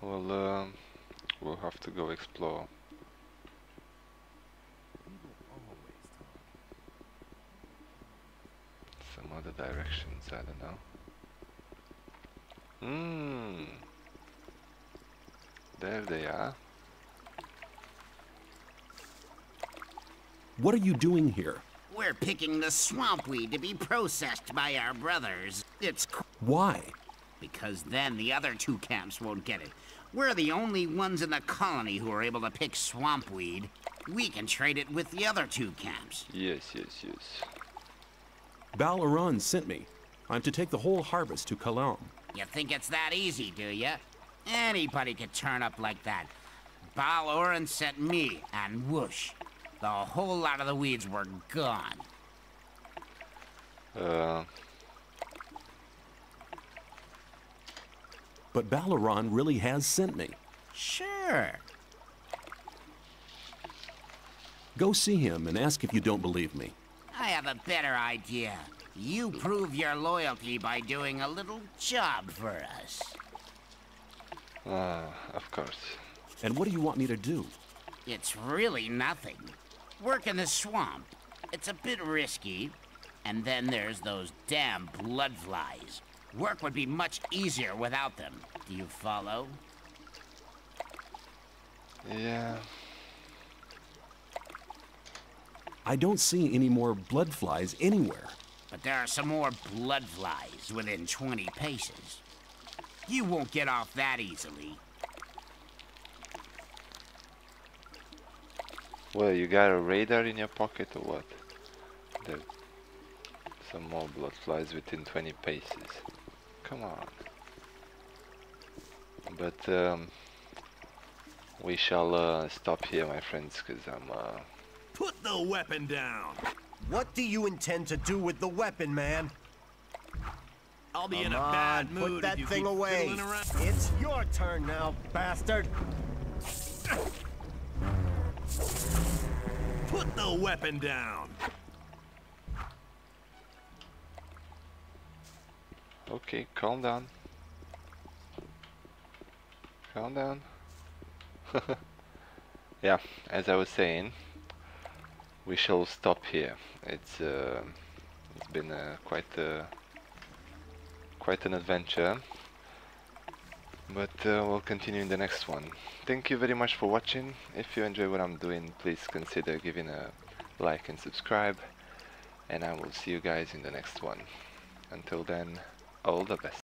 Well, um, we'll have to go explore. Some other directions, I don't know. Hmm. There they are. What are you doing here? We're picking the swamp weed to be processed by our brothers. It's c- Why? because then the other two camps won't get it. We're the only ones in the colony who are able to pick swamp weed. We can trade it with the other two camps. Yes, yes, yes. Baal Orun sent me. I'm to take the whole harvest to Kalom. You think it's that easy, do you? Anybody could turn up like that. Baal Orun sent me, and whoosh. the whole lot of the weeds were gone. Uh, But Baal Orun really has sent me. Sure. Go see him and ask if you don't believe me. I have a better idea. You prove your loyalty by doing a little job for us. uh, of course. And what do you want me to do? It's really nothing. Work in the swamp. It's a bit risky. And then there's those damn blood flies. Work would be much easier without them. Do you follow? Yeah. I don't see any more blood flies anywhere. But there are some more blood flies within 20 paces. You won't get off that easily. Well, you got a radar in your pocket or what? There. Some more blood flies within 20 paces. Come on. But um, we shall uh, stop here, my friends, because I'm. Uh, Put the weapon down. What do you intend to do with the weapon, man? I'll be Come in a on, bad put mood that if you thing keep away. around. It's your turn now, bastard. Put the weapon down. Okay, calm down. Calm down. yeah, as I was saying, we shall stop here. It's uh, it's been uh, quite uh, quite an adventure, but uh, we'll continue in the next one. Thank you very much for watching. If you enjoy what I'm doing, please consider giving a like and subscribe, and I will see you guys in the next one. Until then, all the best.